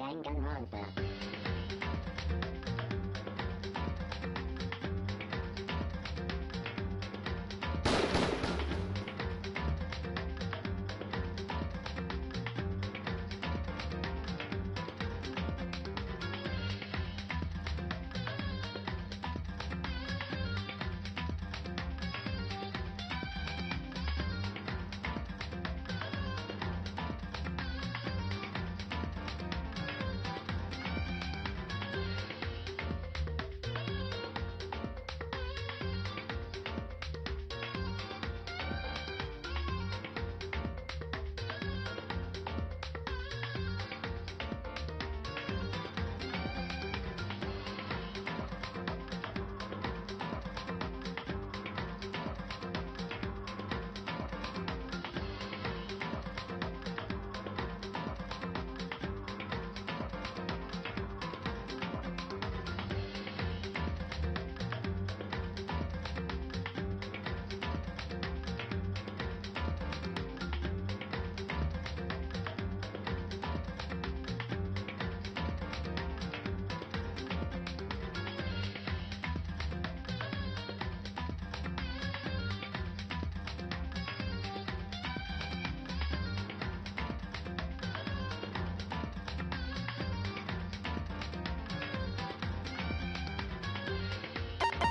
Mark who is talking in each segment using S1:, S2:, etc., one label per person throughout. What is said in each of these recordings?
S1: Danganronpa.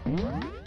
S2: What?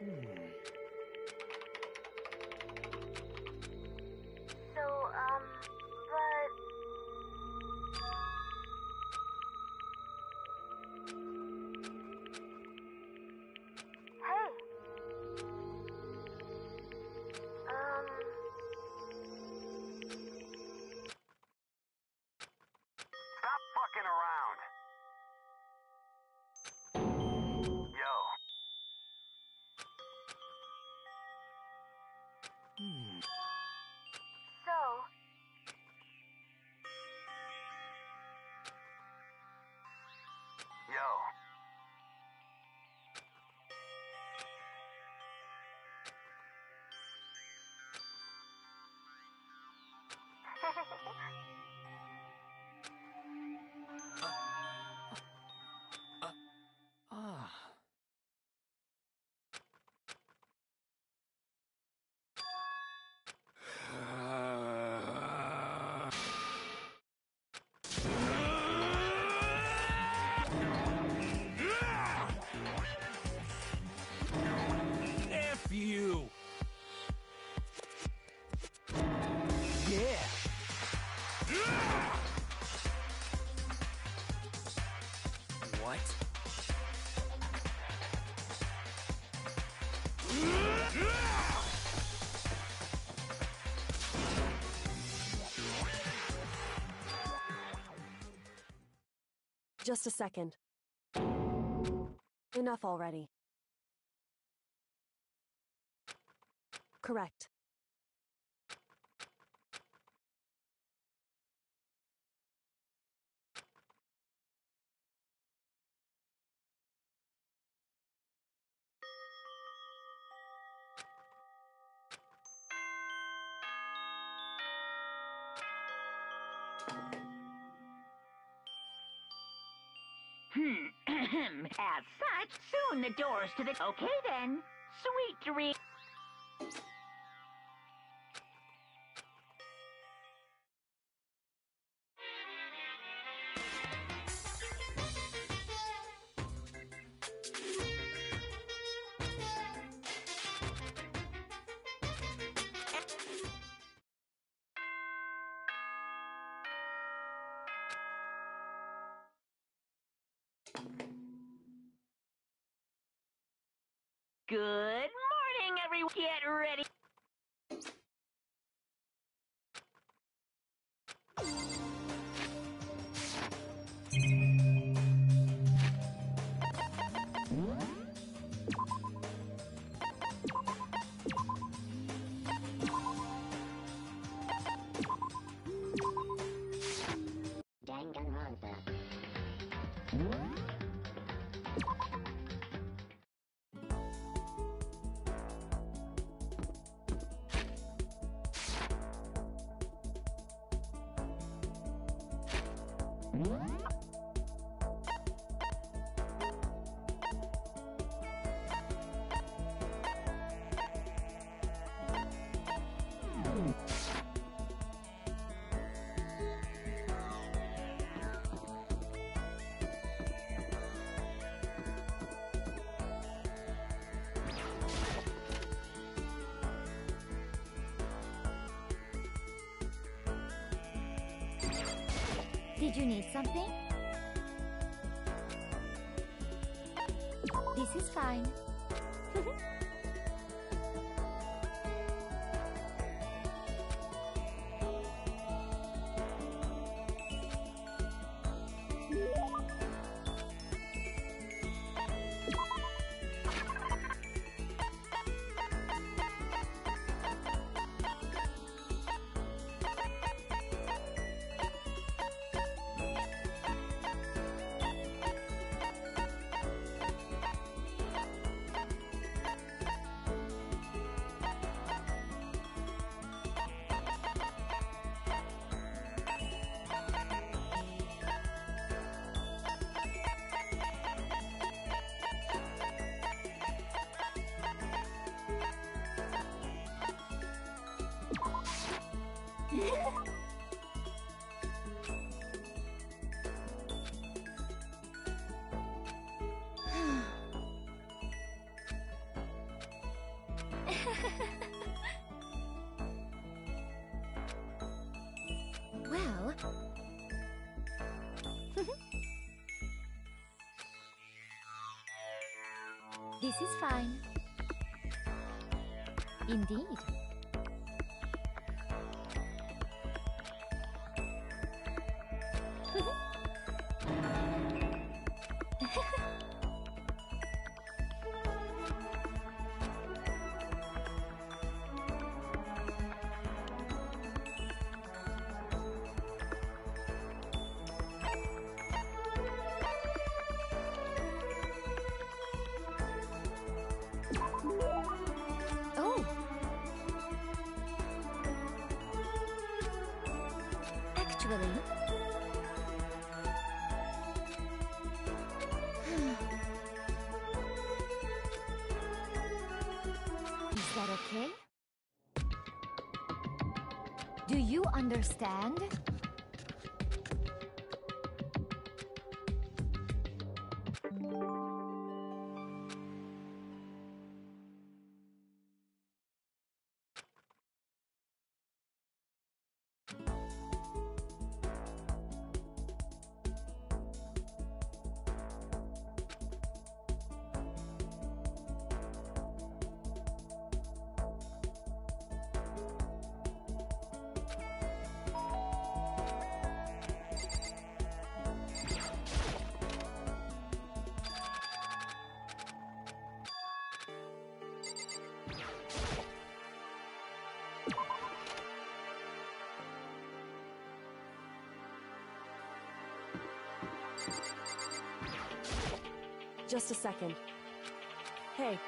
S2: Hmm. So,
S3: Just a second. Enough already.
S4: As such, soon the doors to the... Okay then. Sweet dream.
S5: This is fine. Indeed. understand?
S6: Just a second. Hey,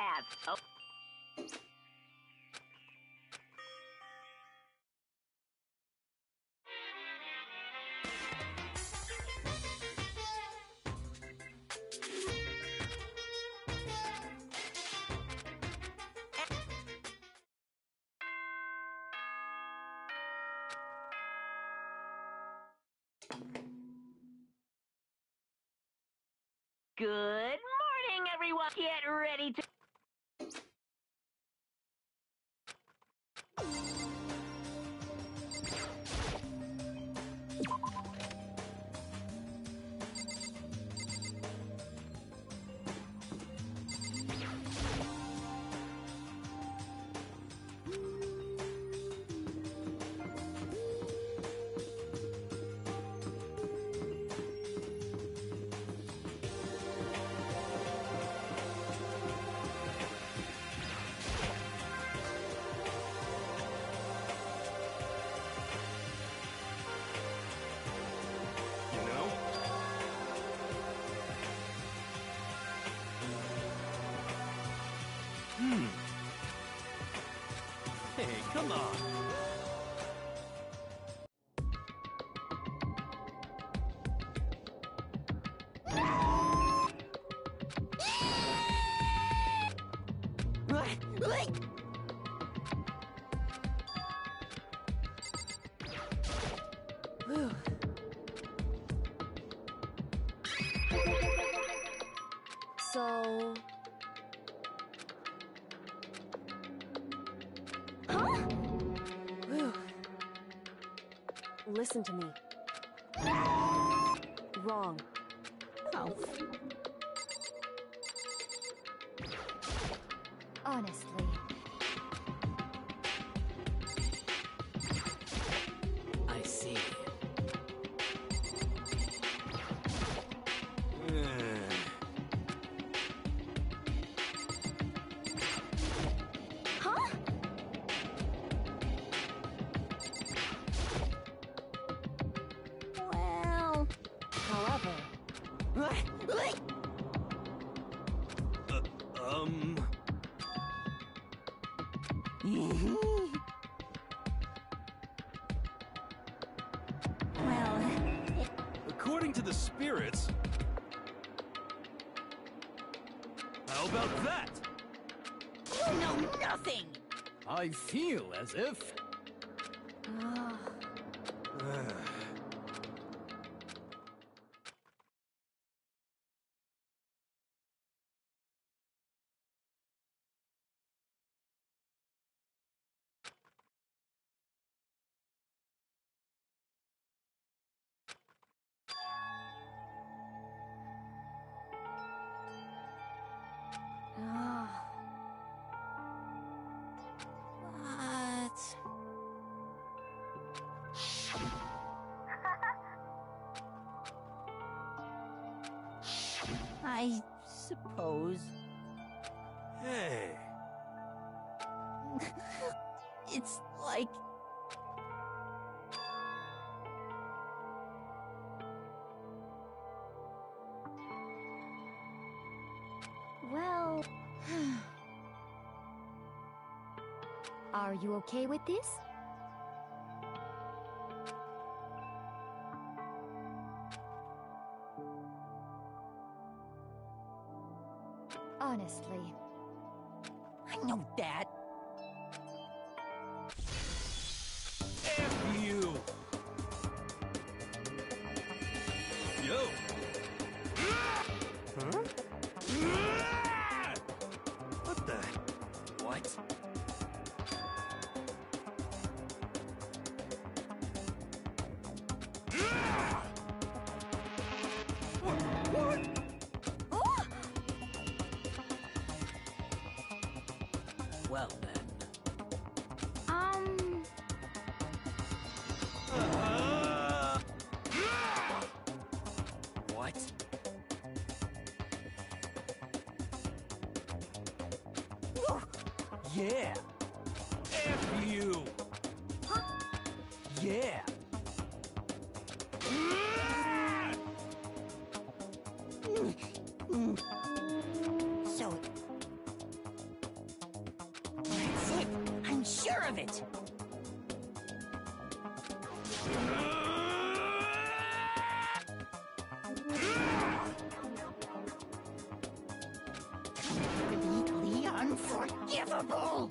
S4: have. Oh.
S7: Come on.
S6: So... Listen to me. Wrong.
S8: The spirits... How about that?
S7: You know nothing!
S8: I feel as if...
S2: you okay with this?
S7: Of it! Completely unforgivable!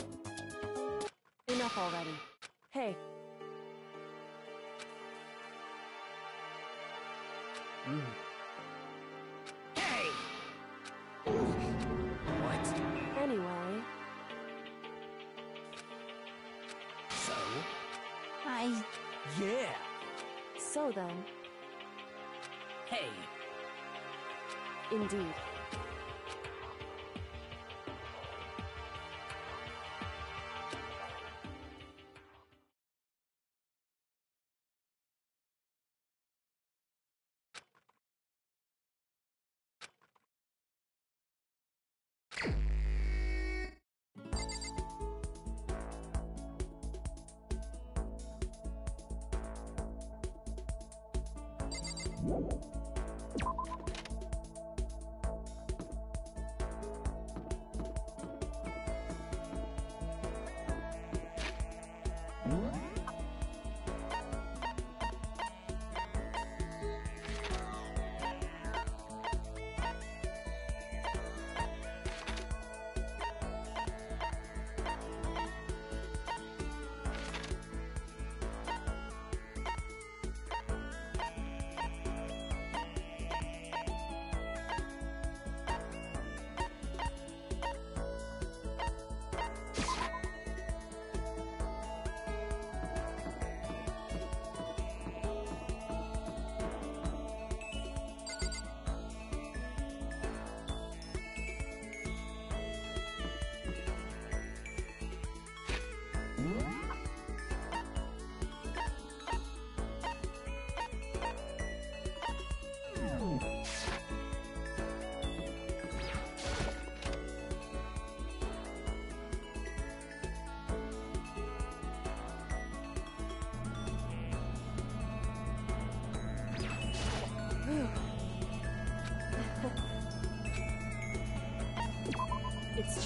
S2: Enough already. Hey. indeed.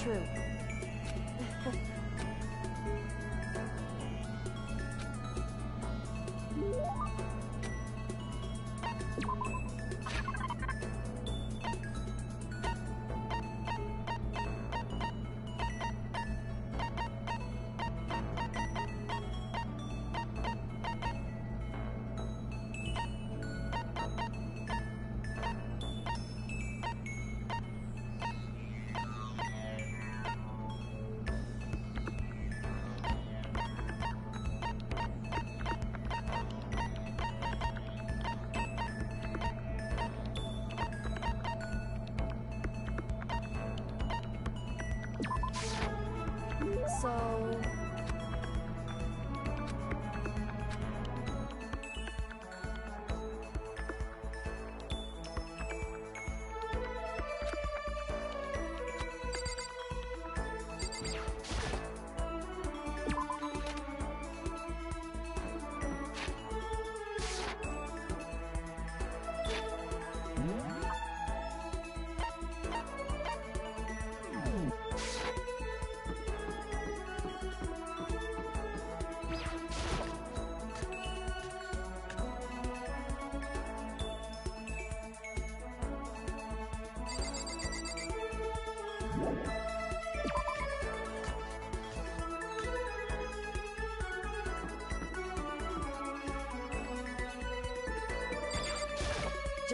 S2: True.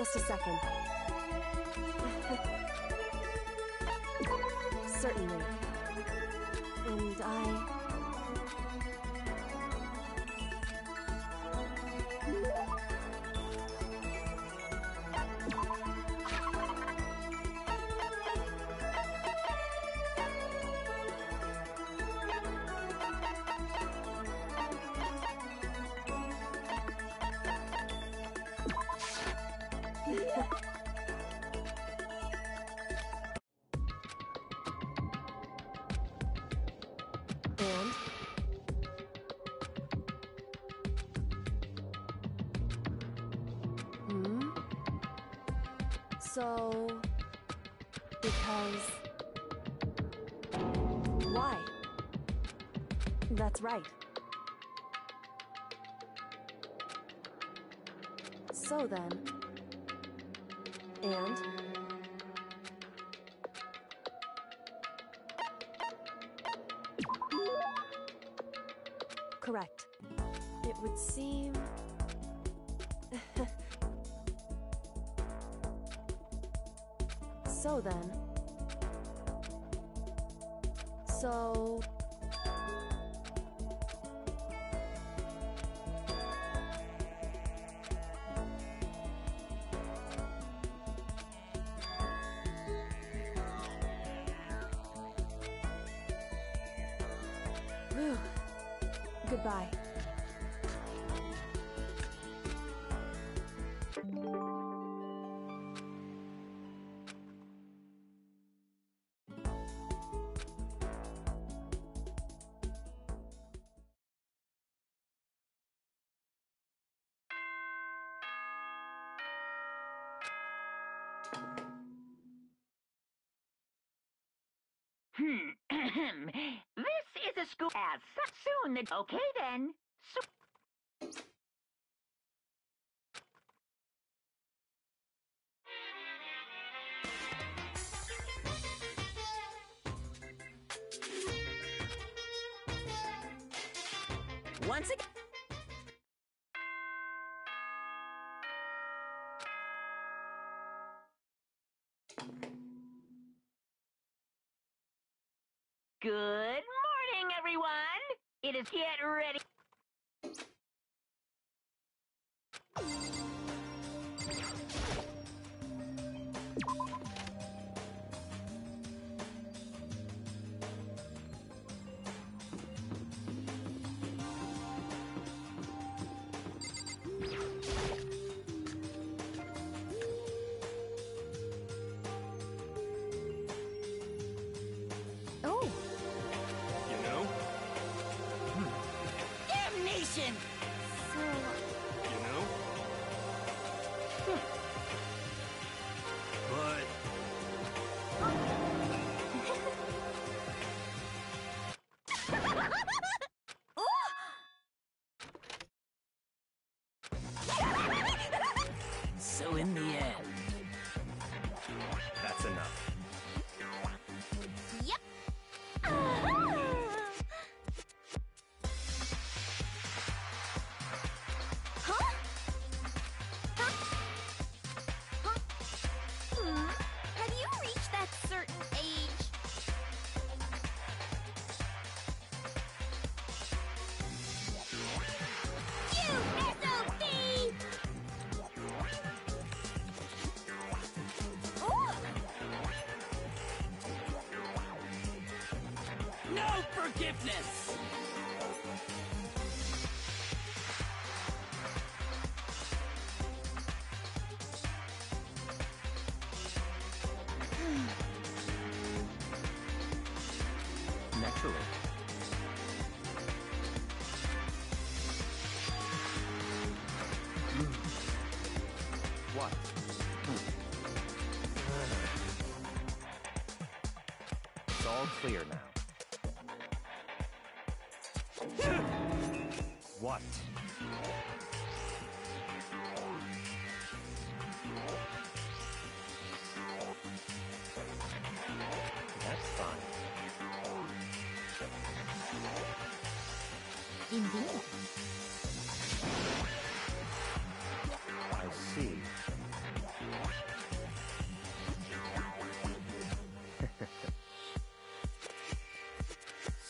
S3: Just a second. Certainly. And I... So, because... Why? That's right. So then... And...
S4: the school as soon. Okay then.
S9: Clear now. What? That's fine.
S10: Indeed.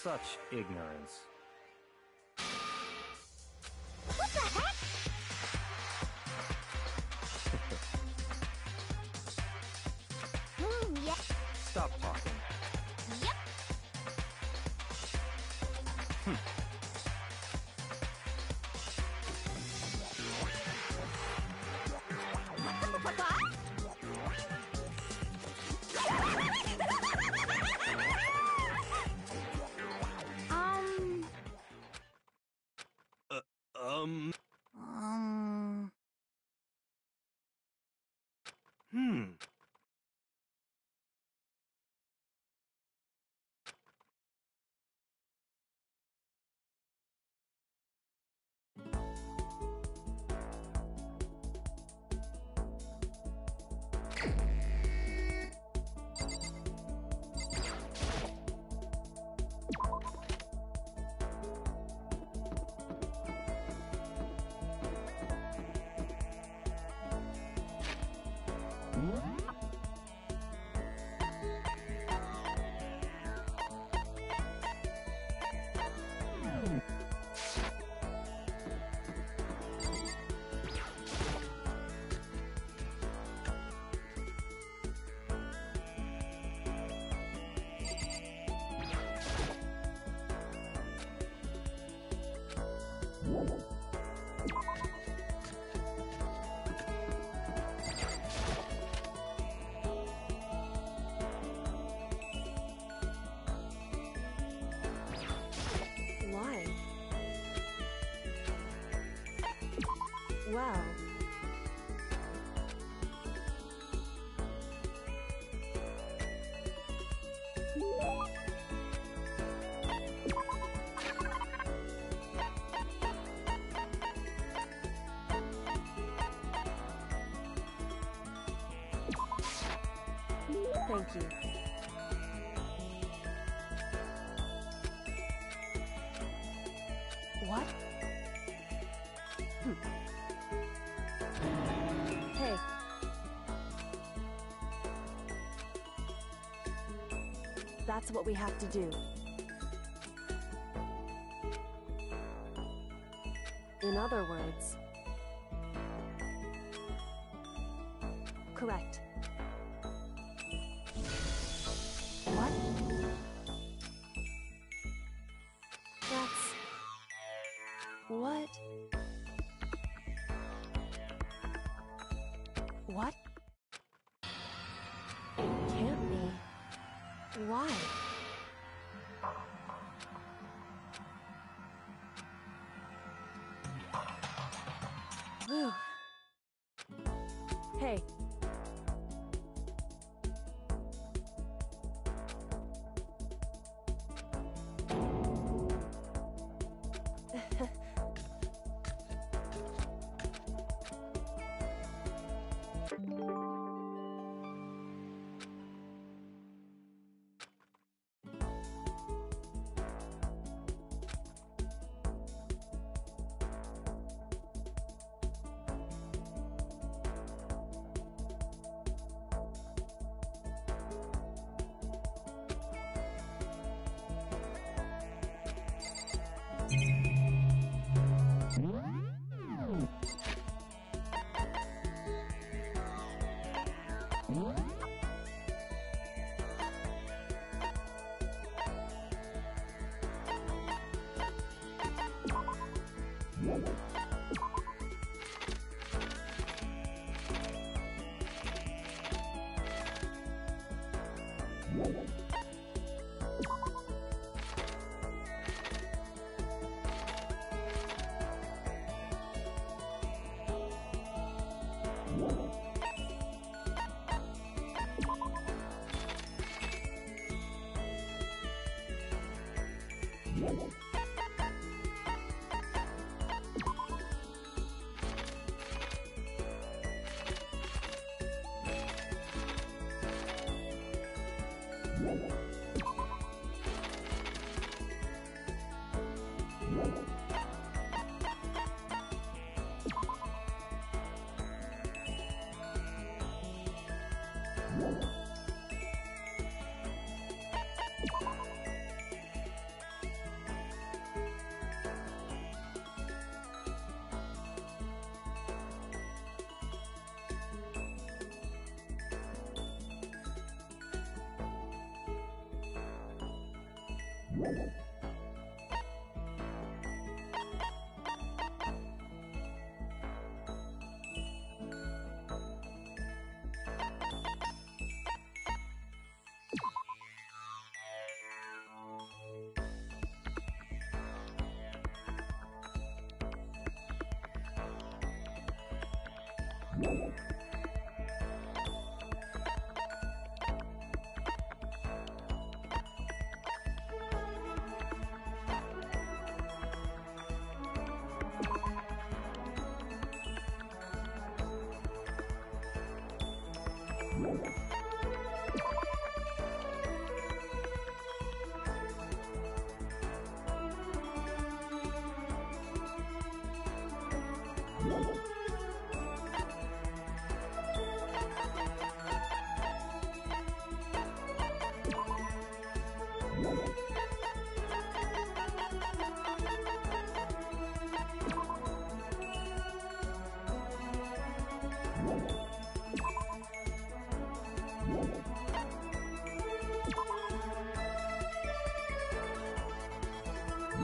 S9: Such ignorance.
S3: Well. Thank you. What we have to do. In other words, correct. What? That's what? What? It can't be. Why? Música
S11: Hmm.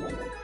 S11: Yeah.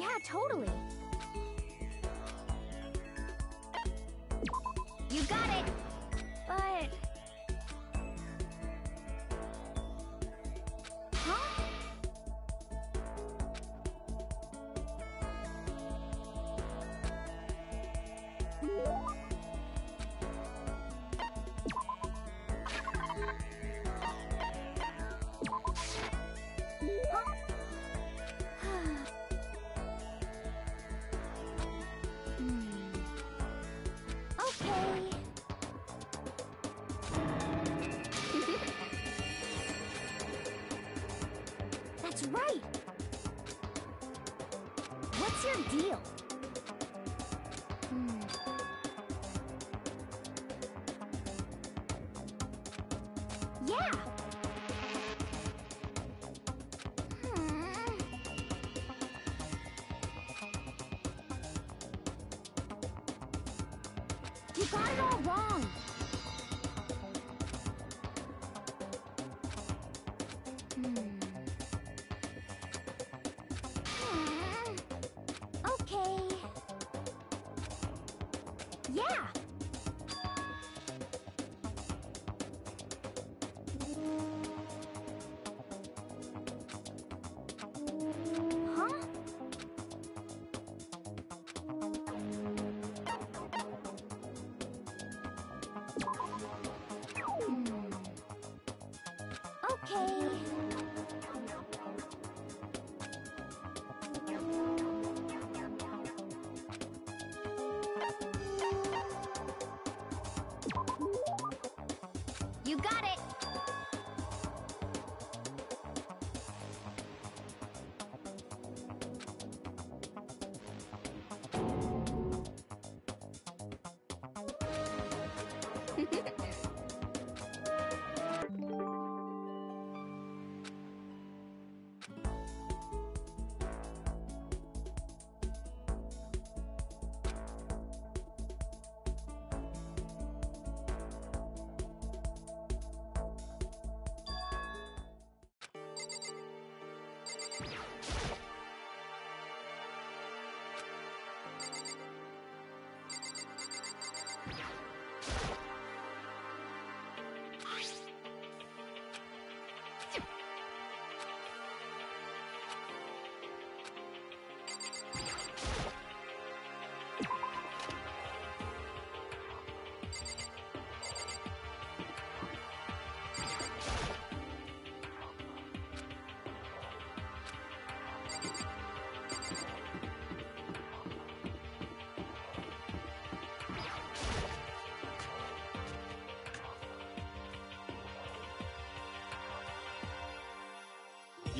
S11: Yeah, totally. Right. What's your deal? Hmm. Yeah. Hmm. You got it all wrong. You got it.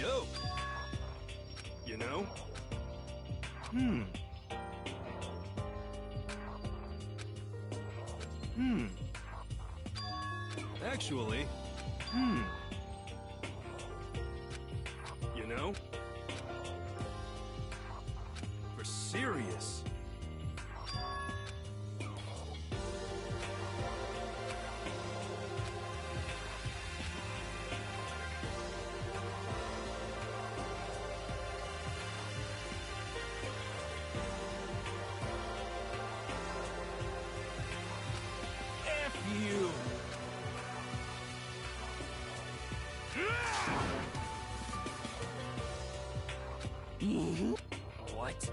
S2: Yo. You know? Hmm. Hmm. Actually, hmm. Mm-hmm. What?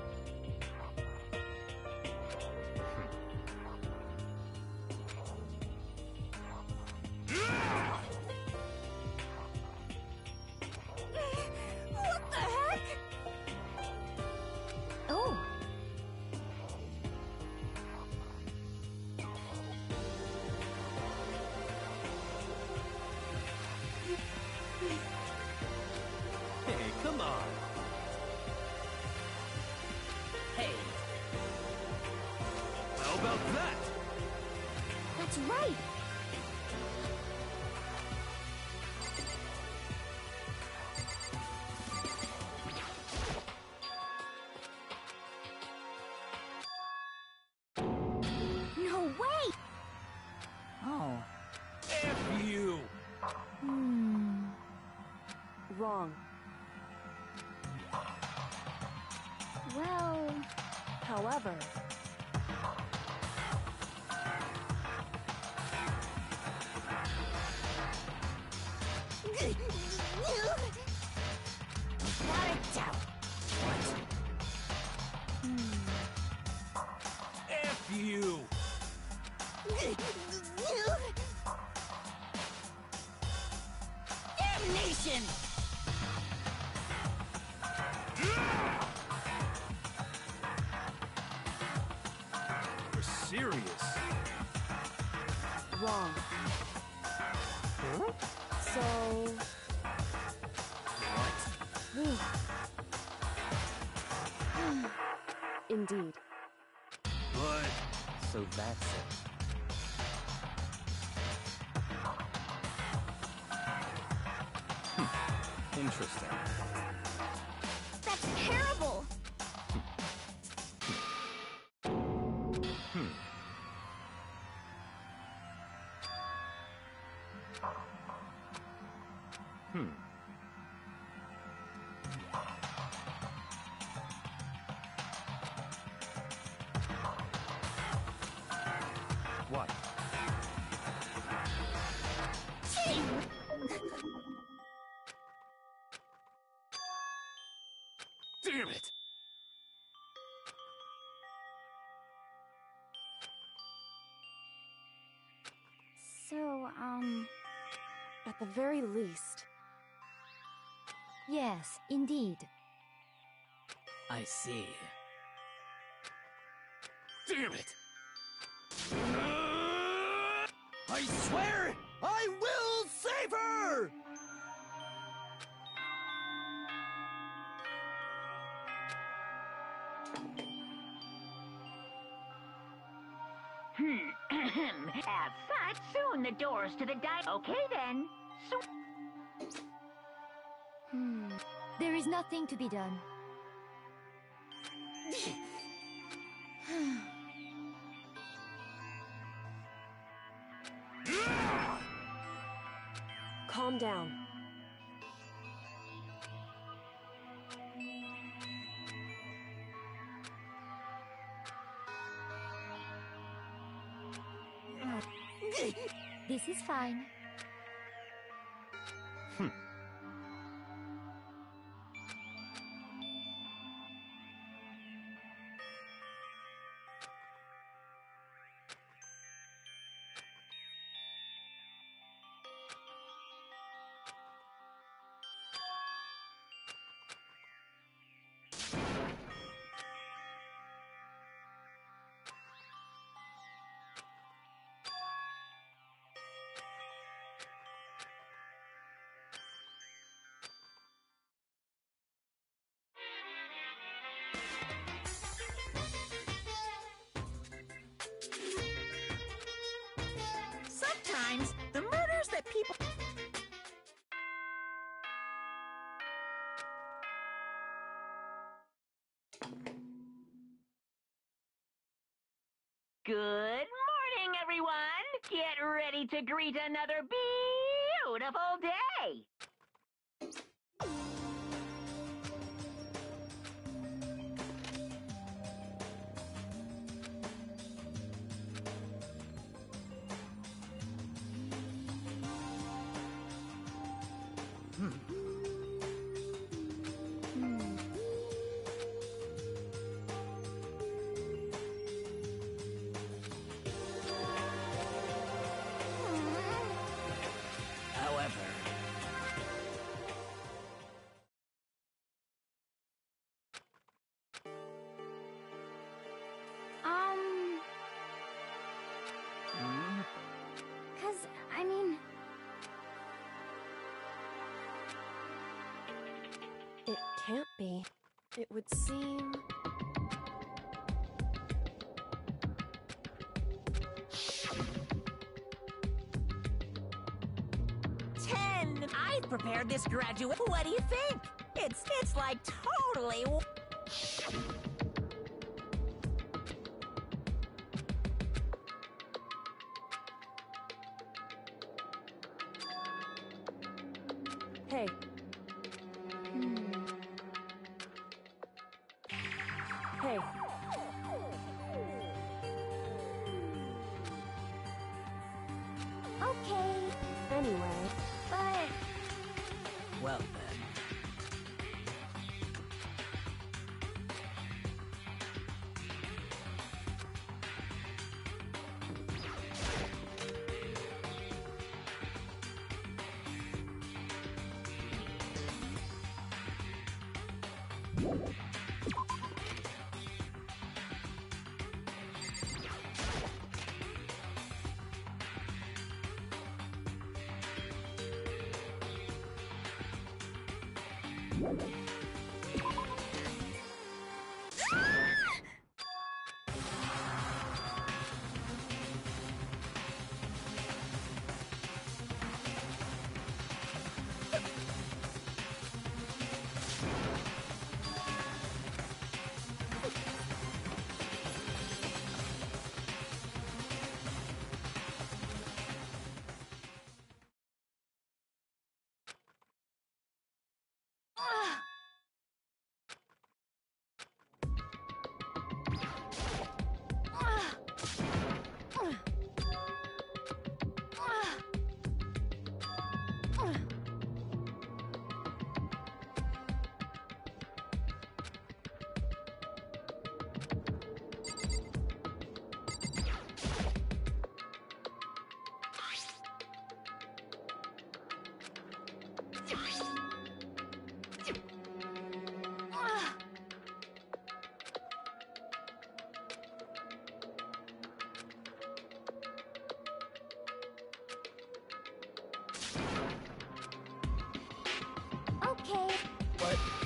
S3: So
S9: that's it. Hmm. Interesting.
S2: Damn it!
S5: So, um,
S3: At the very least,
S5: yes, indeed.
S8: I see.
S2: Damn it!
S4: Okay then. So
S5: Hmm. There is nothing to be done.
S3: calm down.
S5: This is fine.
S4: Good morning, everyone. Get ready to greet another beautiful day.
S11: I mean,
S3: It can't be. It would seem.
S10: ten. I've prepared this graduate. What do you think? It's it's like totally. What?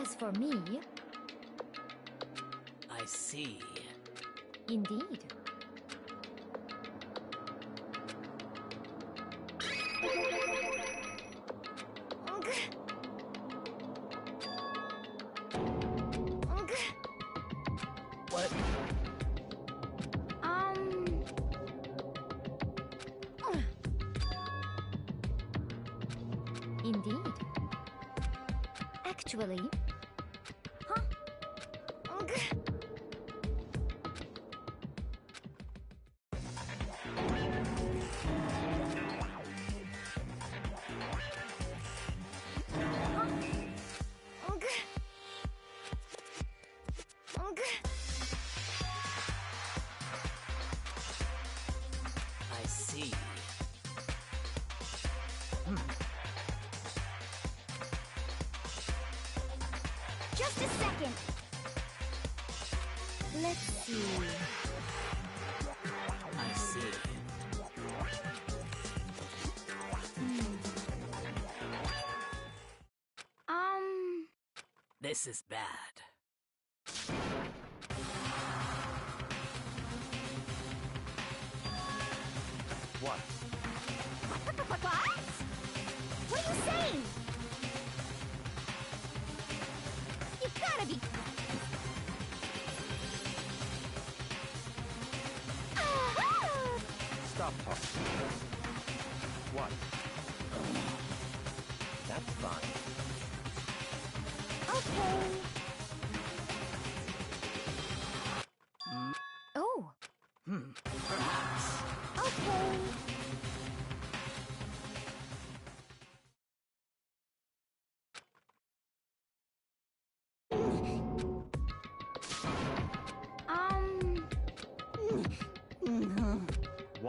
S11: As for me,
S10: I see.
S11: indeed.
S10: What?
S11: Um. Indeed. Actually.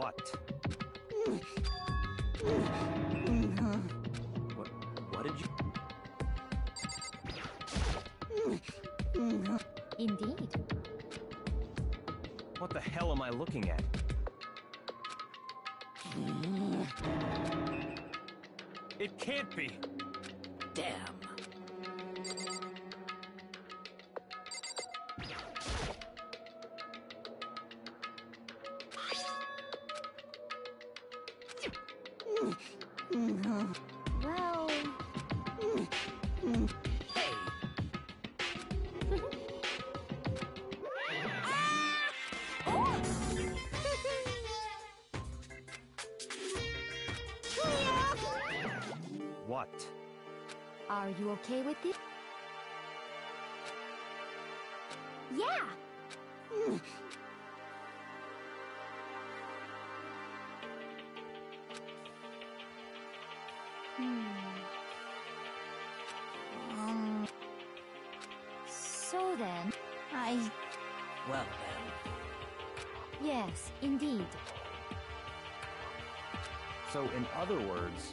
S9: What?
S5: What, what
S9: did you...
S5: indeed.
S9: What the hell am I looking at? It can't be!
S5: Okay with it? Yeah. Hmm. Um. So then, I.
S8: Well then.
S5: Yes, indeed.
S9: So, in other words...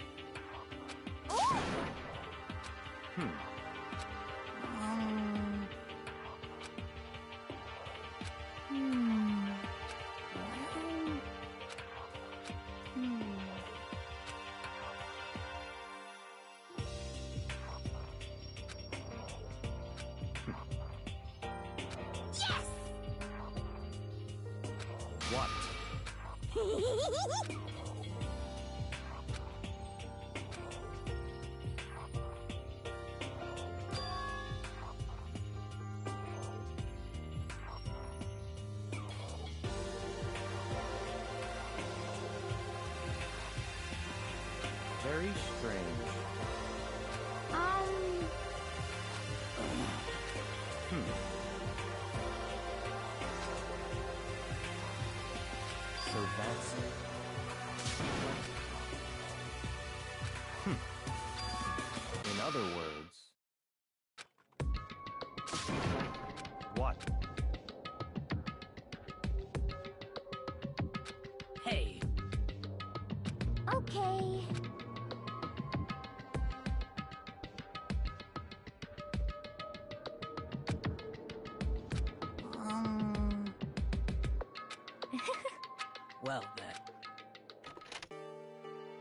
S5: Well
S8: then.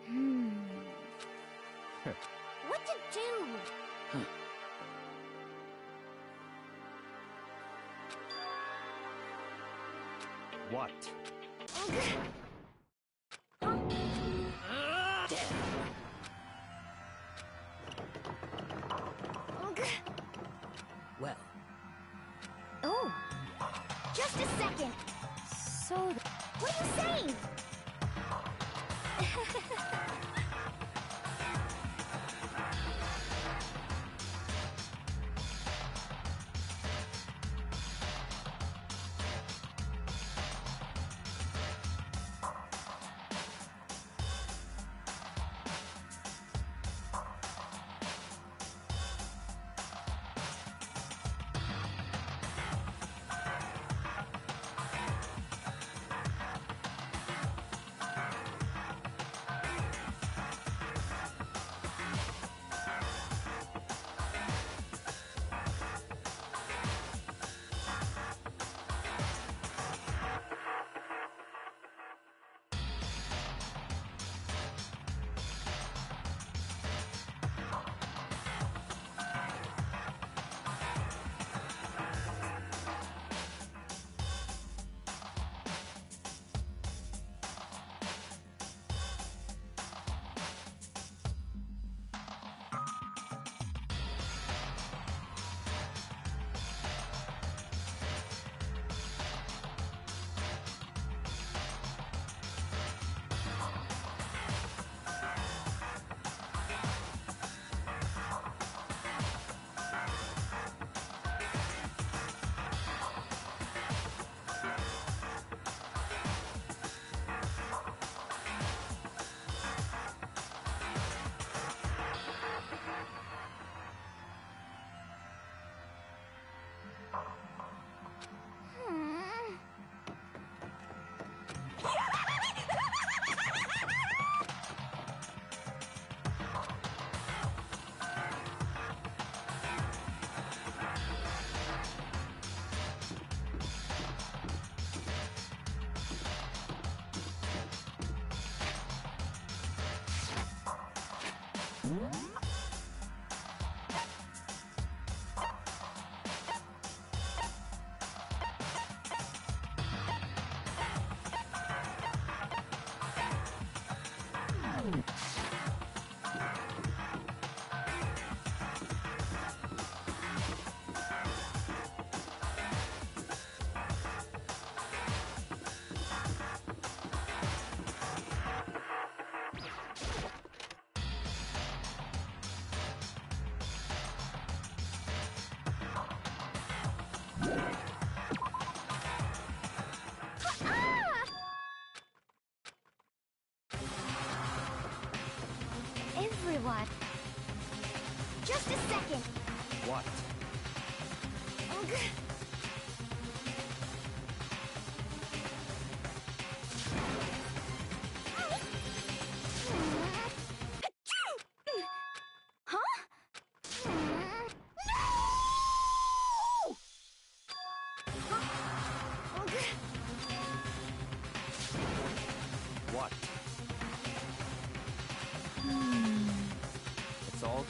S5: Hmm. what to do?
S9: What?
S5: Everyone.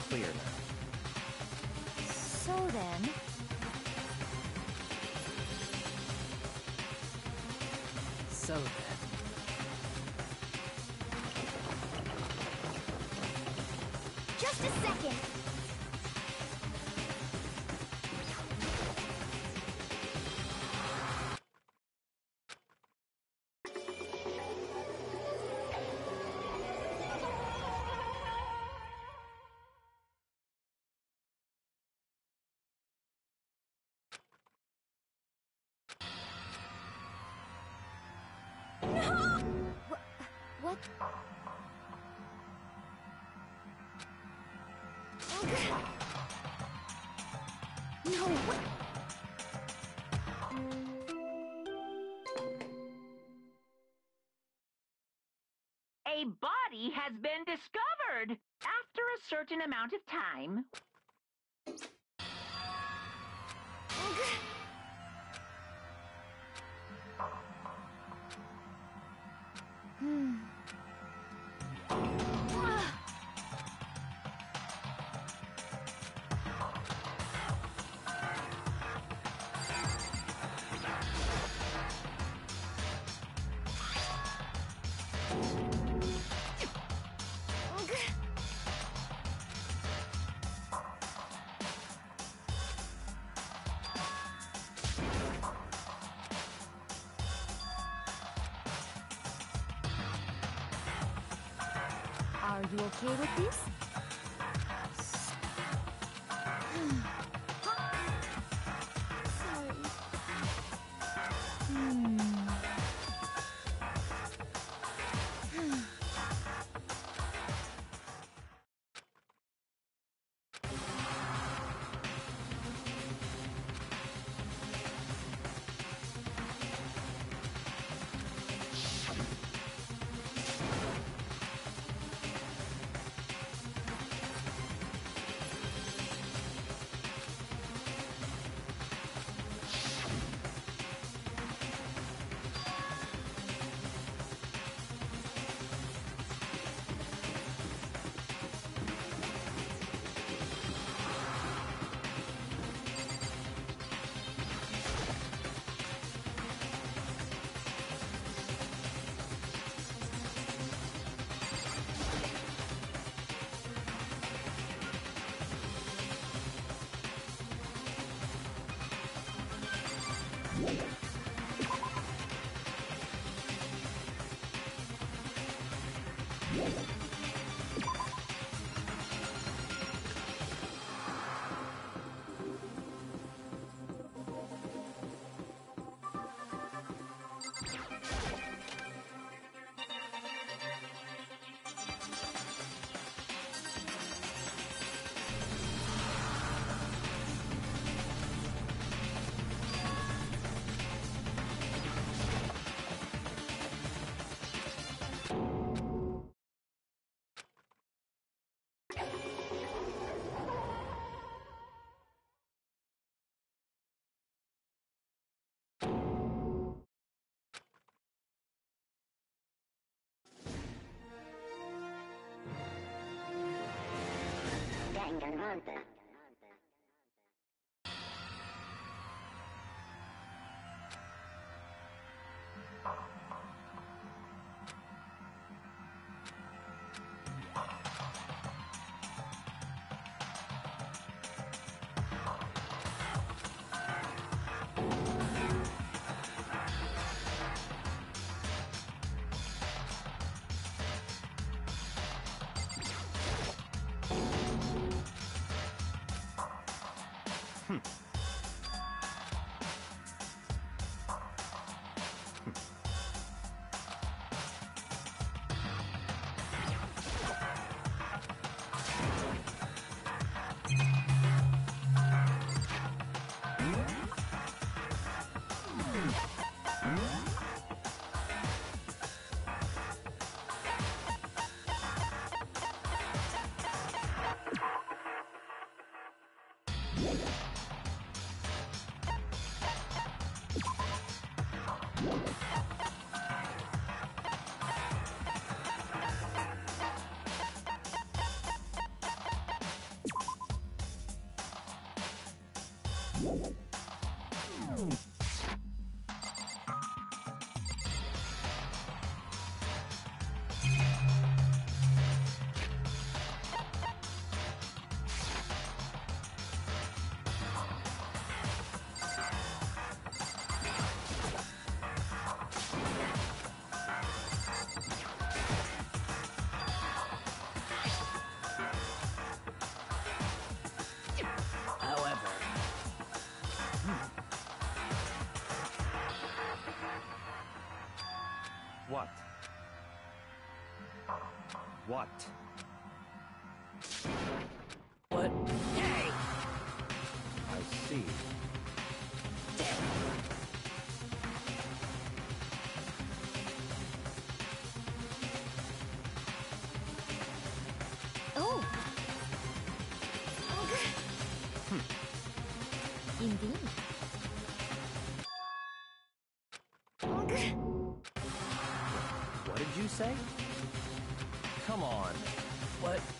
S9: Clear.
S5: So then,
S8: So then.
S5: just a second.
S4: A body has been discovered. After a certain amount of time,
S8: and
S9: What? what?
S8: Hey!
S9: I see.
S5: Oh. Indeed.
S9: What did you say? Come on.
S8: What?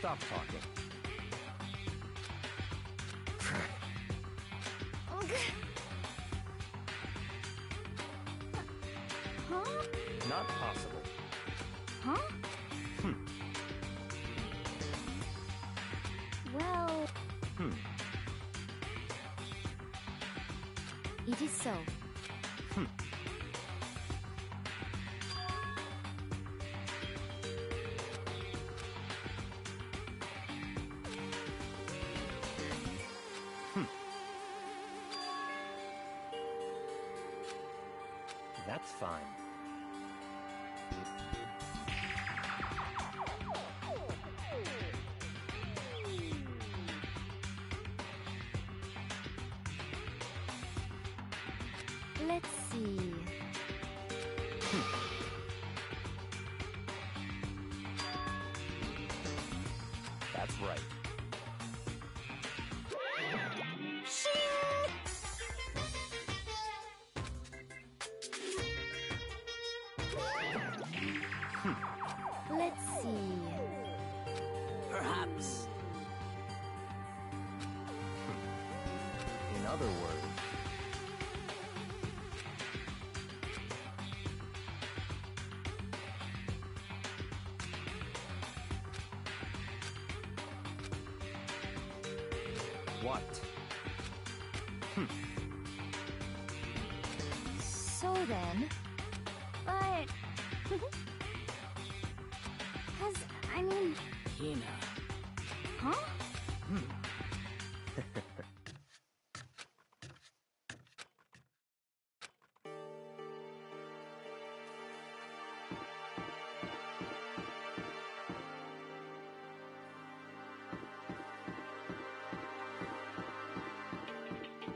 S9: Stop talking.
S5: Huh?
S9: Not possible.
S5: Huh? Hmm. Well,
S9: Hmm.
S5: it is so. Let's see.
S9: That's right.
S5: Let's see.
S8: Perhaps.
S9: In other words, what?
S5: So then. But. Has. I mean.
S8: Hina.
S5: Huh?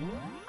S9: Come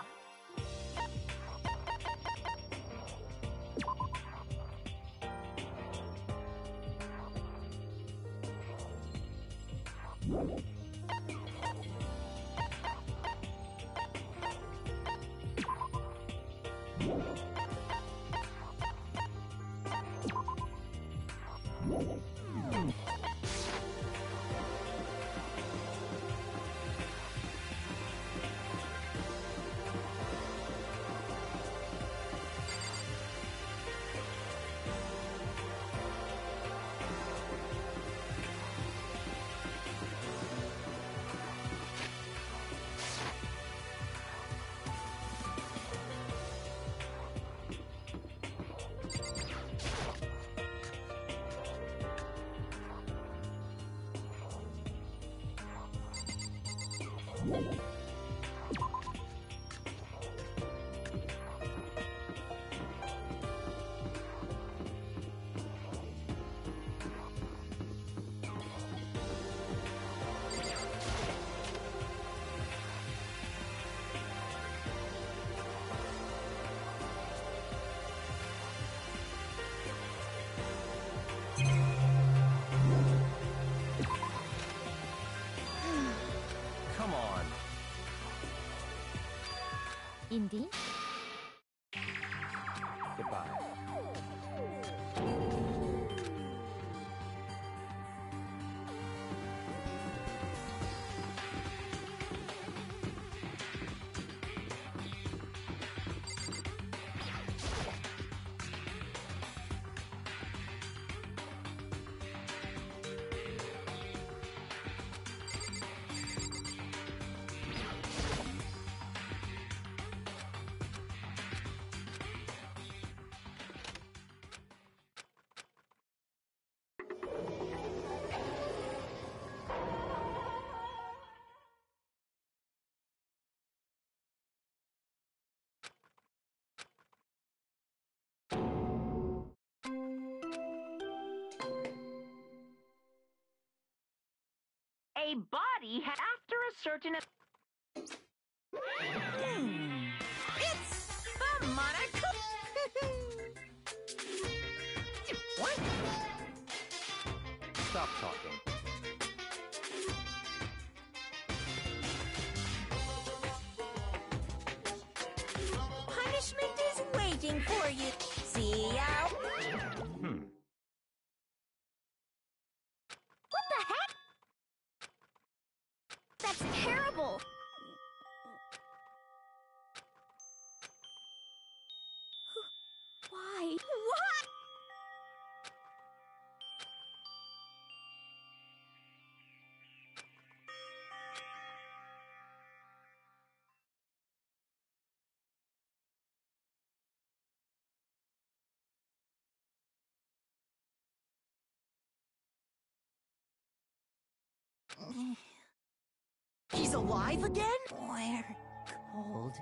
S5: Indeed.
S10: Body after a certain.
S12: He's alive again?
S7: Where? Cold.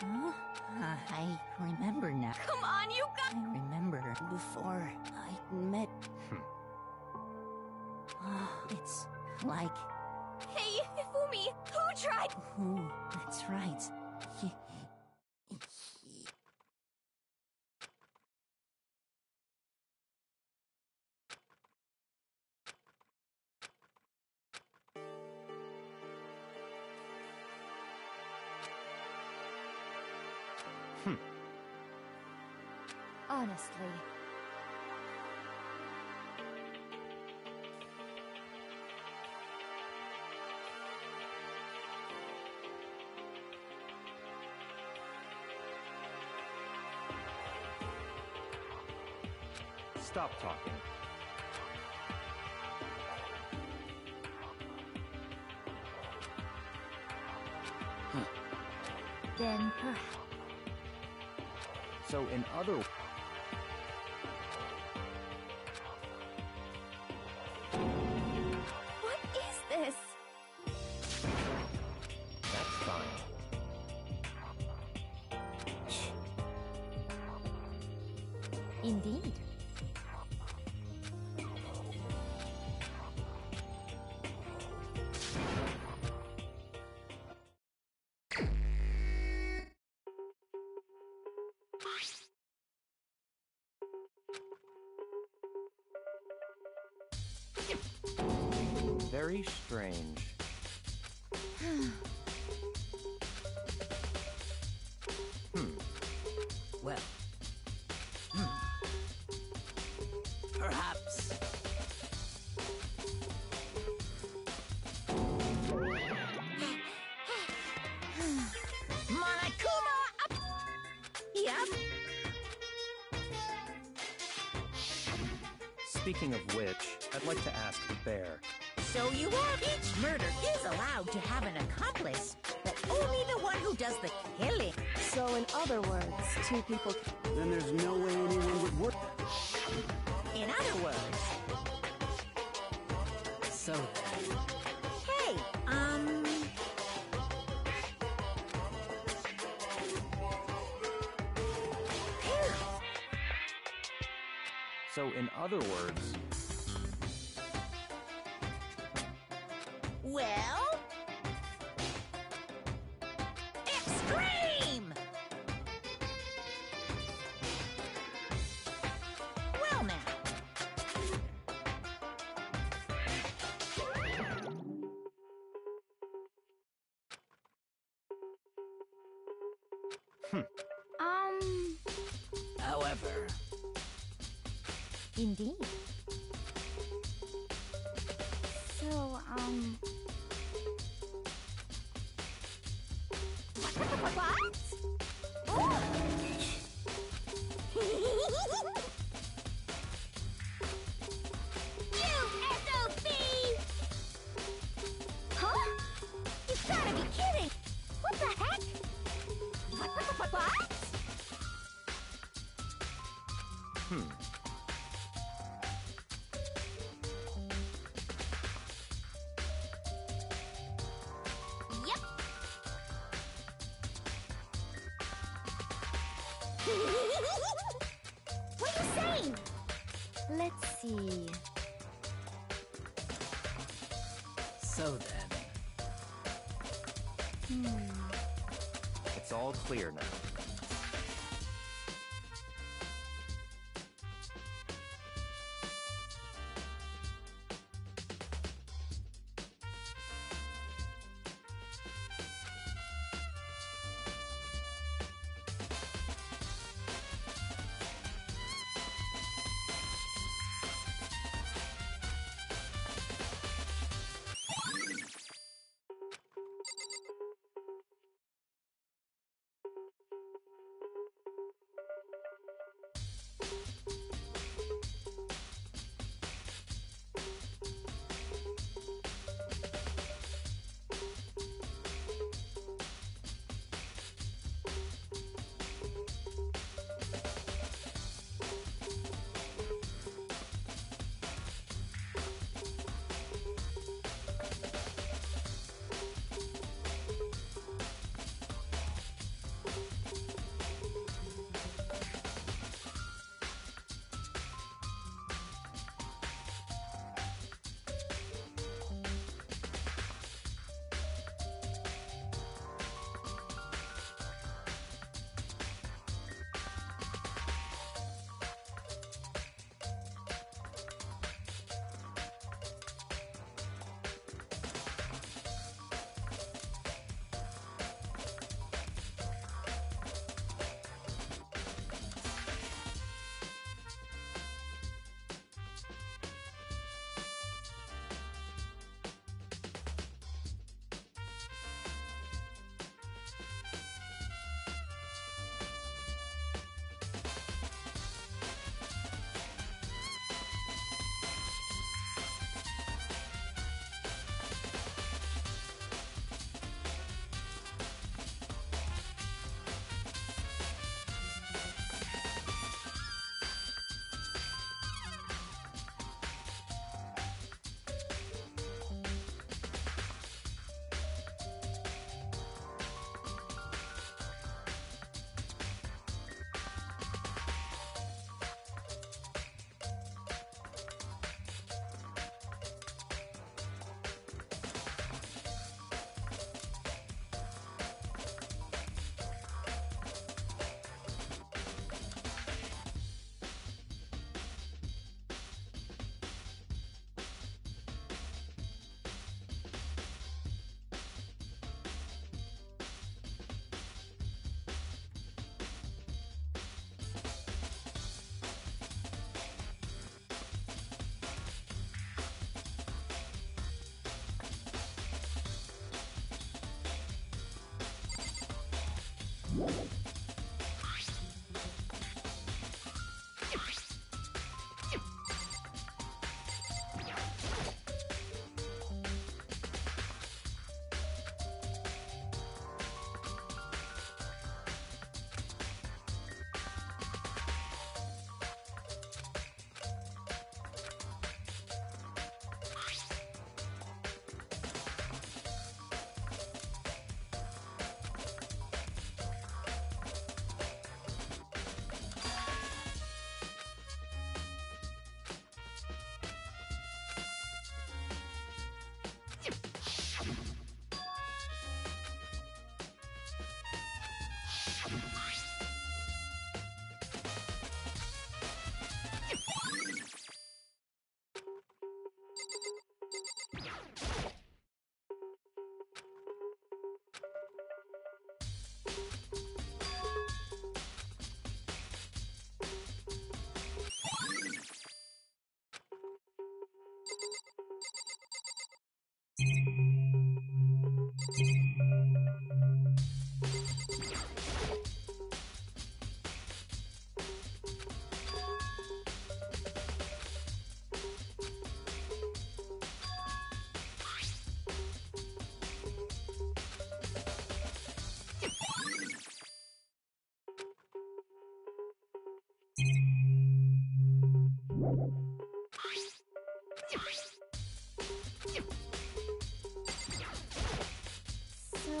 S7: Huh? Uh, I remember now.
S6: Come on, you got.
S7: I remember before I met.
S10: Hmm.
S7: Oh, it's like.
S6: Hey, Ifumi, who tried?
S7: Ooh, that's right. He-
S10: Stop talking.
S6: Then perhaps.
S10: So, in other
S6: What is this?
S10: that's fine.
S5: Indeed.
S10: Very strange.
S5: Two people.
S13: Then there's no way anyone would work.
S12: In other words,
S7: So
S12: hey, um.
S10: So, in other words, clear now.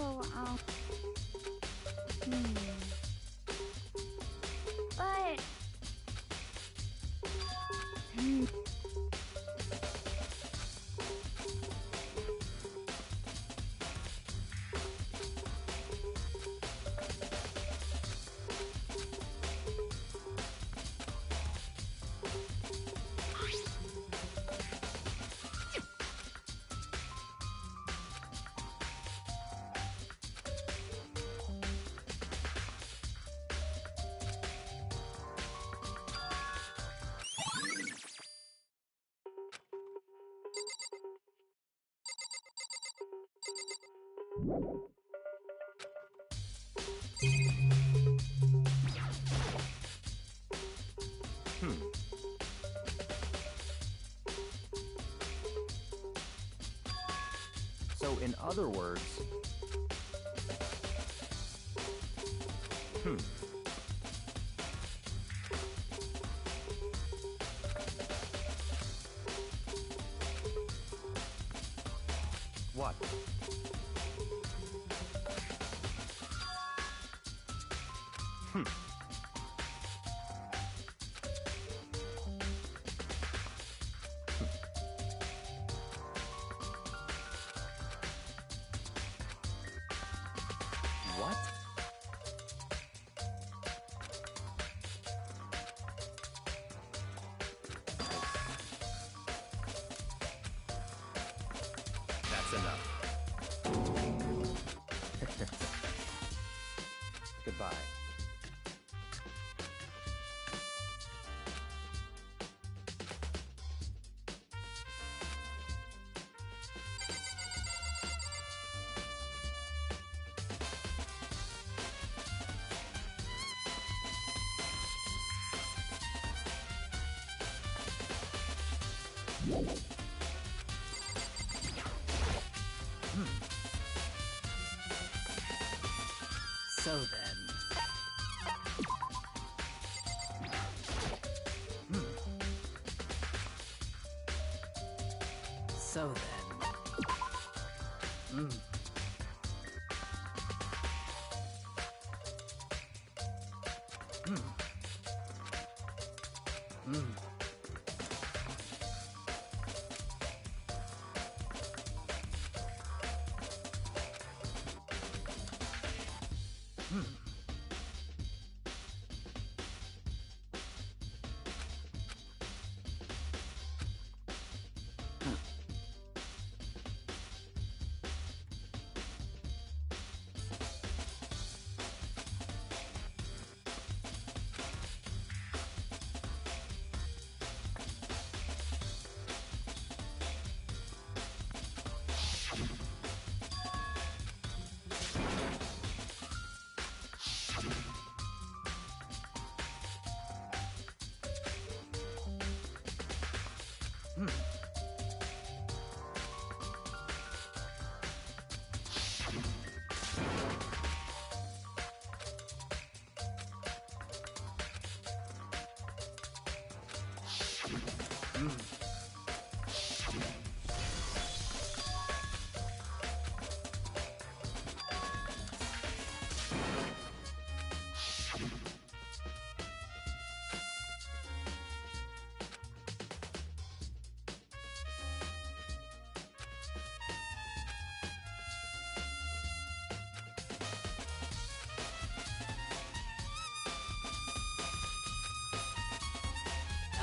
S14: So, um. Hmm. But.
S9: So, in other words, hmm.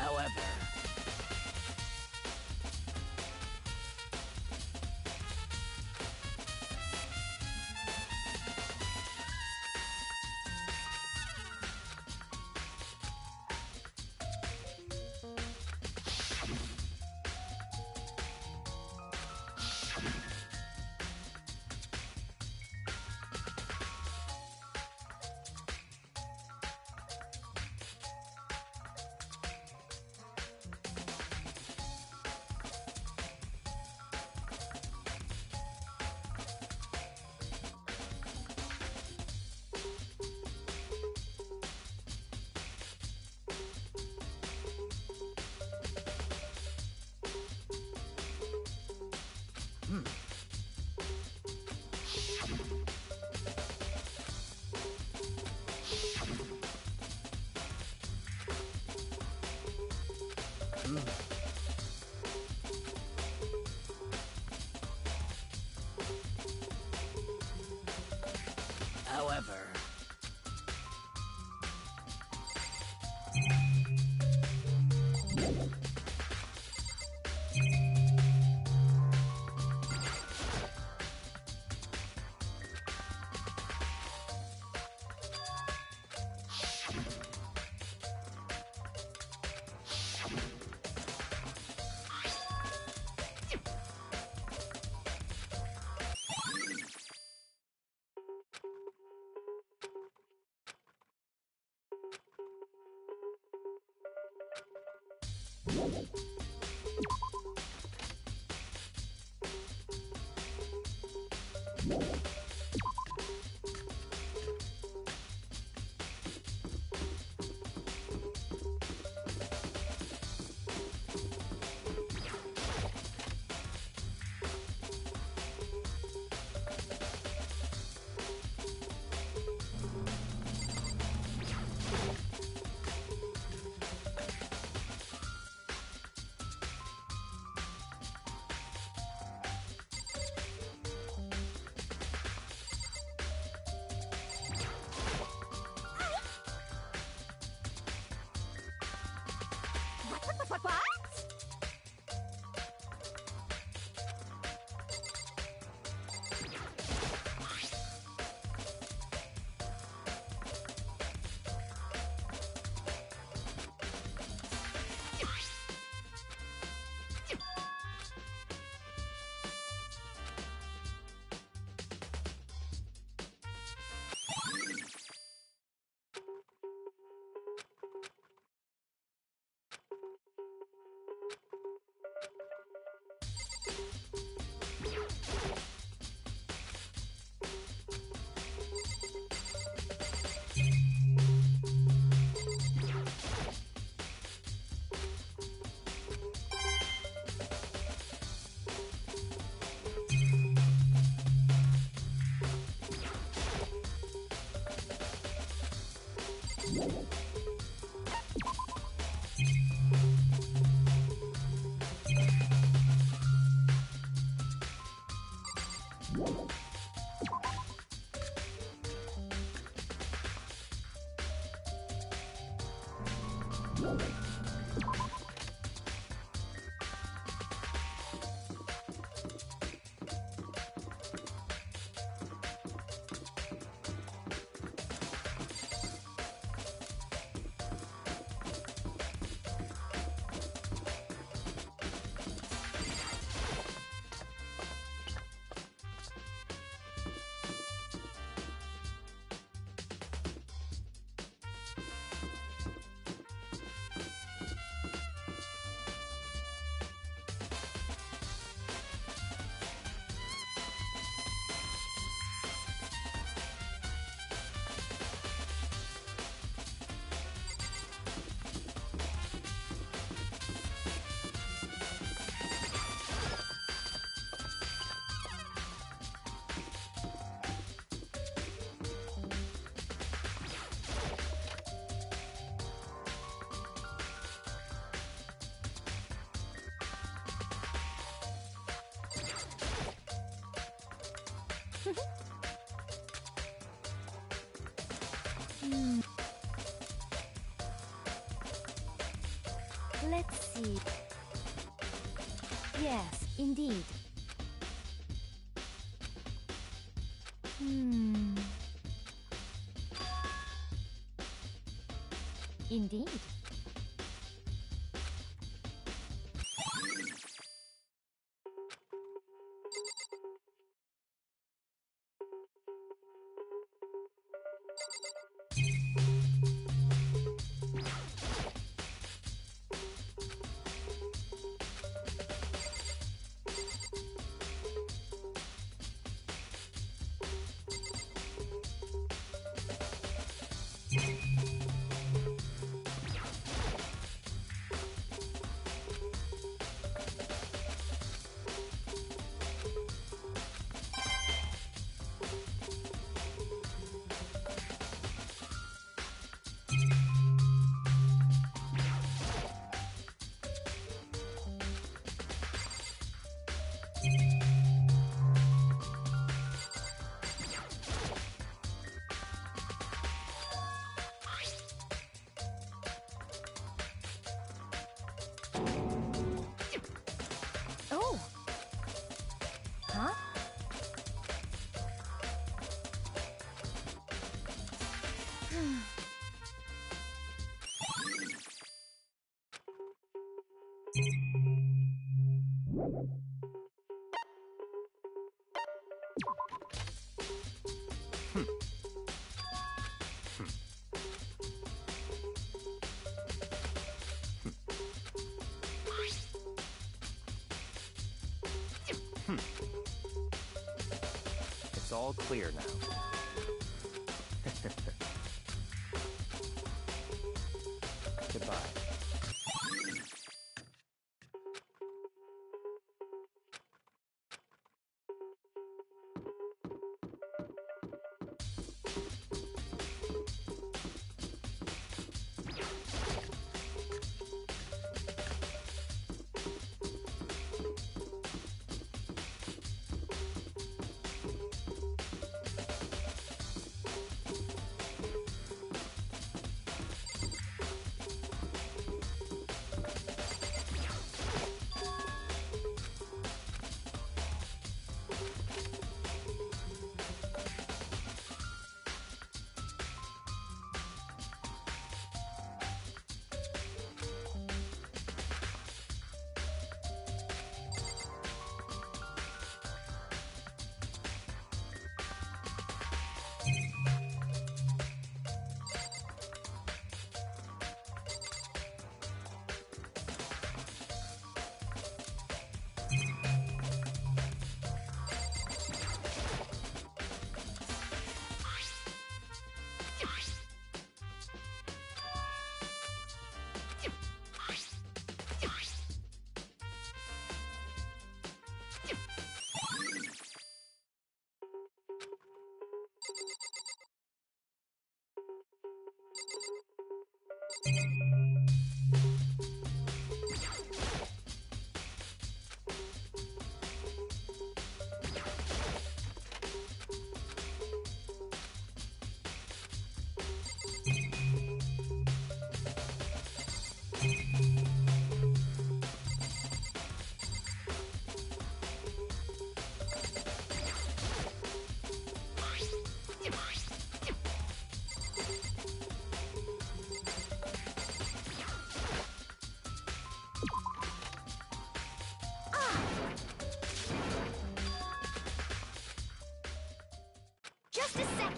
S8: However,
S6: What, what?
S5: Let's see. Yes, indeed. Hmm. Indeed.
S9: all clear now.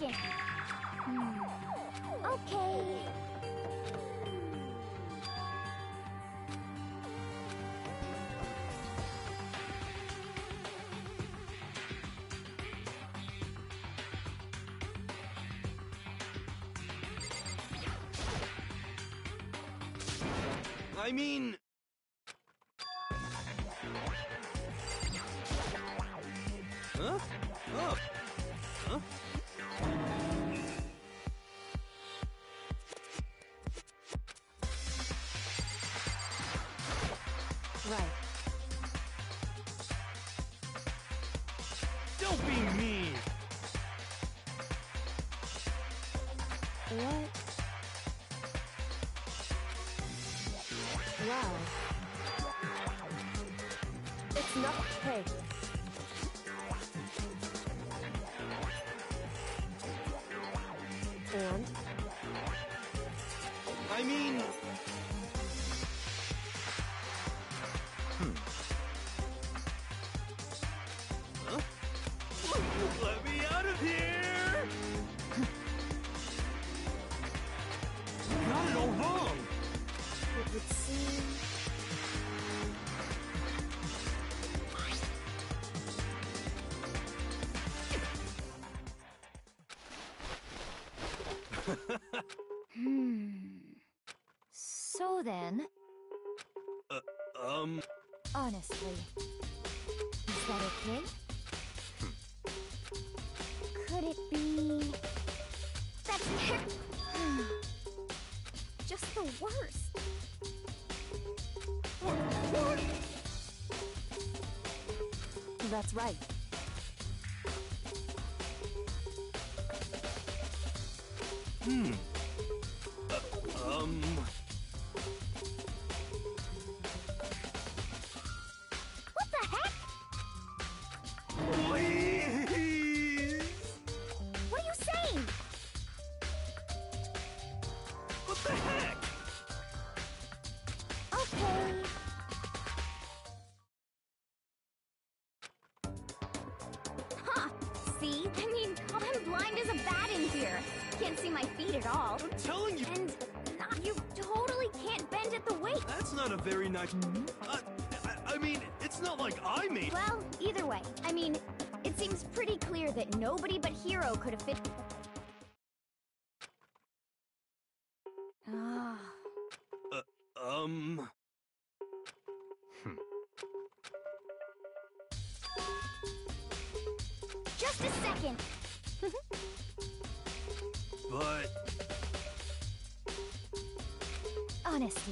S5: again. Hmm. Okay.
S2: I mean...
S5: hmm. So then...
S2: Uh, um...
S5: Honestly. Is that okay? Could it be... That's! Just the worst!
S11: That's right.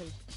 S5: quickly.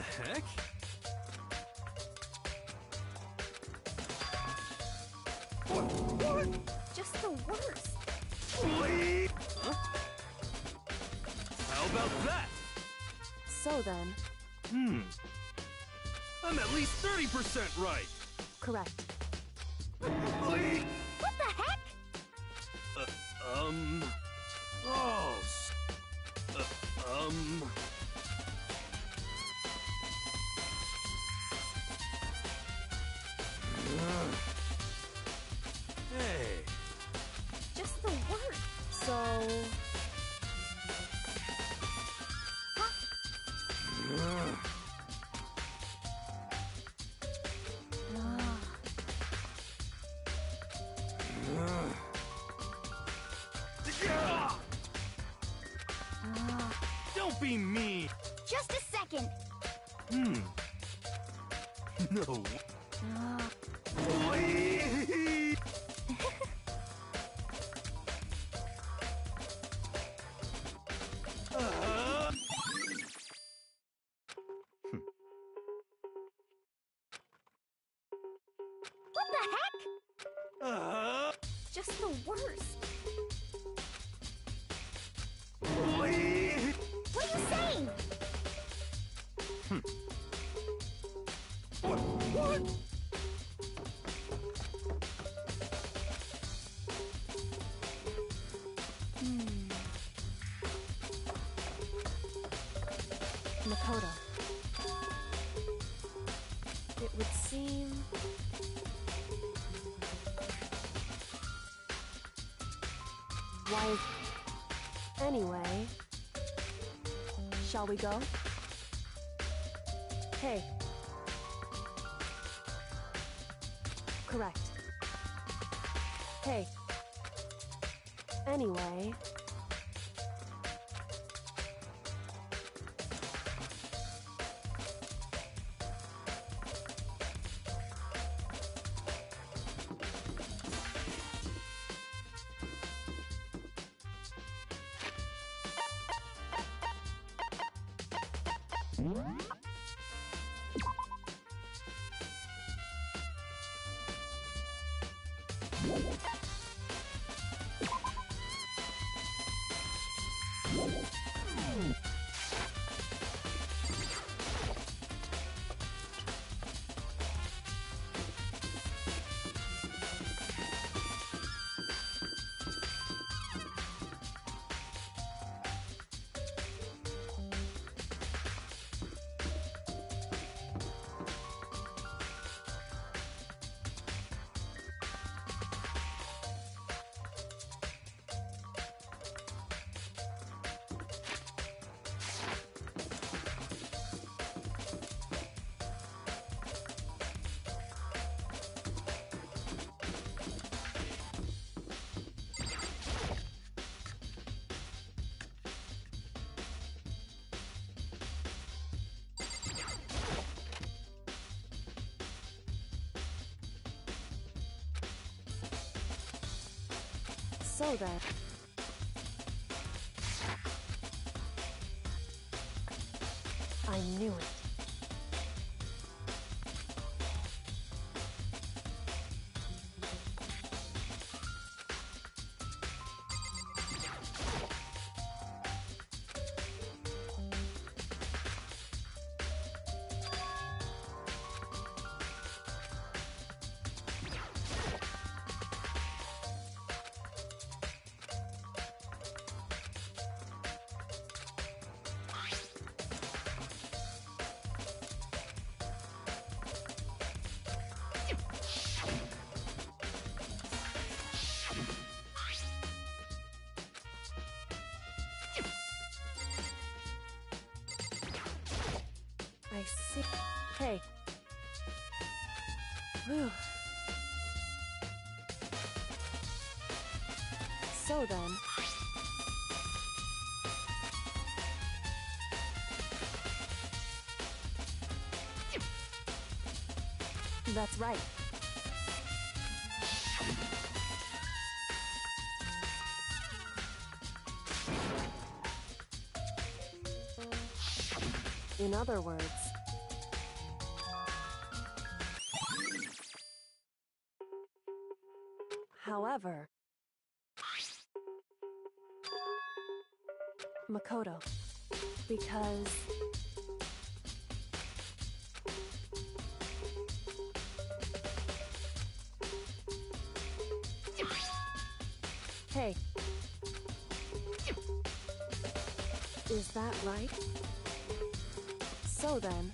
S5: the heck? What?
S2: what?
S6: Just
S3: the
S6: worst.
S3: Please. Huh? How about that?
S2: So then.
S3: Hmm. I'm at least 30% right.
S2: Correct. Why is... Anyway... Shall we go?
S3: I knew it. Whew. So then. That's right. In other words, However, Makoto, because Hey. Is that right? So then.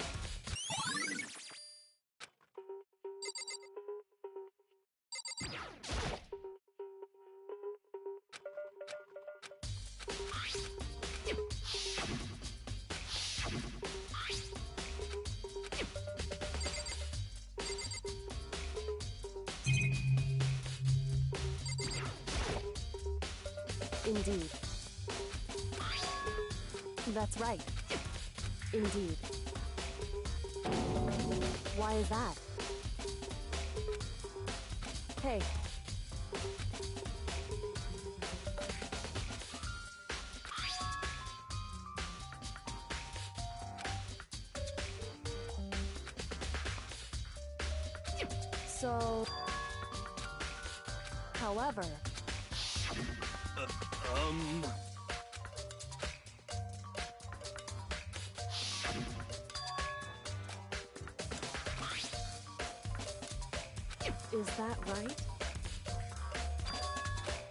S3: Right?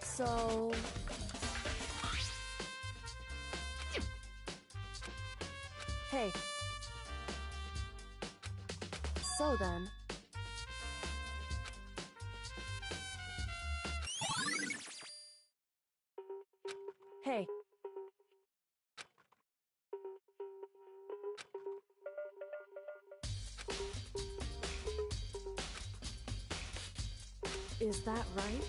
S3: So... Hey. So then... that right?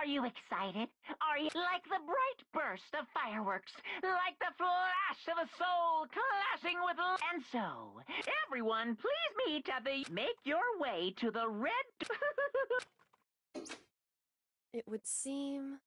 S4: Are you excited? Are you like the bright burst of fireworks, like the flash of a soul clashing with and so everyone please meet at the make your way to the red.
S3: It would seem...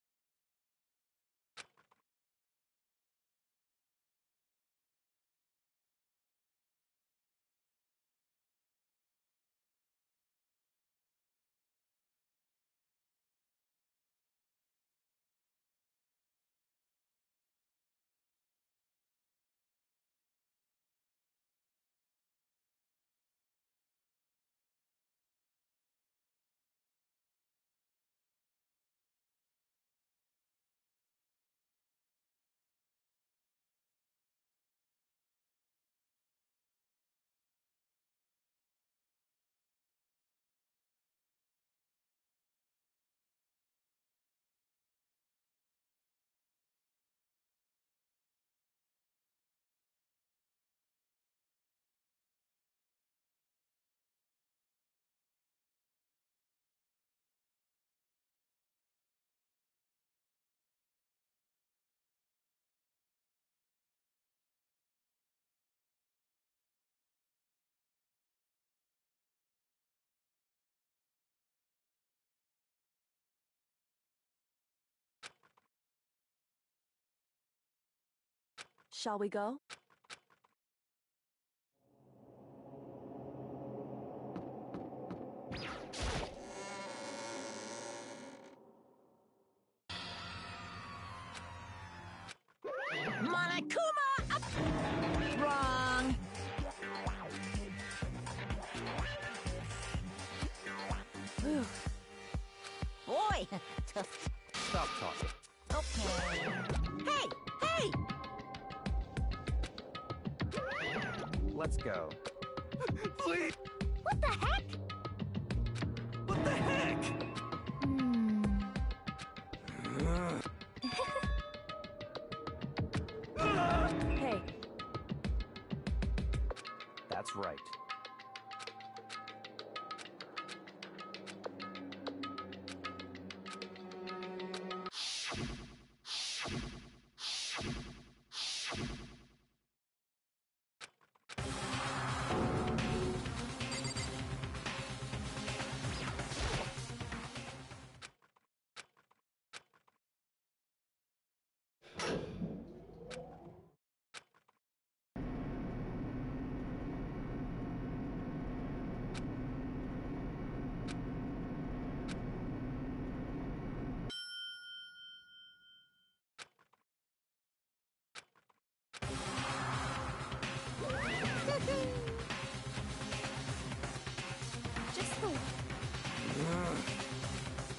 S3: Shall we go?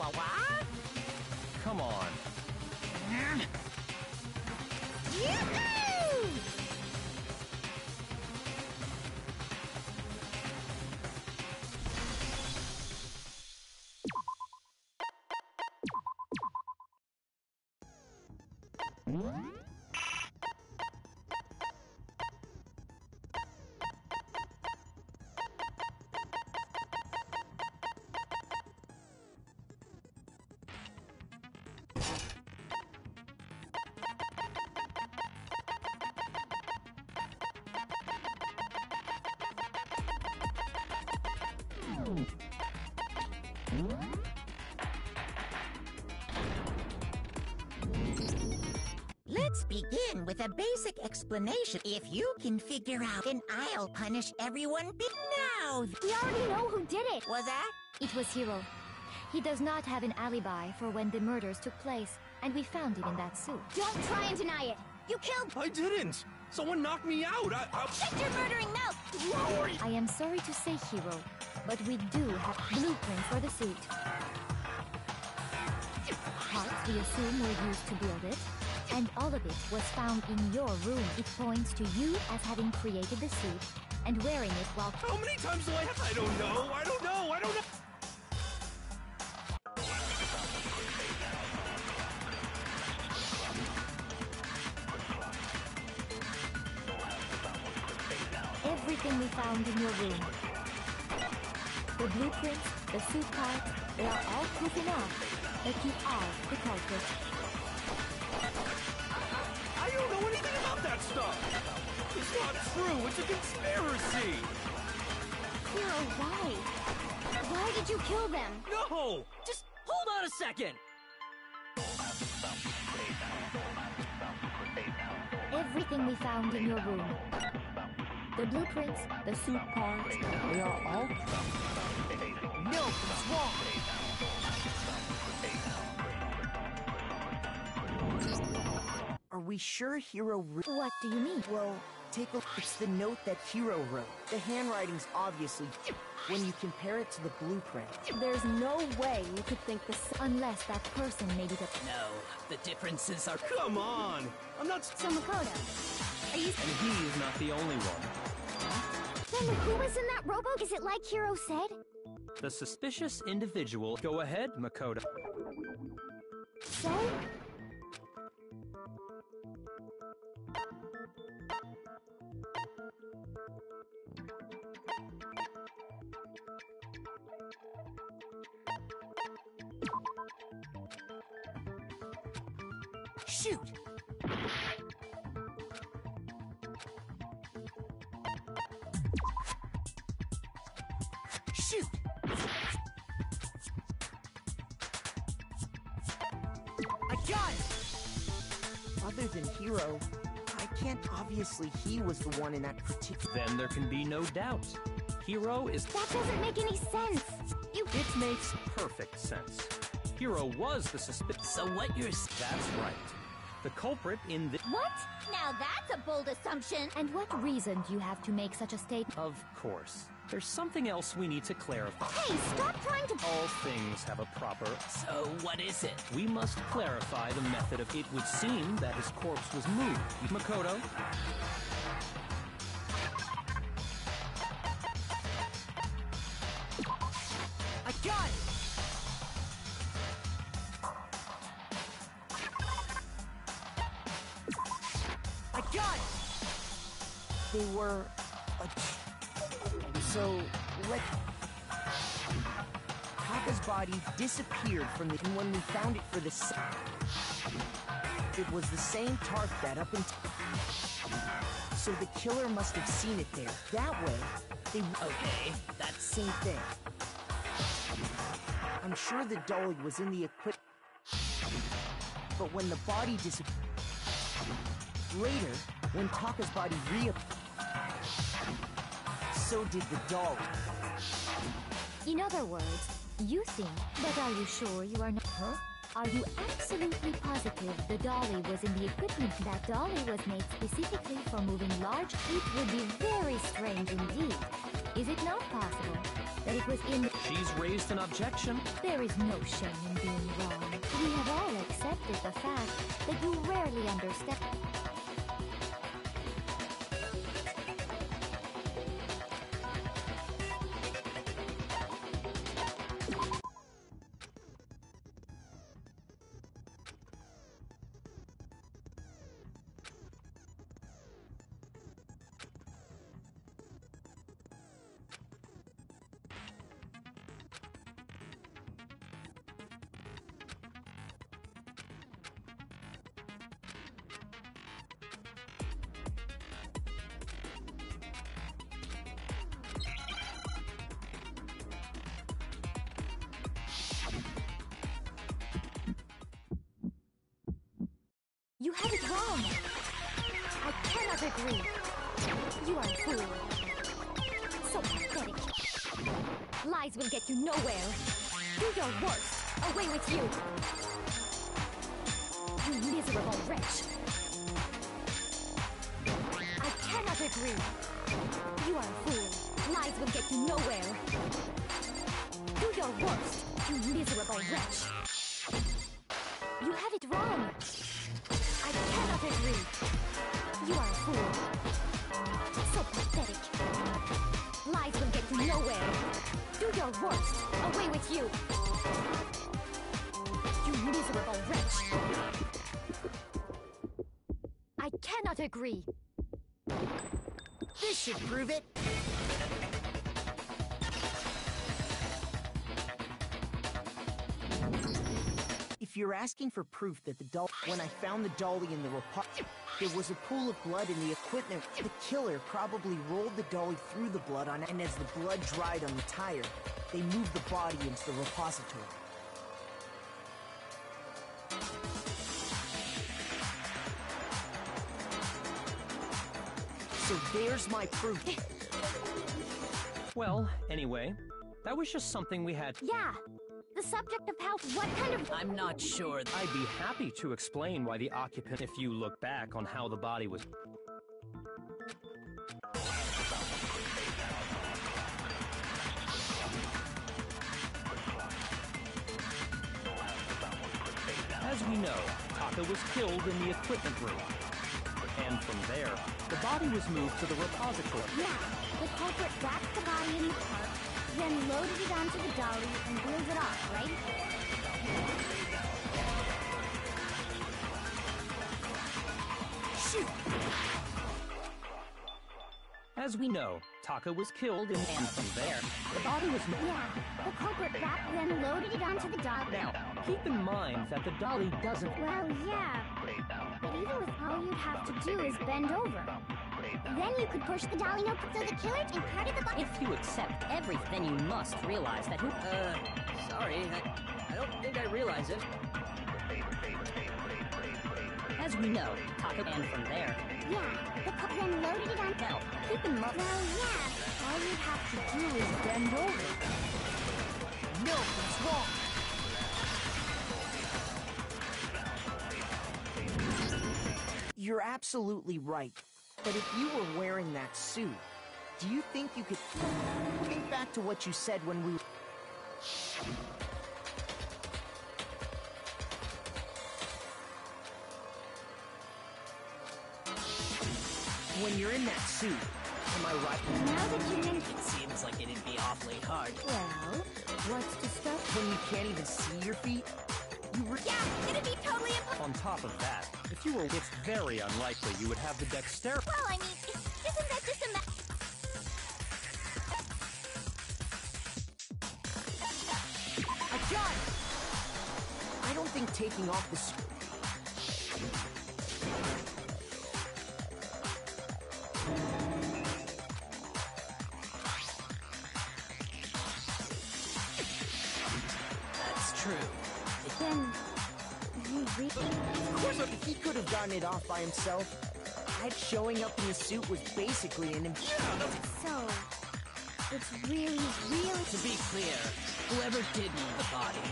S10: Wah wah? Let's begin with a basic explanation. If you can figure out, then I'll punish everyone be now.
S5: We already know who did it.
S10: Was that?
S5: It was Hiro. He does not have an alibi for when the murders took place, and we found him in that suit. Don't try and deny it. You killed.
S2: I didn't! Someone knocked me out! I, I...
S5: Shut your murdering mouth!
S2: Lower y-
S5: I am sorry to say, Hiro, but we do have blueprints for the suit. Parts we assume were used to build it, and all of it was found in your room. It points to you as having created the suit and wearing it while
S2: How many times do I have? I don't know! I don't know!
S5: Did you kill them?
S2: No!
S8: Just hold on a second!
S5: Everything we found in your room. The blueprints, the suit parts, they are all
S10: No, it's wrong.
S12: Are we sure Hiro wrote?
S5: What do you mean?
S12: Well, take a look. It's the note that Hiro wrote. The handwriting's obviously when you compare it to the blueprint.
S3: there's no way you could think this.
S5: Unless that person made it up.
S8: No, the differences are.
S2: Come on! I'm not...
S5: So Makoto, are you
S15: And he is not the only one.
S5: then who was in that rowboat? Is it like Hiro said?
S15: The suspicious individual. Go ahead, Makoto.
S5: So?
S12: Shoot! Shoot! Other than Hiro, I can't obviously he was the one in that particular.
S15: Then there can be no doubt. Hiro is.
S5: That doesn't make any sense. You.
S15: It makes perfect sense. Hiro was the suspicious.
S8: So what you're s-
S15: That's right. The culprit in the.
S5: What? Now that's a bold assumption. And what reason do you have to make such a statement?
S15: Of course. There's something else we need to clarify.
S5: Hey, stop trying to.
S15: All things have a proper.
S8: So what is it?
S15: We must clarify the method of. It would seem that his corpse was moved. Makoto,
S12: body disappeared from the. And when we found it for the. se- It was the same tarp that up until. So the killer must have seen it there. That way, they.
S8: Okay, that's
S12: Same thing. I'm sure the dolly was in the equip. But when the body disappeared. Later, when Taka's body reappeared. So did the dolly.
S5: In other words, you think, but are you sure you are not? Huh? Are you absolutely positive the dolly was in the equipment? That dolly was made specifically for moving large. It would be very strange indeed. Is it not possible that it was in?
S15: she's raised an objection.
S5: There is no shame in being wrong. We have all accepted the fact that you rarely understand. It wrong. I cannot agree. You are a fool. So pathetic. Lies will get you nowhere. Do your worst. Away with you. You miserable wretch. I cannot agree. You are a fool. Lies will get you nowhere. Do your worst, you miserable wretch. You have it wrong. I cannot agree. You are a fool. So pathetic. Lies will get you nowhere. Do your worst. Away with you. You miserable wretch. I cannot agree.
S12: This should prove it. If you're asking for proof that the doll, when I found the dolly in the repo- there was a pool of blood in the equipment. The killer probably rolled the dolly through the blood on, and as the blood dried on the tire, they moved the body into the repository. So there's my proof.
S15: Well, anyway, that was just something we had.
S5: Yeah. The subject of how what kind of
S8: I'm not sure.
S15: I'd be happy to explain why the occupant, if you look back on how the body was. As we know, Taka was killed in the equipment room. And from there, the body was moved to the repository.
S5: Yeah, the culprit wrapped the body in the tarp, then loaded it onto the dolly and wheeled it off, right?
S12: Shoot!
S15: As we know, Taka was killed in, and from there, the body was moved.
S5: Yeah, the culprit wrapped, then loaded it onto the dolly.
S15: Now, keep in mind that the dolly doesn't.
S5: Well, yeah, but even with all you'd have to do is bend over. Then you could push the dolly up so the killer imparted the body.
S16: If you accept everything, then you must realize that who. Uh, sorry, I, I don't think I realize it.
S15: As we know, Taka and from there,
S11: Yeah, the po- then loaded it on.
S15: now, keep in mind.
S11: Well, yeah. All you'd have to do is
S12: Bend over. No, that's wrong. You're absolutely right. But if you were wearing that suit, do you think you could think back to what you said when we when you're in that suit, am I right?
S11: Now that you mention.
S8: It seems like it'd be awfully hard.
S11: Well, what's to stop?
S12: When you can't even see your feet? You re-
S10: Yeah, it'd be totally impossible.
S15: On top of that, if you were, it's very unlikely you would have the dexterity.
S10: Well, I mean, isn't that just a ma-
S12: I got it! I don't think taking off the suit Of course, if he could have gotten it off by himself, I'd showing up in the suit was basically an imp-
S11: So. It's really, really.
S8: To be clear, whoever did move the body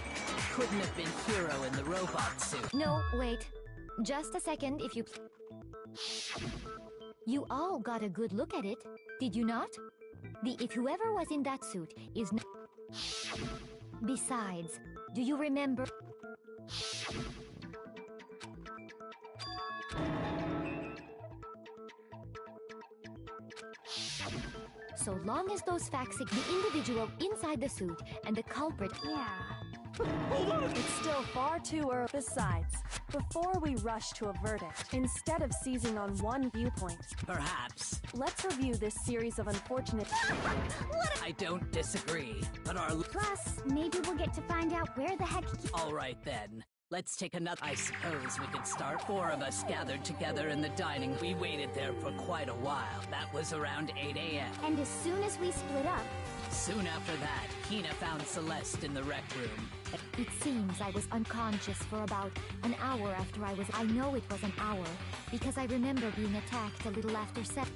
S8: couldn't have been Hiro in the robot suit.
S11: No, wait. Just a second, if you. You all got a good look at it, did you not? The if whoever was in that suit is. N- Besides, do you remember? So long as those facts, the individual inside the suit and the culprit. Yeah.
S3: It's still far too early. Besides, before we rush to a verdict, instead of seizing on one viewpoint,
S8: Perhaps.
S3: let's review this series of unfortunate.
S8: I don't disagree, but our.
S11: Plus, maybe we'll get to find out where the heck.
S8: All right then. Let's take another. I suppose we could start. Four of us gathered together in the dining. We waited there for quite a while. That was around 8 a.m.
S11: And as soon as we split up,
S8: Soon after that, Hina found Celeste in the rec room.
S11: it seems I was unconscious for about an hour after I was. I know it was an hour because I remember being attacked a little after set.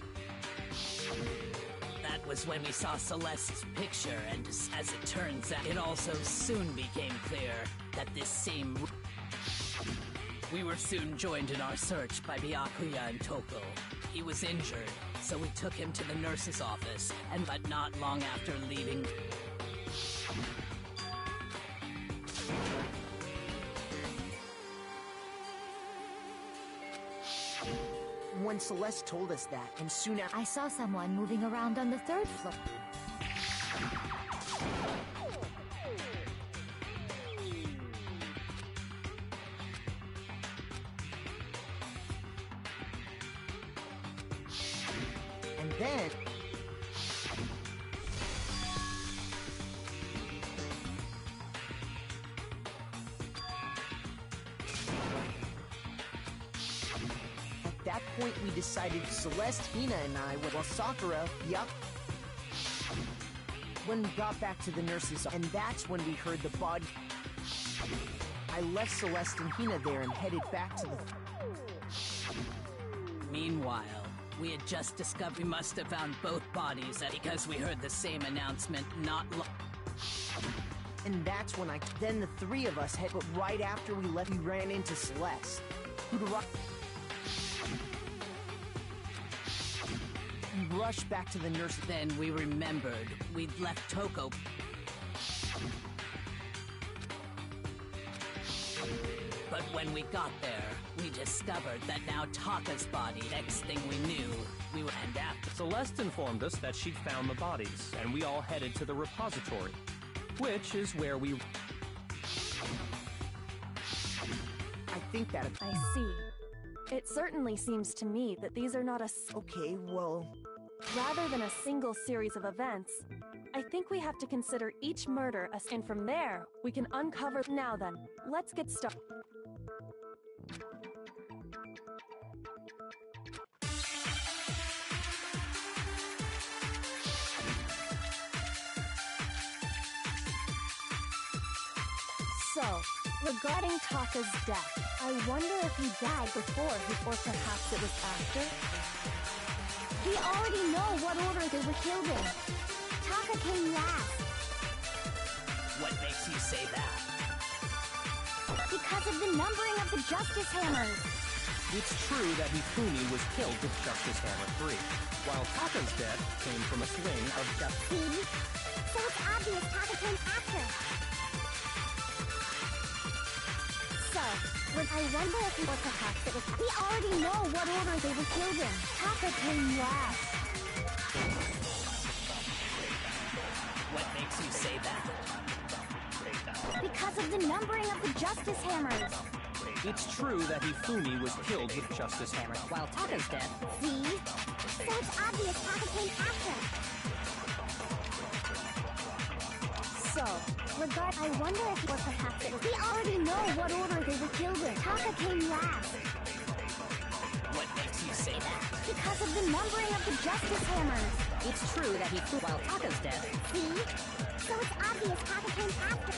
S8: That was when we saw Celeste's picture, and as it turns out, it also soon became clear that this same. We were soon joined in our search by Byakuya and Toko. He was injured, so we took him to the nurse's office, and but not long after leaving.
S12: When Celeste told us that, and soon after.
S11: I saw someone moving around on the third floor.
S12: And then. Point, we decided Celeste, Hina, and I, while Sakura, uh, yup. When we got back to the nurse's, and that's when we heard the body. I left Celeste and Hina there and headed back to the.
S8: Meanwhile, we had just discovered we must have found both bodies uh, because we heard the same announcement not long.
S12: And that's when I. Then the three of us had. But right after we left, we ran into Celeste. Who'd rushed back to the nurse.
S8: Then we remembered we'd left Toko. But when we got there, we discovered that now Taka's body, next thing we knew, we were and after.
S15: Celeste informed us that she'd found the bodies, and we all headed to the repository, which is where we.
S12: I think that.
S3: I see. It certainly seems to me that these are not a. s-
S12: Okay, well.
S3: Rather than a single series of events, I think we have to consider each murder as. And from there, we can uncover. Now then, let's get started. So, regarding Taka's death, I wonder if he died before, or perhaps it was after?
S11: We already know what order they were killed in. Taka came last
S8: What makes you say that?
S11: because of the numbering of the Justice Hammers.
S15: It's true that Hifumi was killed with Justice Hammer 3, while Taka's death came from a swing of Justice.
S11: See? So it's obvious Taka came after. So, when I wonder if or perhaps it was we already know what order they were killed in. Taka came last.
S8: What makes you say that?
S11: Because of the numbering of the Justice Hammers.
S15: It's true that Hifumi was killed with Justice Hammer, while Taka's death
S11: See? So it's obvious Taka came after. So, regard I wonder if or perhaps it was we already know what order they were killed in. Taka came last.
S8: What makes you say that?
S11: Because of the numbering of the Justice Hammers.
S10: It's true that he flew while Taka's dead.
S11: See? So it's obvious Taka came after.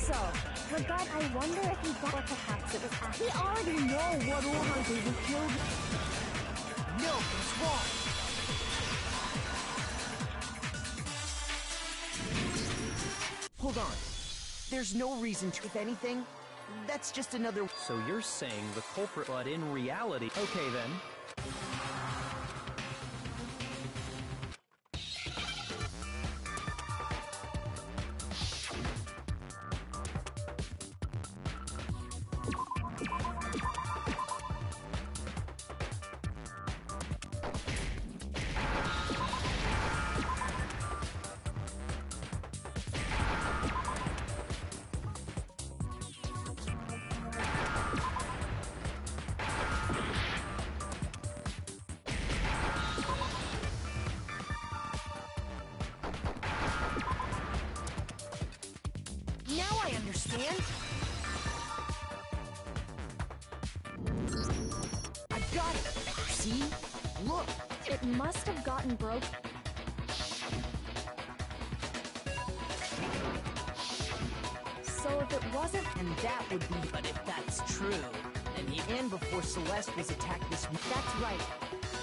S3: So, regard I wonder if he or perhaps it was after.
S11: We already know what order they were killed in.
S12: No, it's wrong. Hold on. There's no reason to. If anything, that's just another.
S15: So you're saying the culprit, but in reality. Okay then.
S12: Before Celeste was attacked this.
S3: that's right.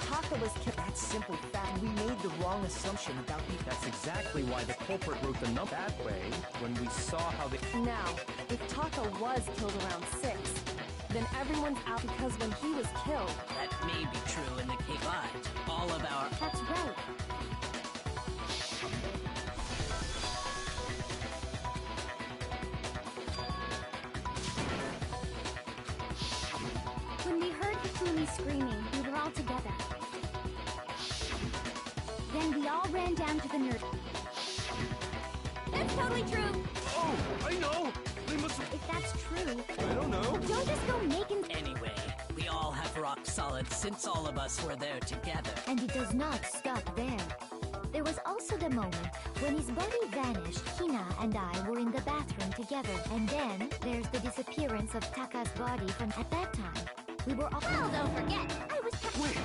S3: Taka was killed.
S12: That simple fact. We made the wrong assumption about the.
S15: That's exactly why the culprit wrote the number that way when we saw how they.
S3: Now, if Taka was killed around 6, then everyone's out because when he was killed,
S8: that may be true in the case, but all of our
S11: That's right. Screaming, we were all together. Then we all ran down to the nurse. That's totally true.
S2: Oh, I know! They must have...
S11: If that's true,
S2: I don't know.
S11: don't just go making.
S8: Anyway, we all have rock solid since all of us were there together.
S11: And it does not stop there. There was also the moment when his body vanished. Hina and I were in the bathroom together. And then there's the disappearance of Taka's body from at that time. We were all. Oh, don't forget, I was.
S2: Wait,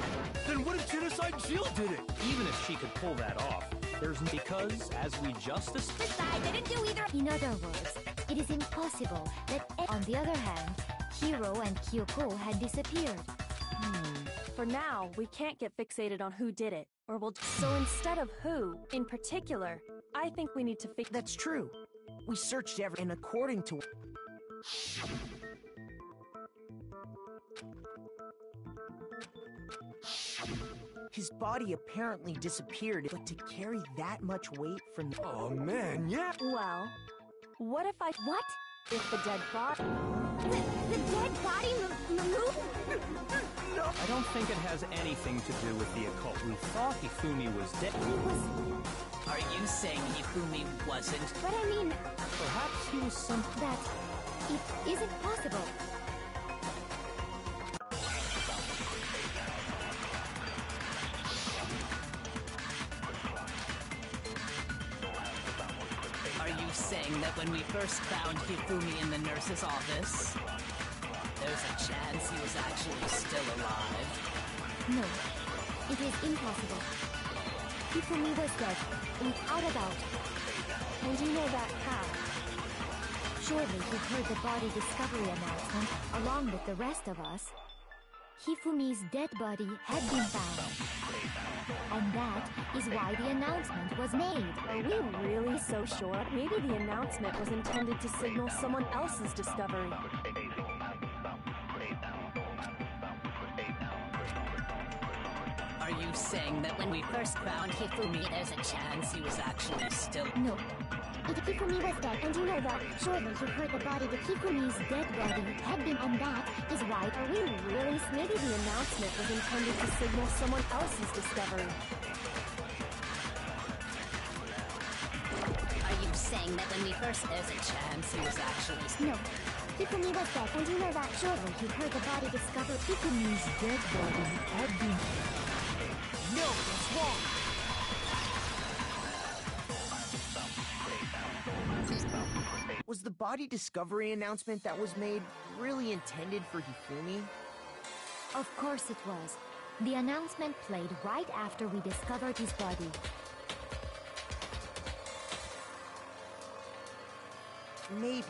S2: then what if Genocide Jill did it?
S15: Even if she could pull that off, there's because, as we just dis-
S11: Besides, I didn't do either. In other words, it is impossible that. On the other hand, Hiro and Kyoko had disappeared. Hmm.
S3: for now, we can't get fixated on who did it, or we'll. So instead of who, in particular, I think we need to fix.
S12: That's true. We searched every. And according to. His body apparently disappeared, but to carry that much weight from.
S2: the- Oh man, yeah.
S3: Well, what if I.
S11: What?
S3: If the dead body.
S11: The, the dead body m- m- moved?
S15: I don't think it has anything to do with the occult. We thought Hifumi was dead.
S11: It was.
S8: Are you saying Hifumi wasn't?
S11: But I mean,
S15: Perhaps he was some.
S11: that. It isn't possible.
S8: First found Hifumi in the nurse's office, there's a chance he was actually still alive?
S11: No, it is impossible. Hifumi was dead, without a doubt.
S3: And you know that how?
S5: Surely he heard the body discovery announcement along with the rest of us. Hifumi's dead body had been found. And that is why the announcement was made.
S3: Are we really so sure? Maybe the announcement was intended to signal someone else's discovery.
S8: Are you saying that when we first found Hifumi, there's a chance he was actually still...
S5: No. If Hifumi was dead, and you know that, surely you heard the body that Hifumi's dead body had been, and that is why
S3: Are we really? Maybe the announcement was intended to signal someone else's discovery.
S8: Are you saying that when we first... There's a chance he was actually...
S5: No. Hifumi was dead, and you know that, surely you heard the body discovered Hifumi's dead body had been...
S12: No, that's wrong. Was the body discovery announcement that was made really intended for Hifumi?
S5: Of course it was. The announcement played right after we discovered his body.
S12: Maybe.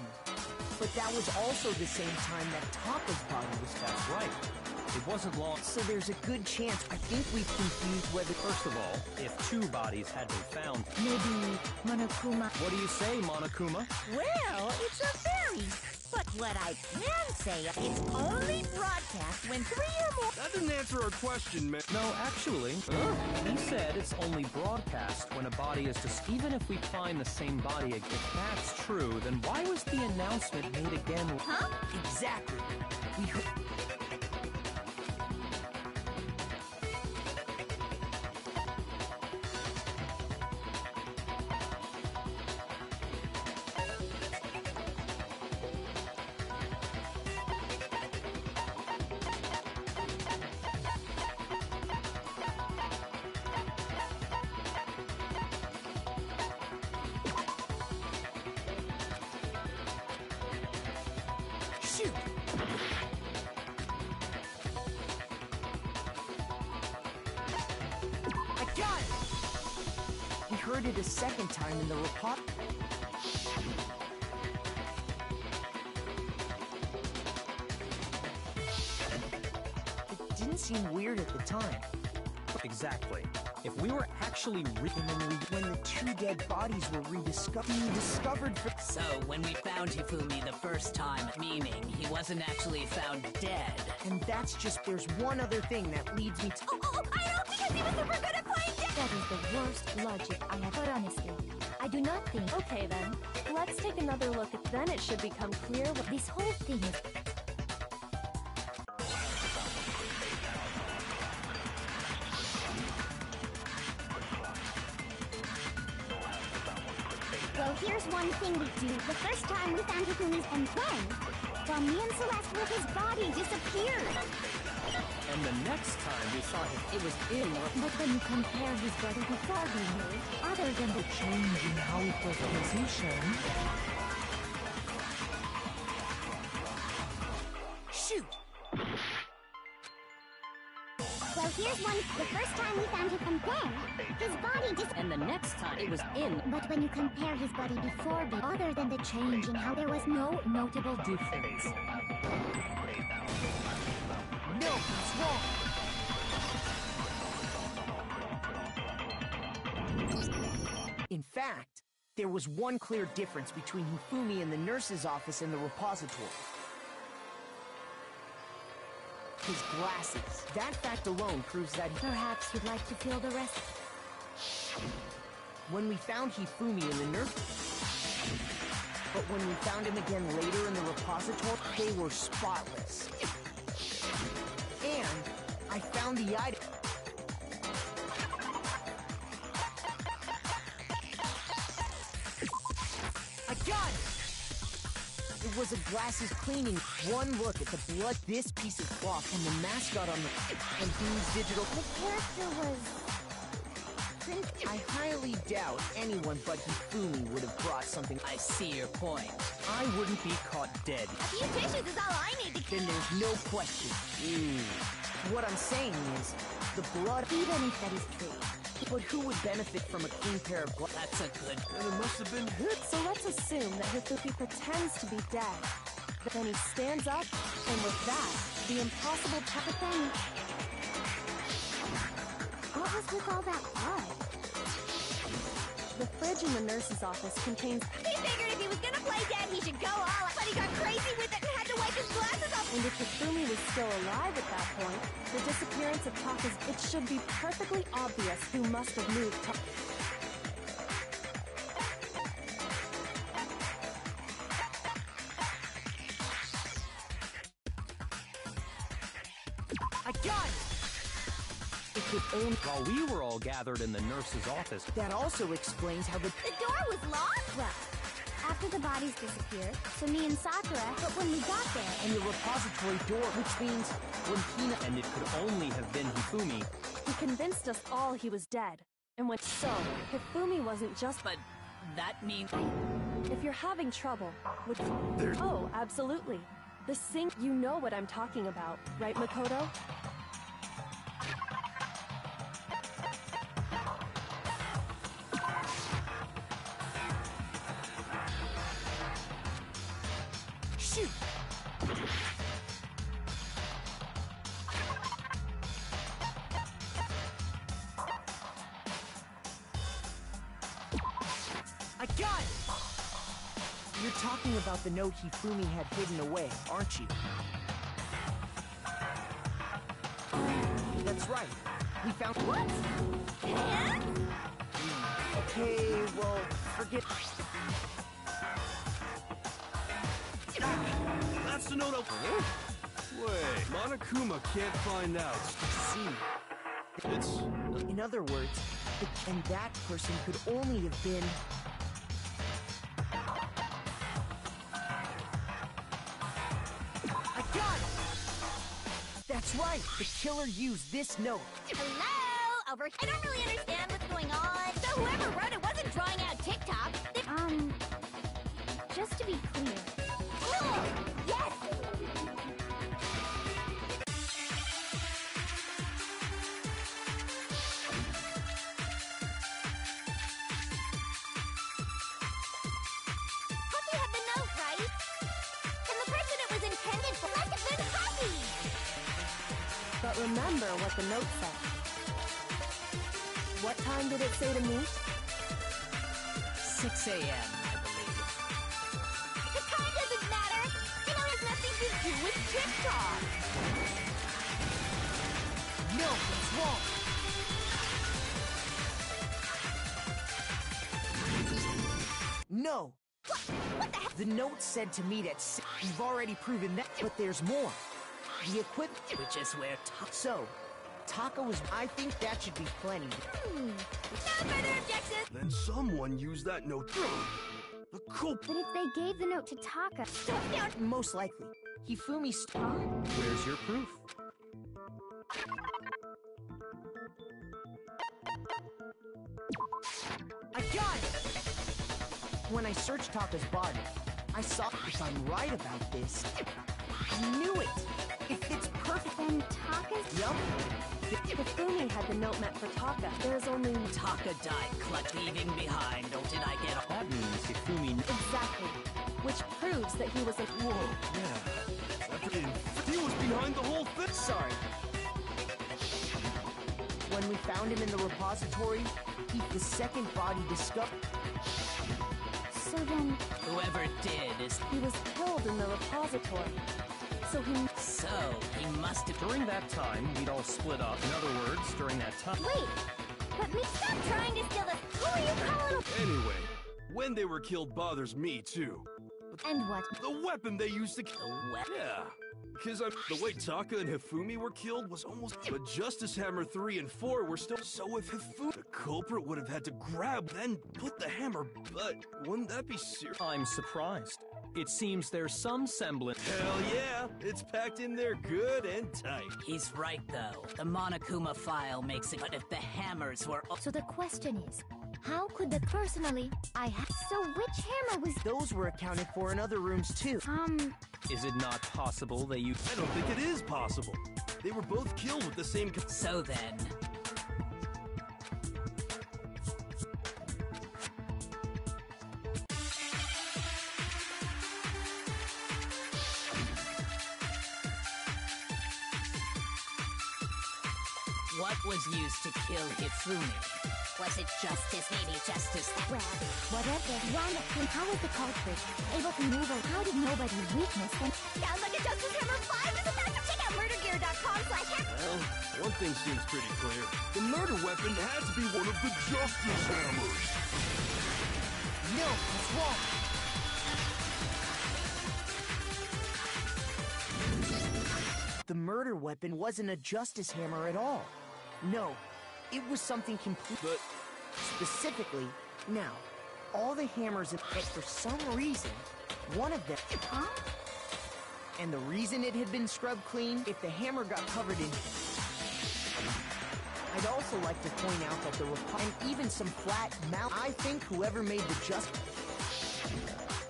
S12: But that was also the same time that Taka's body was found.
S15: Right. It wasn't long.
S12: So there's a good chance I think we've confused whether
S15: First of all, if two bodies had been found,
S5: Maybe Monokuma...
S15: what do you say, Monokuma?
S10: Well, it's a fairy. But what I can say, it's only broadcast when three or more.
S2: That didn't answer our question, man.
S15: No, actually, he said it's only broadcast when a body is just. Even if we find the same body again, if that's true, then why was the announcement made again?
S10: Huh?
S12: exactly. We heard. Time in the report. It didn't seem weird at the time.
S15: Exactly. If we were actually re-
S12: And then we, when the two dead bodies were rediscovered, discovered for
S8: So, when we found Hifumi the first time, meaning he wasn't actually found dead,
S12: And that's just, there's one other thing that leads me to.
S10: Oh, oh, oh I know because he was super good at playing dead.
S5: That is the worst logic I have heard, honestly. I do not think
S3: Okay then, let's take another look. Then it should become clear what
S5: this whole thing is...
S17: Well, here's one thing we do. The first time we found Hifumi's and when? While me and Celeste were his body disappeared.
S15: And the next time we saw him, it was in.
S5: But when you compare his body before we moved, other than the change in how it was positioned...
S12: Shoot!
S17: Well, here's one. The first time we found him and then his body dis-
S8: and the next time it was in.
S17: But when you compare his body before be other than the change in how there was no notable difference.
S12: Wrong! In fact, there was one clear difference between Hifumi in the nurse's office and the repository. His glasses. That fact alone proves that
S5: Perhaps you'd like to feel the rest...
S12: when we found Hifumi in the nurse... But when we found him again later in the repository, they were spotless. I found the item. I got it! It was a glasses cleaning. One look at the blood, this piece of cloth, and the mascot on the and whose digital.
S17: The character was.
S12: I highly doubt anyone but Hifumi would have brought something.
S8: I see your point.
S15: I wouldn't be caught dead.
S10: A few tissues is all I need to.
S12: Then there's no question. Hmm. What I'm saying is, the blood.
S5: Even if that is true,
S12: But who would benefit from a clean pair of gloves?
S8: That's a good.
S2: And it must have been hit.
S3: So let's assume that Hifumi pretends to be dead. Then he stands up, and with that, the impossible type of thing.
S11: What was with all that blood?
S3: The fridge in the nurse's office contains.
S6: He figured if he was gonna play dead, he should go all out, but he got crazy with it and had to wipe his glasses off.
S3: And if Hifumi was still alive at that point, the disappearance of Taka's. It should be perfectly obvious who must have moved Ta-
S12: I got it! It could only.
S15: While we were all gathered in the nurse's office,
S12: That also explains how the.
S6: The door was locked? Well, after the bodies disappeared, so me and Sakura, but when we got there,
S12: And the repository door, which means when Hina.
S15: and it could only have been Hifumi,
S3: He convinced us all he was dead. And when so, Hifumi wasn't just.
S8: But that means.
S3: If you're having trouble with. Oh, absolutely. The sink... You know what I'm talking about, right, Makoto?
S12: About the note Hifumi had hidden away, aren't you? That's right. We found what? Okay, well, forget.
S2: That's the note of... Wait, Monokuma can't find out.
S12: See,
S2: It's...
S12: in other words, the, and that person could only have been. That's right. The killer used this note.
S6: hello, over. I don't really understand what's going on. So whoever wrote it wasn't drawing out TikTok. They-
S11: Um,
S3: what the note said. What time did it say to meet?
S8: 6 a.m., I believe.
S6: The time doesn't matter. You know, it has nothing to do with TikTok.
S12: No, it's wrong. No.
S6: What the heck?
S12: The note said to meet at six. You've already proven that, but there's more. The equipment.
S8: Which is where Ta-
S12: So, Taka was. I think that should be plenty.
S6: No further objections.
S2: Then someone used that note. The culprit.
S11: but if they gave the note to Taka,
S12: Most likely. Hifumi st-
S15: where's your proof?
S12: I got it! When I searched Taka's body, I saw if I'm right about this. I knew it! It fits perfect.
S11: then Taka's.
S12: Yup.
S3: Hifumi had the note meant for Taka. There's only
S8: Taka died clutch leaving behind. Oh, did I get
S15: That means Hifumi
S3: exactly, which proves that he was a.
S2: Whoa, oh, yeah. That He was behind the whole thing.
S12: Sorry. When we found him in the repository, he the second body discovered.
S11: So then,
S8: Whoever did is.
S3: He was killed in the repository. So he.
S8: So, he must have.
S15: During that time, we'd all split up. In other words, during that time.
S11: wait. But me,
S6: Stop trying to steal the. Who are you calling? a-
S2: Anyway, when they were killed bothers me too.
S11: and what?
S2: The weapon they used to kill.
S8: The weapon?
S2: Yeah. Because the way Taka and Hifumi were killed was almost. But Justice Hammer 3 and 4 were still. So if Hifumi. The culprit would have had to grab, then put the hammer. But wouldn't that be serious?
S15: I'm surprised. It seems there's some semblance.
S2: Hell yeah! It's packed in there good and tight.
S8: He's right, though. The Monokuma file makes it. But if the hammers were.
S11: So the question is, how could the personally? I have. So which hammer was?
S12: Those were accounted for in other rooms too.
S11: Um.
S15: Is it not possible that you?
S2: I don't think it is possible. They were both killed with the same.
S8: so then. What was used to kill Hifumi? Was it justice? Maybe justice that...
S5: Well, whatever. One, then how was the culprit able to move or how did nobody witness them?
S6: Sounds like a Justice Hammer 5 is about to check out murdergear.com slash hammer.
S2: Well, one thing seems pretty clear. The murder weapon had to be one of the Justice Hammers.
S12: No, it's wrong. The murder weapon wasn't a justice hammer at all. No, it was something complete.
S2: But
S12: Specifically, now, all the hammers, but for some reason, one of them.
S5: Huh?
S12: And the reason it had been scrubbed clean, if the hammer got covered in. I'd also like to point out that the rep- and even some flat mouth. I think whoever made the just.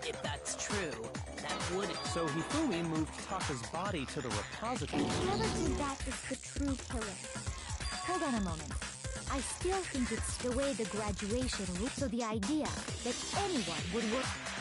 S8: If that's true, that would...
S15: So Hifumi moved Taka's body to the repository.
S5: Whoever did that is the true killer. Hold on a moment. I still think it's the way the graduation route, so the idea that anyone would work.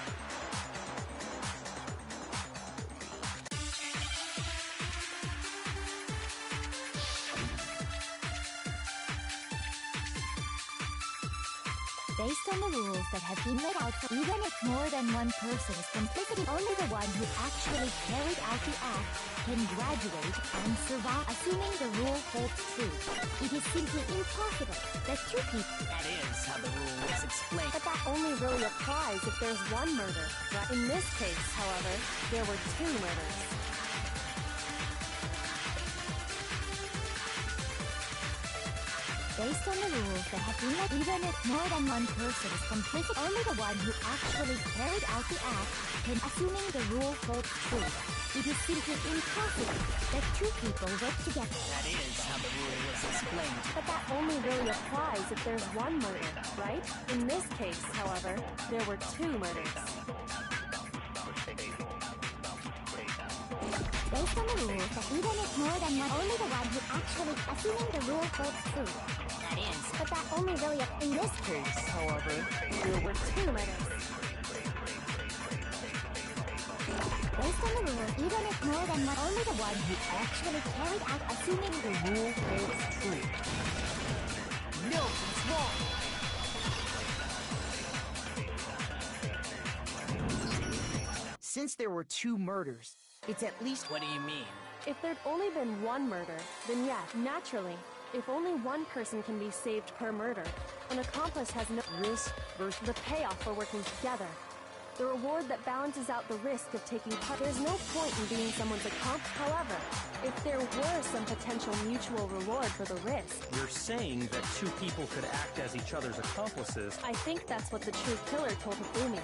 S5: On the rules that have been laid out for even if more than one person is complicit, only the one who actually carried out the act can graduate and survive, assuming the rule holds true. It is simply impossible that two people
S8: That is how the rule was explained.
S3: But that only really applies if there's one murder. In this case, however, there were two murders.
S5: Based on the rules that have been laid, even if more than one person is complicit, only the one who actually carried out the act can, assuming the rule holds true. It is simply impossible that two people work together.
S8: That is how the rule was explained.
S3: But that only really applies if there's one murder, right? In this case, however, there were two murders.
S5: Based on the rules that even if more than one, only the one who actually, assuming the rule holds true.
S8: That is...
S5: But that only really, in this
S3: Case, however, there were two murders.
S5: Based on the rule, even if more than one, only the one who actually carried out, assuming the rule holds true.
S12: Wrong. Since there were two murders, it's at least
S8: What do you mean?
S3: If there'd only been one murder, then yeah, naturally, if only one person can be saved per murder, an accomplice has no risk versus the payoff for working together. The reward that balances out the risk of taking part. There's no point in being someone's accomplice. However, if there were some potential mutual reward for the risk,
S15: You're saying that two people could act as each other's accomplices.
S3: I think that's what the true killer told Hifumi.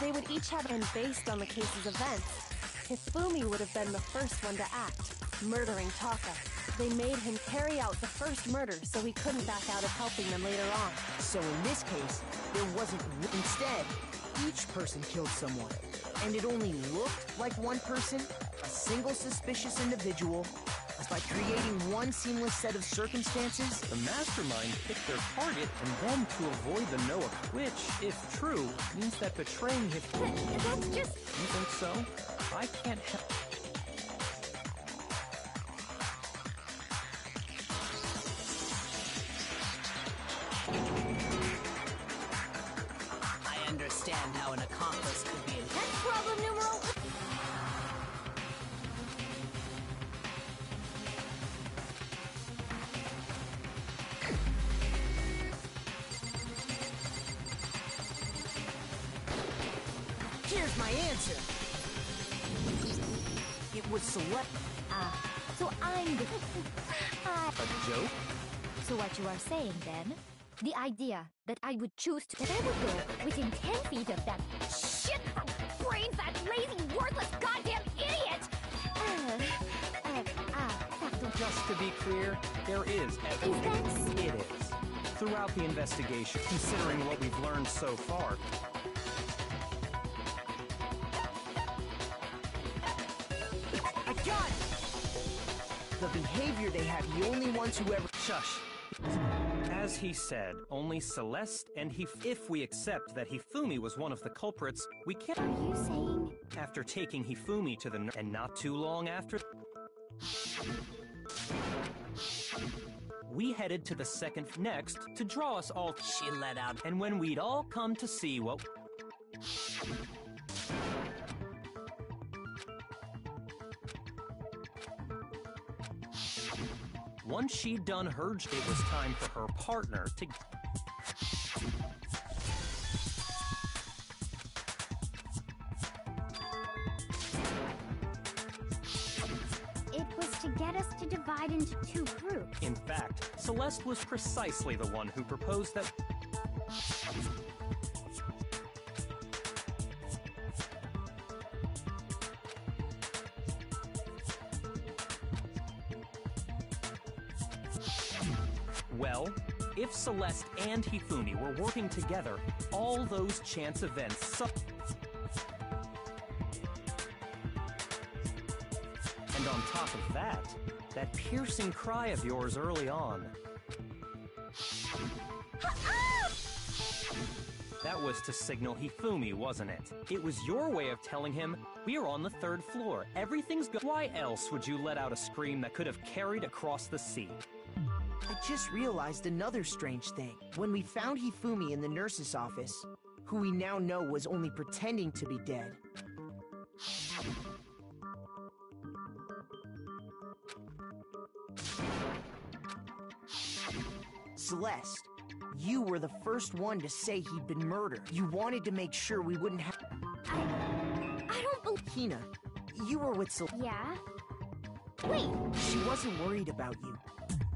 S3: They would each have been based on the case's events. Hifumi would have been the first one to act, murdering Taka. They made him carry out the first murder so he couldn't back out of helping them later on.
S12: So in this case, there wasn't. Instead, each person killed someone. And it only looked like one person, a single suspicious individual, by creating one seamless set of circumstances.
S15: The mastermind picked their target and then to avoid the Noah, which, if true, means that betraying Hif...
S5: That's just.
S15: You think so? I can't help...
S8: I understand how an accomplice could be in...
S5: That's problem
S12: my answer. It was select.
S5: Ah, so I'm the.
S15: A joke?
S5: so what you are saying then? The idea that I would choose to. that I would go within 10 feet of that.
S6: Shit! Brains, that lazy, worthless, goddamn idiot!
S5: Uh, uh, facto.
S15: Just to be clear, there is evidence.
S5: that-
S15: It is. Throughout the investigation, considering what we've learned so far,
S12: I got it! The behavior they have, the only ones who ever.
S15: Shush. As he said, only Celeste and he. If we accept that Hifumi was one of the culprits, we can't.
S5: Are you saying?
S15: After taking Hifumi to the and not too long after. we headed to the second next to draw us all.
S8: She let out.
S15: And when we'd all come to see what. Once she'd done her, it was time for her partner to.
S6: It was to get us to divide into two groups.
S15: In fact, Celeste was precisely the one who proposed that. Well, if Celeste and Hifumi were working together, all those chance events. Su- and on top of that, that piercing cry of yours early on. That was to signal Hifumi, wasn't it? It was your way of telling him, we're on the third floor. Everything's good. Why else would you let out a scream that could have carried across the sea?
S12: I just realized another strange thing. When we found Hifumi in the nurse's office, who we now know was only pretending to be dead, Celeste, you were the first one to say he'd been murdered. You wanted to make sure we wouldn't have.
S6: I I don't believe.
S12: Hina, you were with Celeste.
S6: Yeah? Wait,
S12: She wasn't worried about you.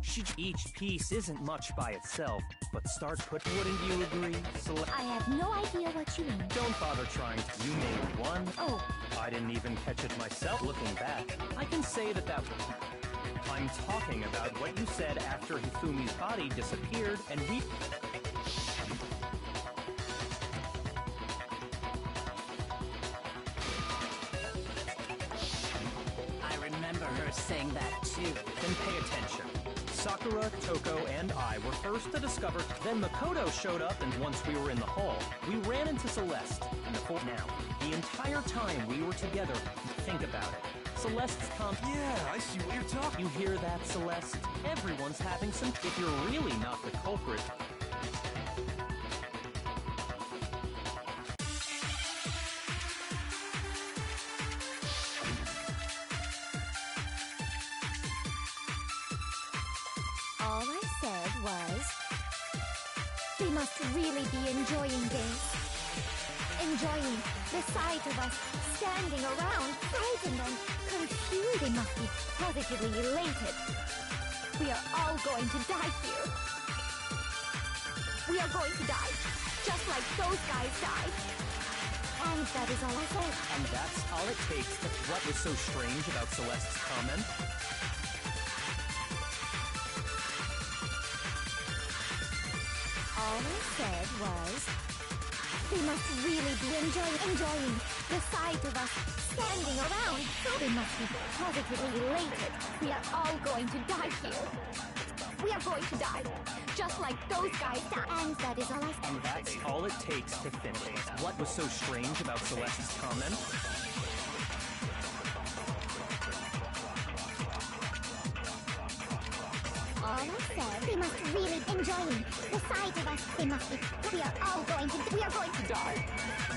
S12: She j-
S15: Each piece isn't much by itself, but start put. Wouldn't you agree, Celeste?
S6: I have no idea what you mean.
S15: Don't bother trying to. You made one.
S6: Oh,
S15: I didn't even catch it myself looking back. I can say that that. was. I'm talking about what you said after Hifumi's body disappeared and we.
S8: I remember her saying that too.
S15: Then pay attention. Sakura, Toko, and I were first to discover. Then Makoto showed up, and once we were in the hall, we ran into Celeste. And the full now, the entire time we were together, think about it. Celeste's comp.
S2: Yeah, I see what you're talking.
S15: You hear that, Celeste? Everyone's having some. If you're really not the culprit,
S6: really be enjoying this. Enjoying the sight of us standing around, frightened and confused. They must be positively elated. We are all going to die here. We are going to die, just like those guys died. And that is all I said.
S15: and that's all it takes. To, what was so strange about Celeste's comment?
S6: All I said was, they must really be enjoying enjoying the sight of us standing around. So they must be positively elated. We are all going to die here. We are going to die, just like those guys died. And that is all I said.
S15: And that's all it takes to finish. What was so strange about Celeste's comment?
S6: All said, they must really enjoying the sight of us. They must be. We are all going to. We are going to die,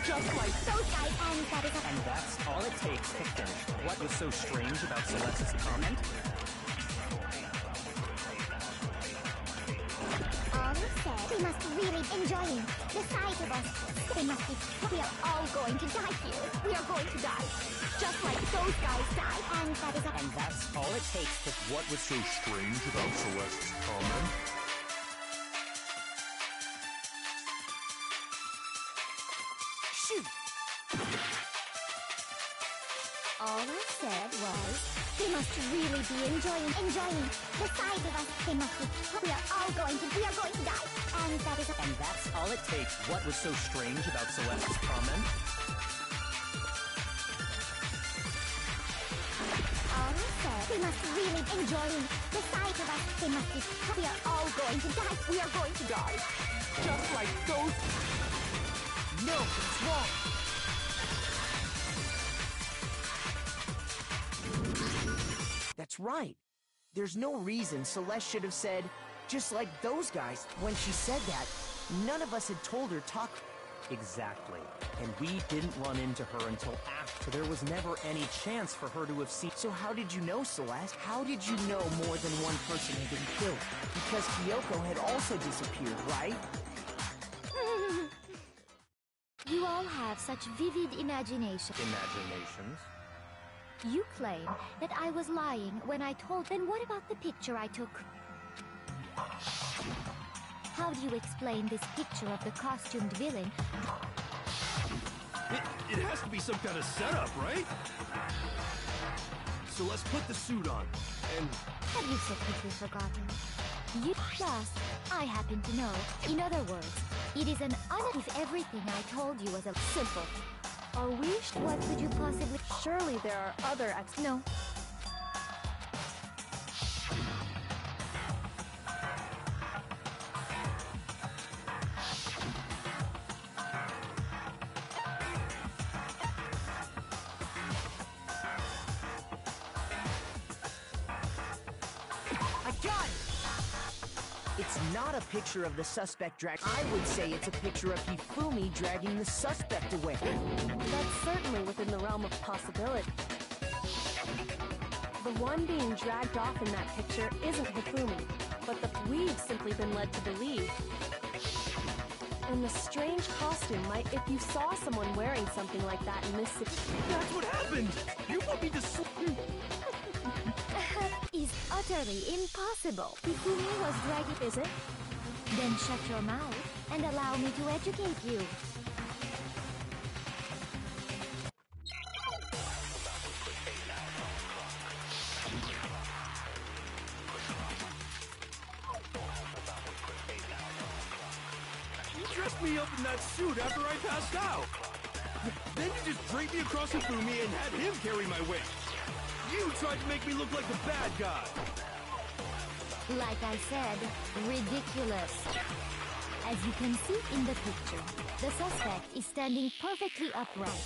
S6: just like those guys. And that is.
S15: And that's all it takes to finish. What was so strange about Celeste's comment?
S6: All I said, they must really enjoy enjoying the sight of us. They must be. We are all going to die here. We are going to die, just like those guys died. And that is all.
S15: And that's all it takes to.
S18: What was so strange about Celeste's comment?
S12: shoot.
S6: All I said was, they must really be enjoying, enjoying the sight of us. They must be. We are all going to. We are going to die. And that is all.
S15: And that's all it takes. What was so strange about Celeste's comment?
S6: All I said, they must really be enjoying the sight of us. They must be. We are all going to die. We are going to die, just like those.
S12: No, it's wrong. That's right. There's no reason Celeste should have said, Just like those guys, when she said that, none of us had told her talk.
S15: Exactly. And we didn't run into her until after. There was never any chance for her to have seen.
S12: So how did you know, Celeste? How did you know more than one person had been killed? Because Kyoko had also disappeared, right?
S5: You all have such vivid imagination.
S15: Imaginations.
S5: You claim that I was lying when I told. Then what about the picture I took? How do you explain this picture of the costumed villain?
S2: It, it has to be some kind of setup, right? So let's put the suit on, and
S5: Have you so quickly forgotten? You plus, I happen to know. In other words, it is an honor if everything I told you was a
S3: Simple. Are we
S5: What could you possibly?
S3: Surely there are other ex-
S5: No.
S12: Not a picture of the suspect drag. I would say it's a picture of Hifumi dragging the suspect away.
S3: That's certainly within the realm of possibility. The one being dragged off in that picture isn't Hifumi, but the we've simply been led to believe. And the strange costume might, if you saw someone wearing something like that in this situation.
S2: that's what happened! You want me to sleep?
S5: Is utterly impossible. Hifumi was dragging.
S3: Is it?
S5: Then shut your mouth and allow me to educate you.
S2: You dressed me up in that suit after I passed out. Then you just draped me across Hifumi and had him carry my weight. You tried to make me look like the bad guy.
S5: Like I said, ridiculous. As you can see in the picture, the suspect is standing perfectly upright.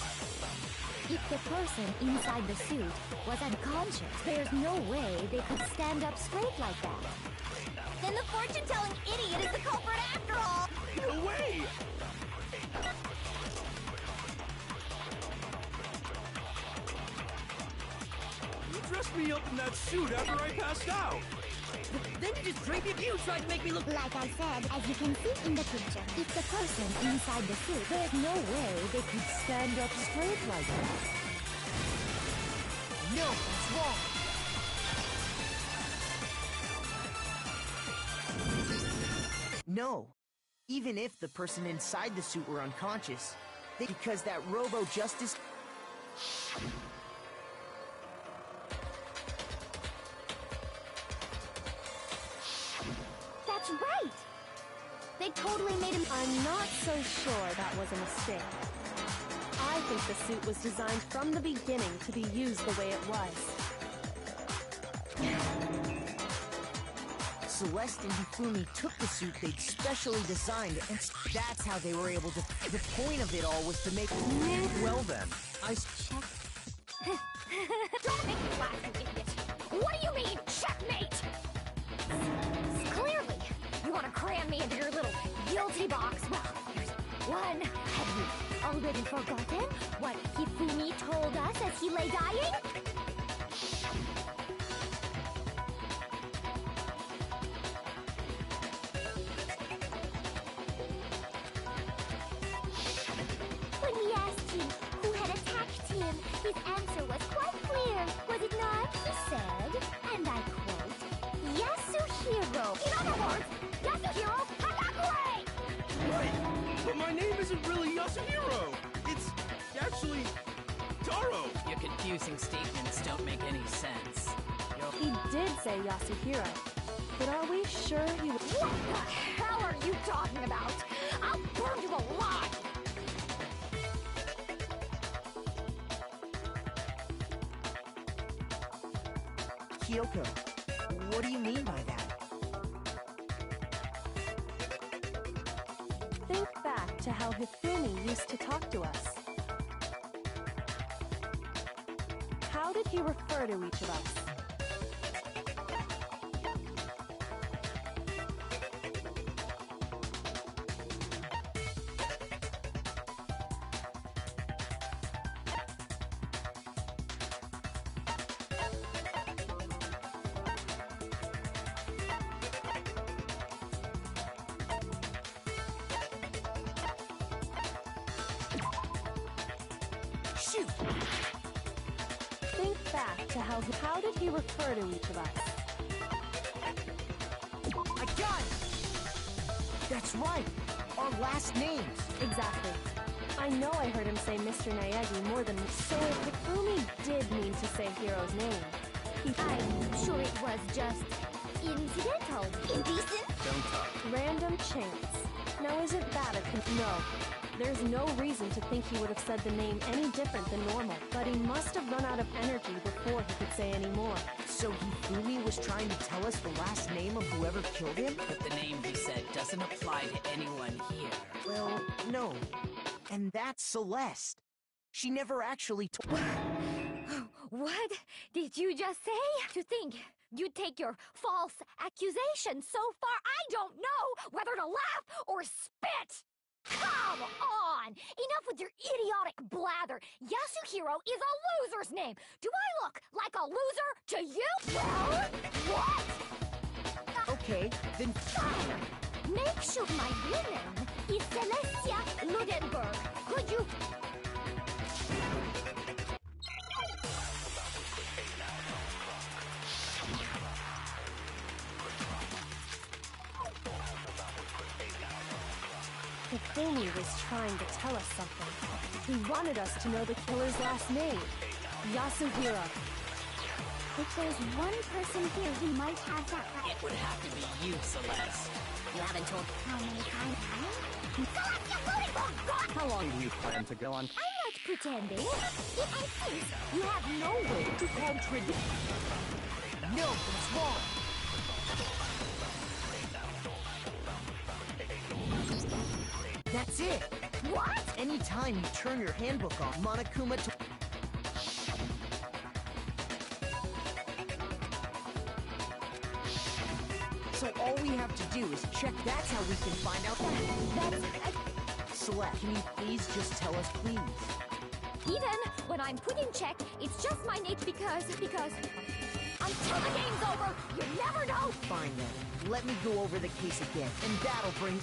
S5: If the person inside the suit was unconscious, there's no way they could stand up straight like that.
S17: Then the fortune-telling idiot is the culprit after all!
S2: No way! You dressed me up in that suit after I passed out.
S17: Then you just draped it. You tried to make me look
S5: Like I said, as you can see in the picture, if the person inside the suit, there's no way they could stand up straight like that.
S12: No, it's wrong. No. Even if the person inside the suit were unconscious, they, because that Robo Justice.
S5: That's right! They totally made him.
S3: I'm not so sure that was a mistake. I think the suit was designed from the beginning to be used the way it was.
S12: Celeste and Hifumi took the suit they'd specially designed, and that's how they were able to. The point of it all was to make.
S15: Well then, I...
S5: Check.
S6: Don't make me laugh, you idiot! What do you mean, checkmate? Want to cram me into your little guilty box. Well, here's one.
S5: Have you already forgotten what Hifumi told us as he lay dying? When we asked who had attacked him, his answer was quite clear, was it not? He said, and I.
S6: In other words, Yasuhiro Hagakure!
S2: Right, but my name isn't really Yasuhiro. It's actually Taro.
S8: Your confusing statements don't make any sense. You're
S3: He did say Yasuhiro. But are we sure he was.
S6: What the hell are you talking about? I'll burn you alive!
S12: Kyoko, what do you mean by that?
S3: To how Hifumi used to talk to us. How did he refer to each of us? Think he would have said the name any different than normal, but he must have run out of energy before he could say any more.
S12: So Hifumi was trying to tell us the last name of whoever killed him?
S8: But the name he said doesn't apply to anyone here.
S12: Well, no. And that's Celeste. She never actually told.
S6: What did you just say? To think you'd take your false accusation so far, I don't know whether to laugh or spit! Come on! Enough with your idiotic blather! Yasuhiro is a loser's name! Do I look like a loser to you? Well, what?
S12: Okay, then fine.
S6: Make sure my real name is Celestia Ludenberg. Could you
S3: Hifumi was trying to tell us something. He wanted us to know the killer's last name, Yasuhiro.
S6: If there's one person here who might have that right,
S8: It would have to be you, Celeste.
S6: you haven't told how many times I Celestia Ludenberg, God!
S15: How long do you plan to go on?
S6: I'm not pretending. If I think you have no way to contradict
S12: No, that's wrong. That's it.
S6: What?
S12: Anytime you turn your handbook off, Monokuma to... So all we have to do is check. That's how we can find out.
S6: That's...
S12: Celeste, can you please just tell us, please?
S6: Even when I'm put in check, it's just my nature because... because... Until the game's over, you never know!
S12: Fine then. Let me go over the case again, and that'll bring...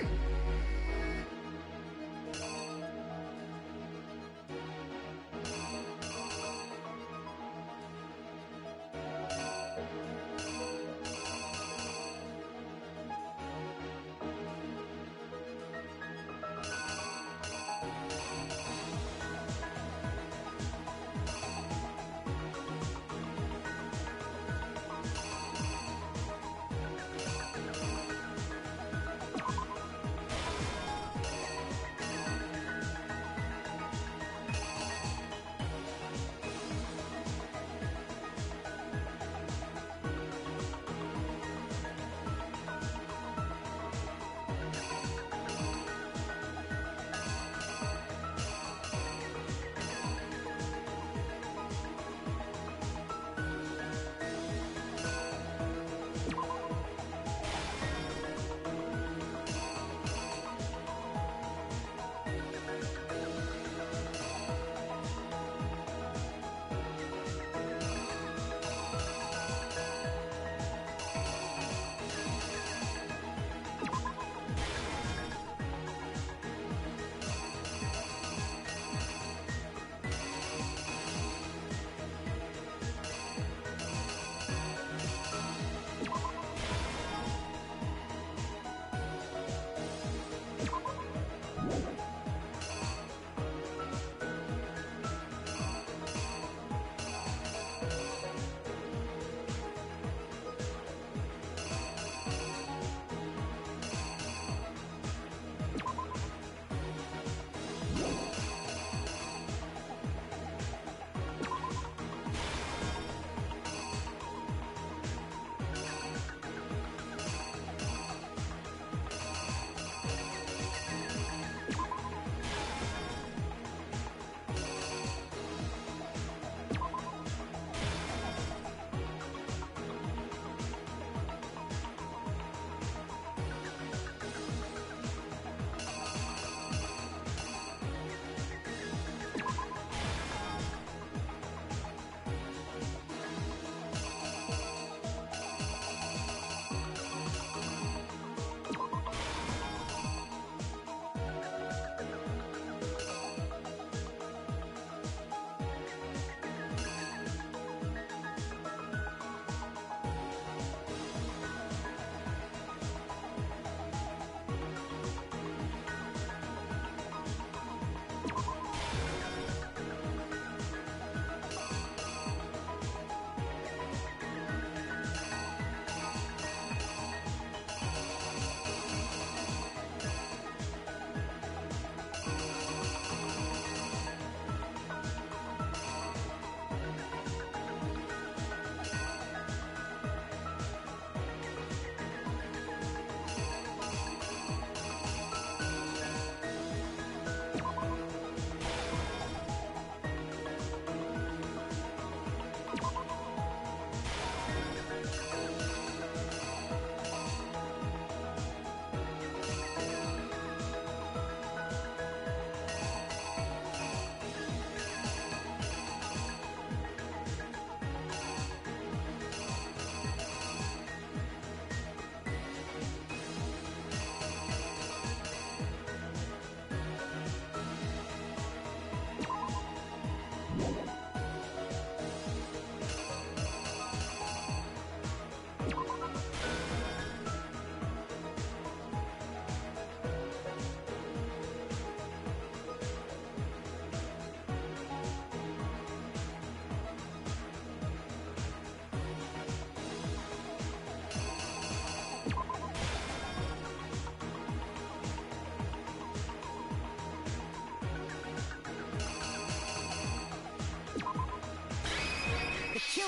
S12: you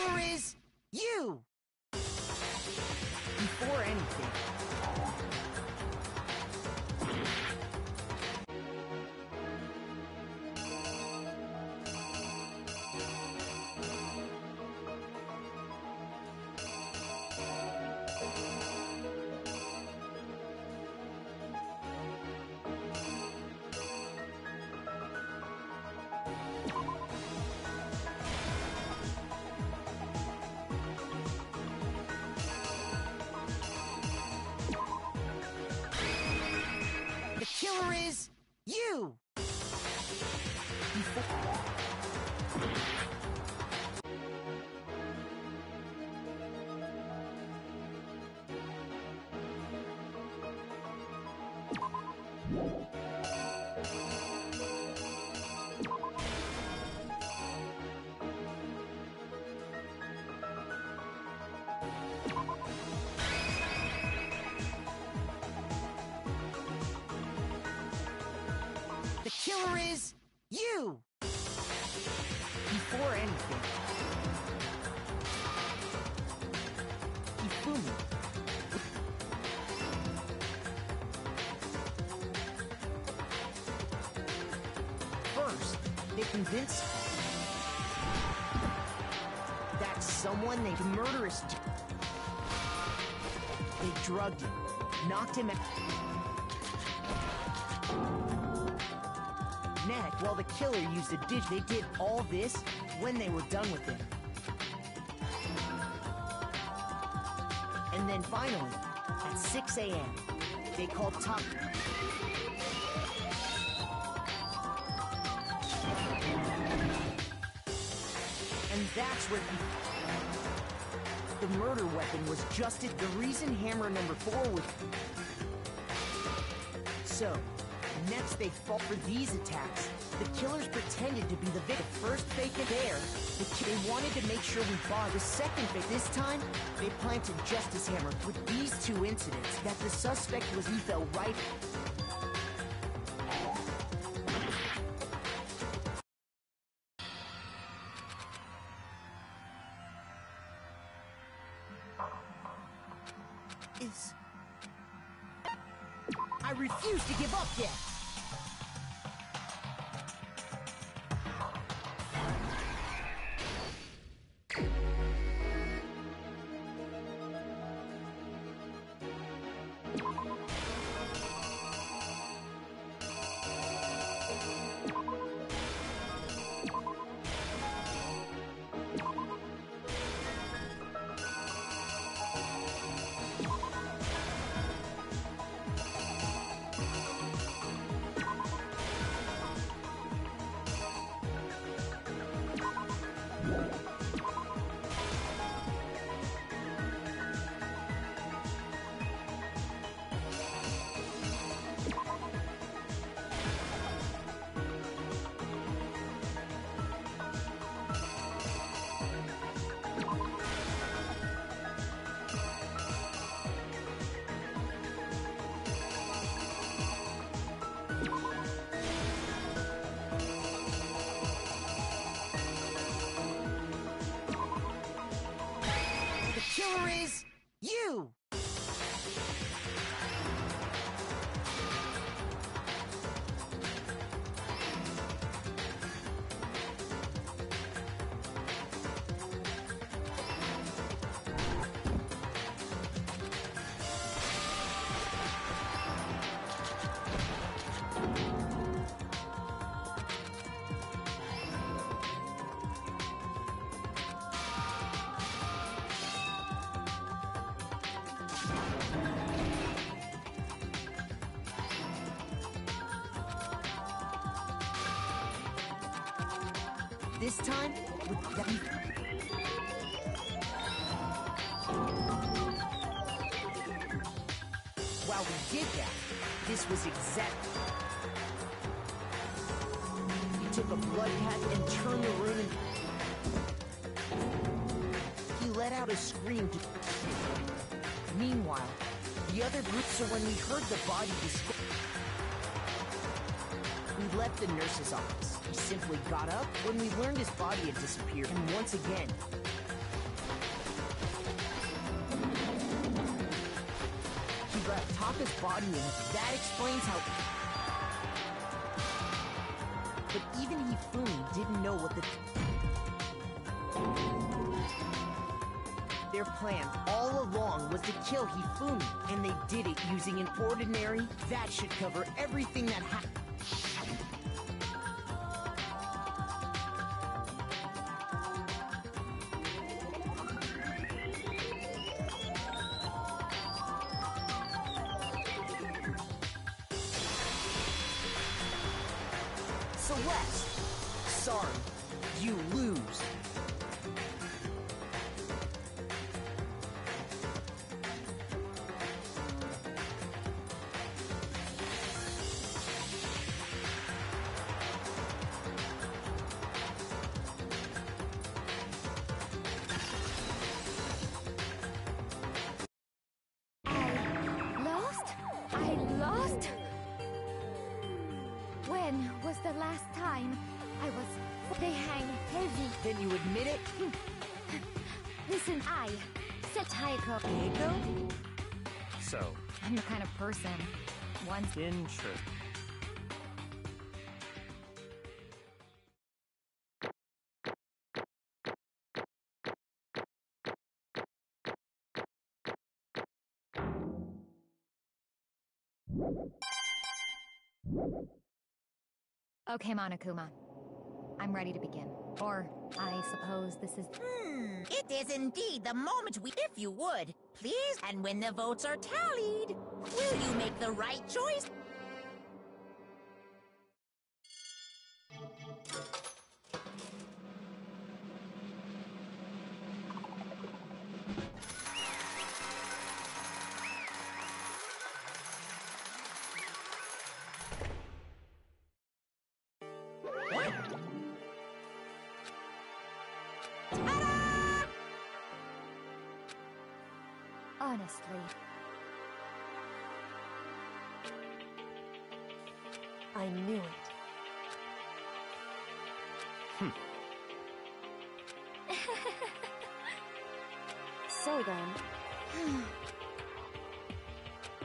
S12: There is someone named Murderous. They drugged him, knocked him out. neck while the killer used a ditch. They did all this when they were done with him. And then finally, at 6 a.m., they called Top. And that's where he... The murder weapon was just it. The reason hammer number four was... So, Next, they fought for these attacks. The killers pretended to be the victim. First there. The they wanted to make sure we bought the second fake. This time, they planted Justice Hammer with these two incidents. That the suspect was he fell heard the body We left the nurse's office. He simply got up when we learned his body had disappeared. And once again, he left Taka's body in. That explains how plan all along was to kill Hifumi, and they did it using an ordinary... That should cover everything that happened.
S5: Okay, Monokuma. I'm ready to begin. Or, I suppose this is...
S10: Hmm, it is indeed the moment we... If you would, please, and when the votes are tallied, will you make the right choice?
S5: Honestly,
S3: I knew it. Hmm. So then,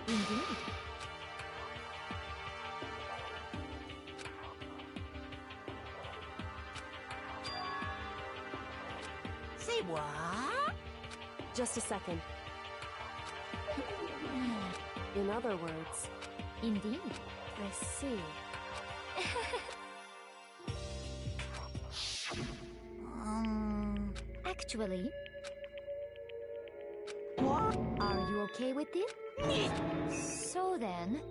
S5: indeed.
S10: Say what?
S3: just a second. In other words,
S5: Indeed.
S3: I see.
S5: Um, actually,
S10: What?
S5: are you okay with it? So then,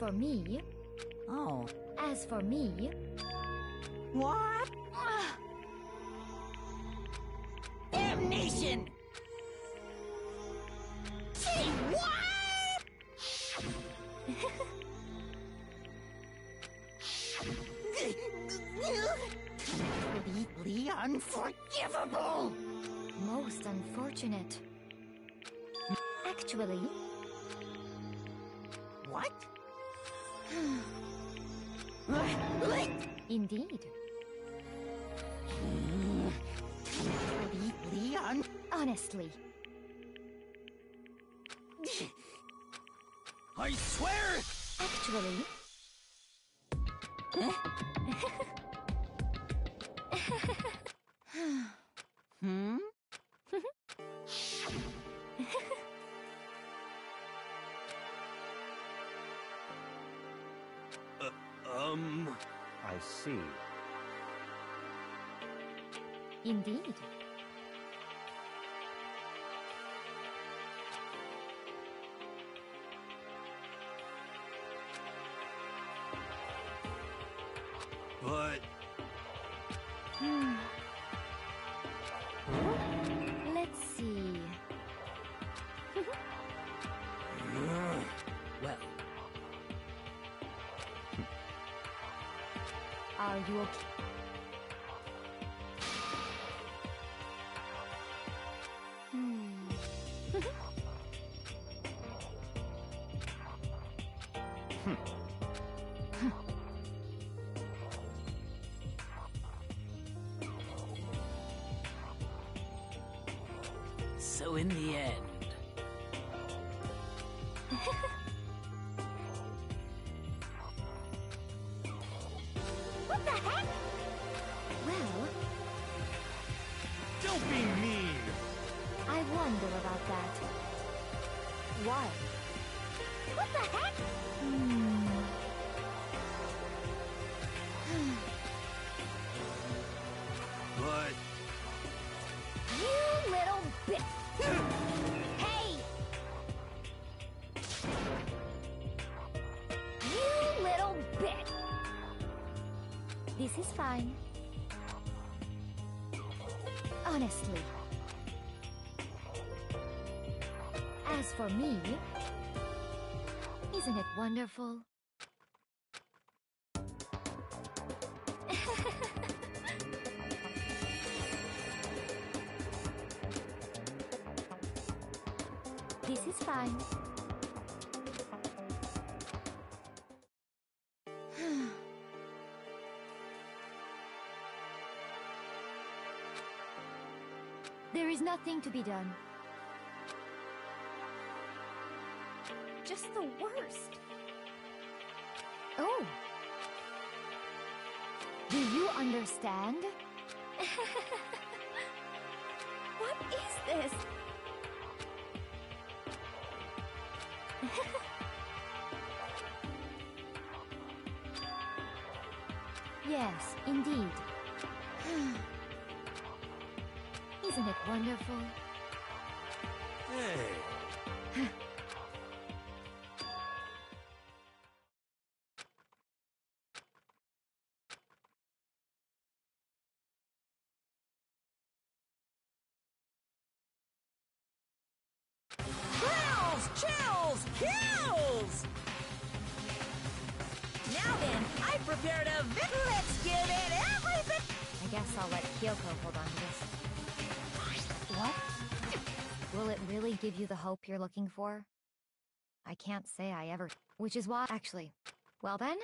S5: for me,
S10: Oh.
S5: as for me,
S10: What?
S5: Indeed.
S10: un...
S5: Honestly,
S19: I swear!
S5: actually,
S10: Hmm?
S5: Are you okay? Is fine. Honestly. As for me, isn't it wonderful? Nothing to be done.
S6: Just the worst.
S5: Oh. Do you understand?
S6: What is this?
S5: yes, indeed. Isn't it wonderful?
S10: hey,
S5: hope you're looking for? I can't say I ever... Which is why... Actually. Well then...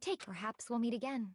S5: Take... Perhaps we'll meet again.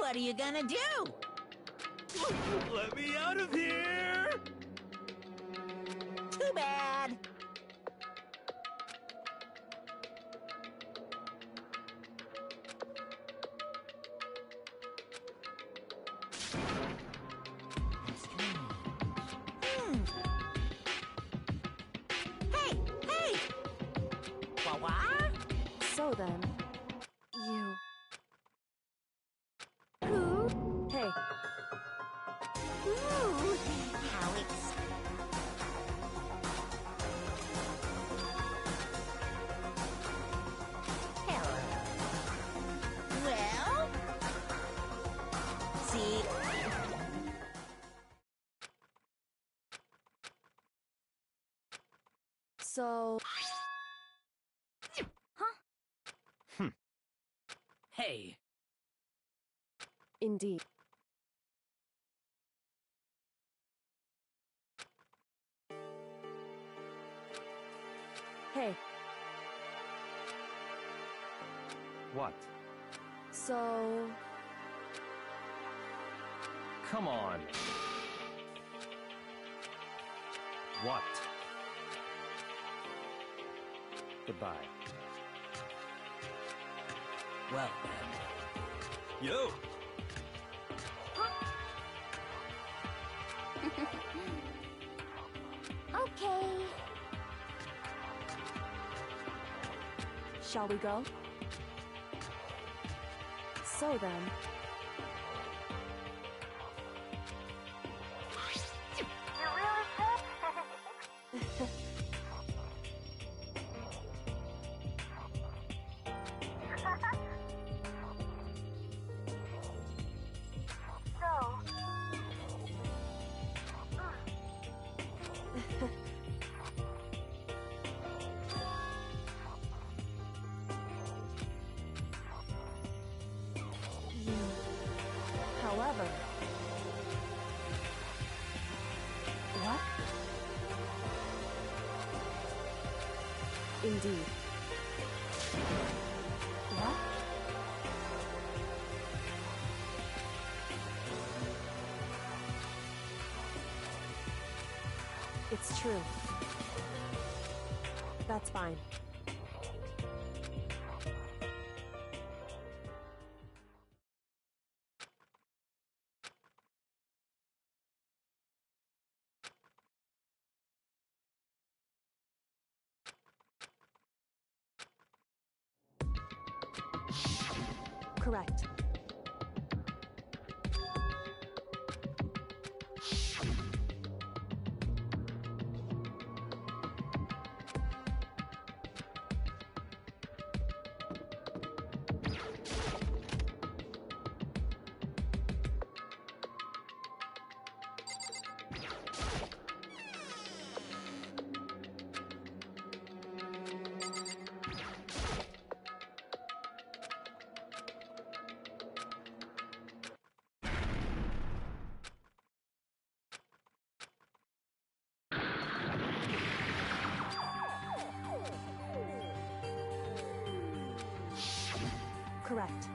S2: What are you gonna do?
S10: let me out of here! Too bad. Hmm. Hey, hey! Wawa?
S3: So then,
S15: Come on. What? Goodbye.
S8: well then.
S2: Yo!
S11: Okay.
S3: Shall we go? So then, Correct.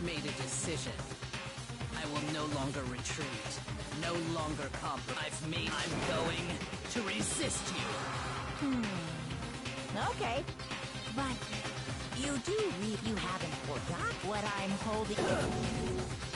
S8: I've made a decision. I will no longer retreat. No longer compromise. I've made. I'm going to resist you.
S10: Hmm. Okay. But you do read you haven't forgot what I'm holding.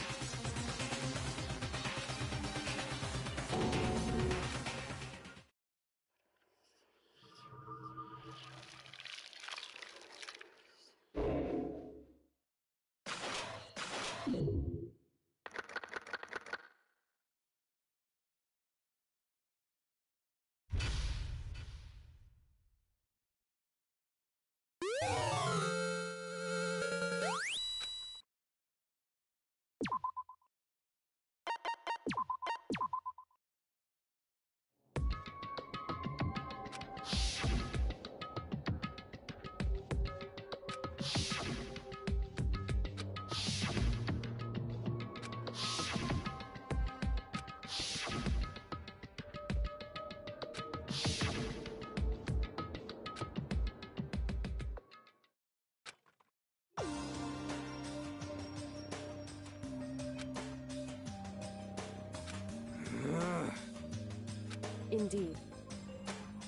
S3: Indeed.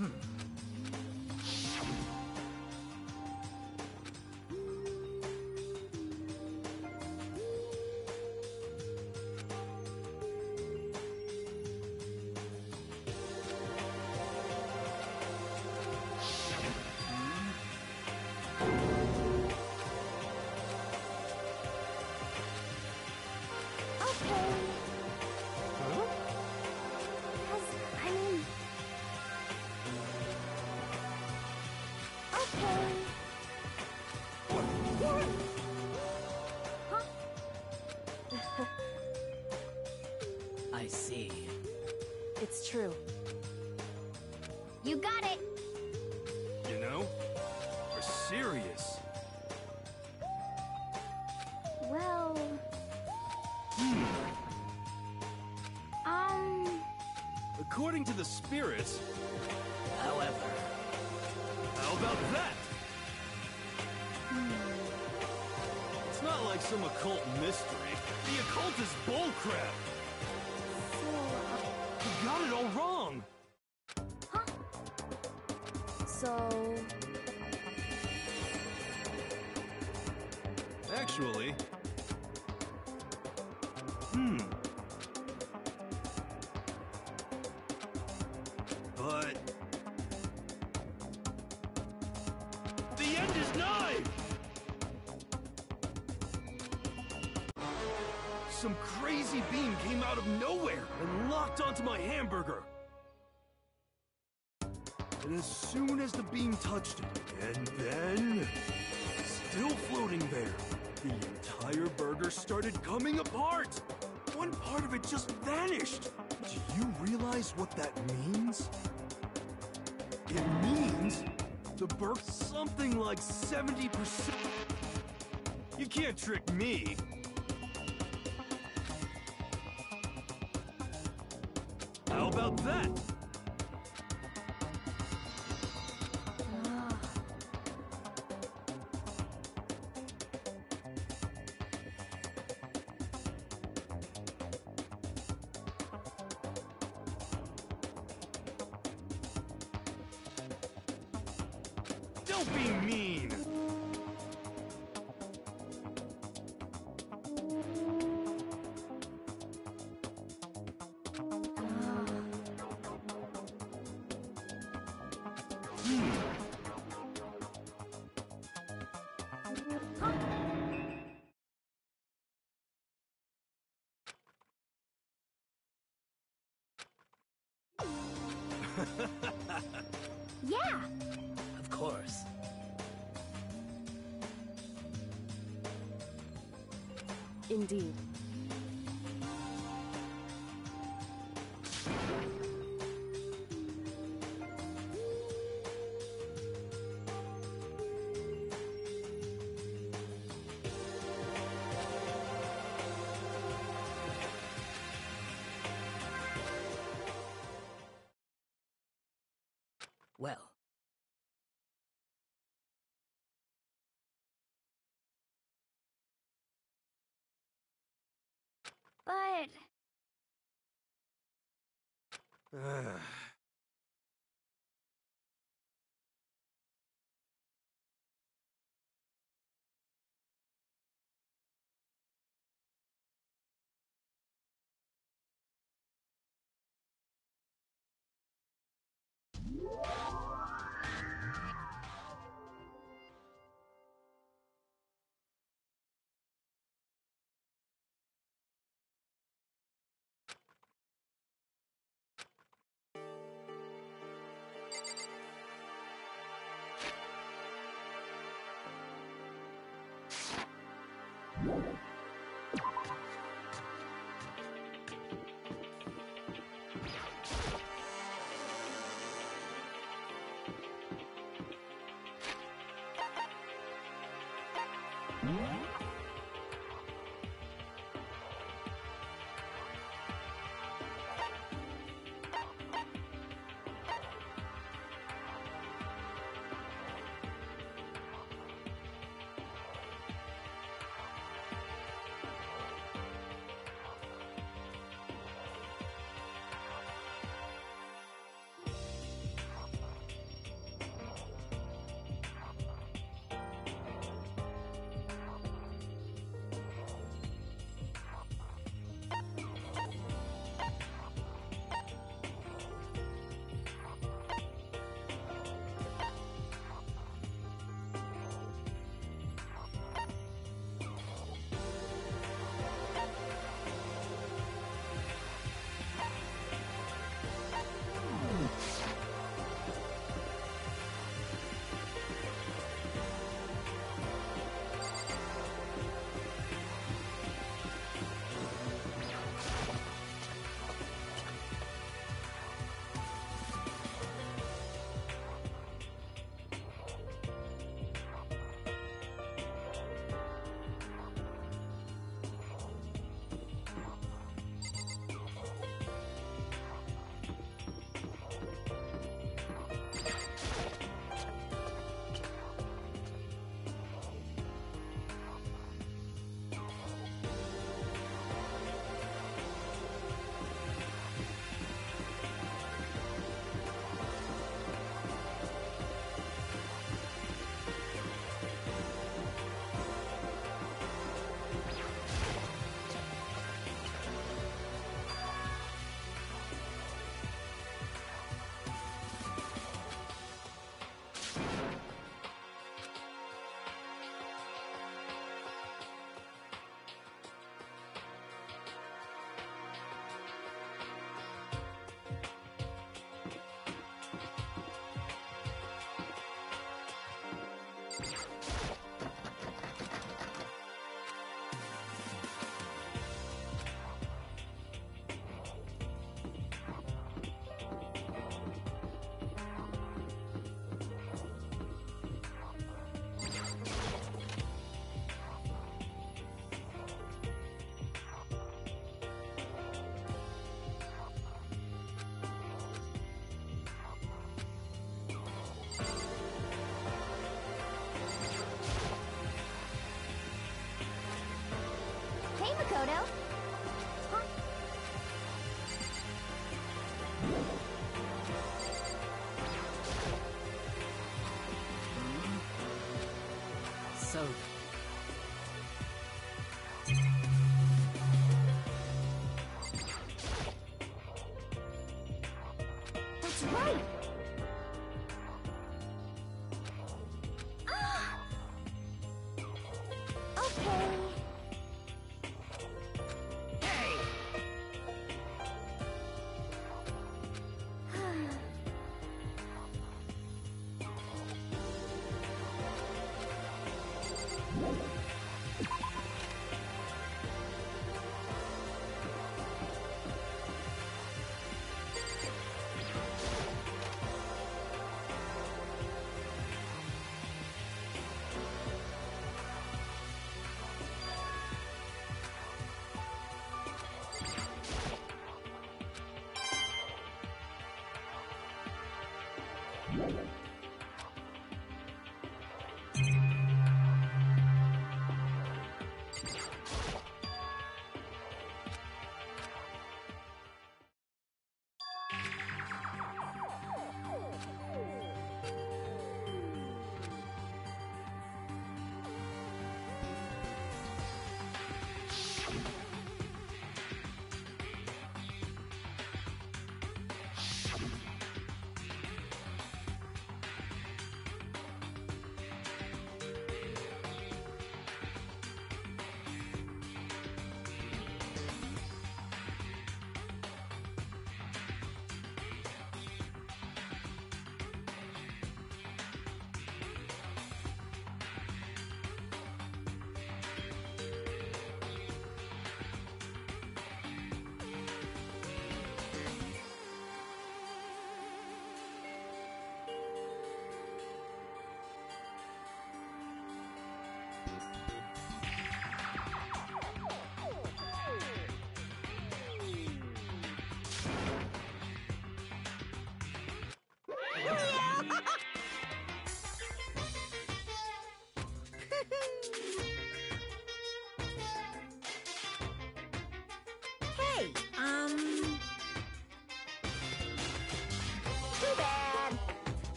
S11: Okay.
S3: It's true.
S11: You got it!
S2: You know? We're serious.
S11: Well... Um...
S2: According to the spirits,
S8: However,
S2: how about that? It's not like some occult mystery. The occult is bullcrap. Onto my hamburger. And as soon as the beam touched it, and then. Still floating there, the entire burger started coming apart! One part of it just vanished! Do you realize what that means? It means the burger something like 70%. You can't trick me.
S11: Hey,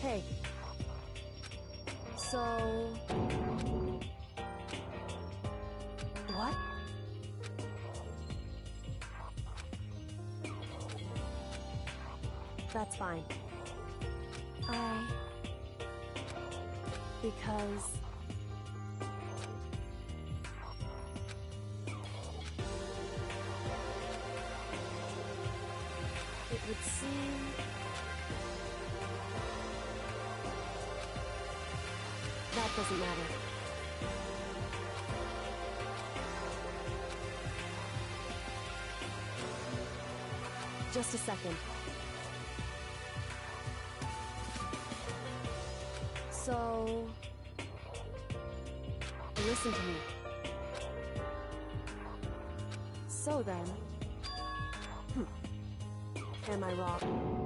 S20: Hey.
S3: So... What? That's fine. I... Because... Just a second. So... Listen to me. So then... Hmm. Am I wrong?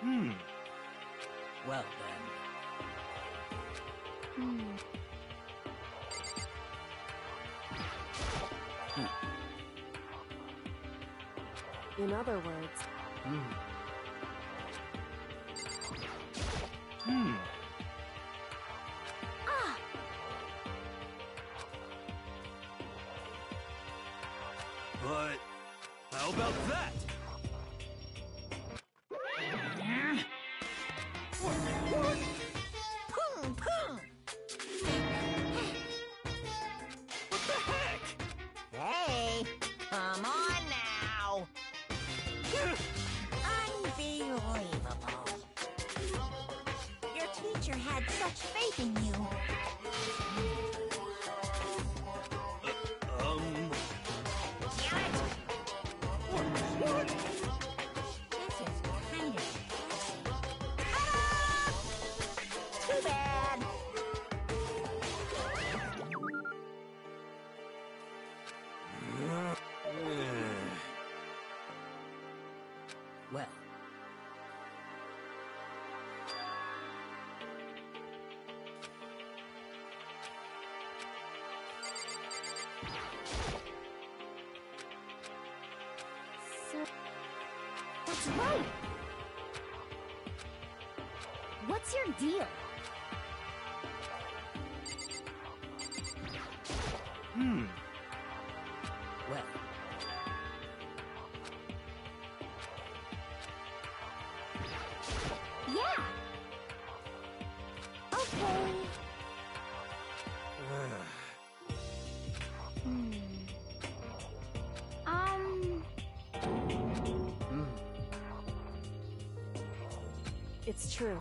S10: Hmm.
S8: Well then.
S3: Hmm. In other words,
S10: Hmm. Hmm.
S11: That's right! What's your deal?
S2: It's true.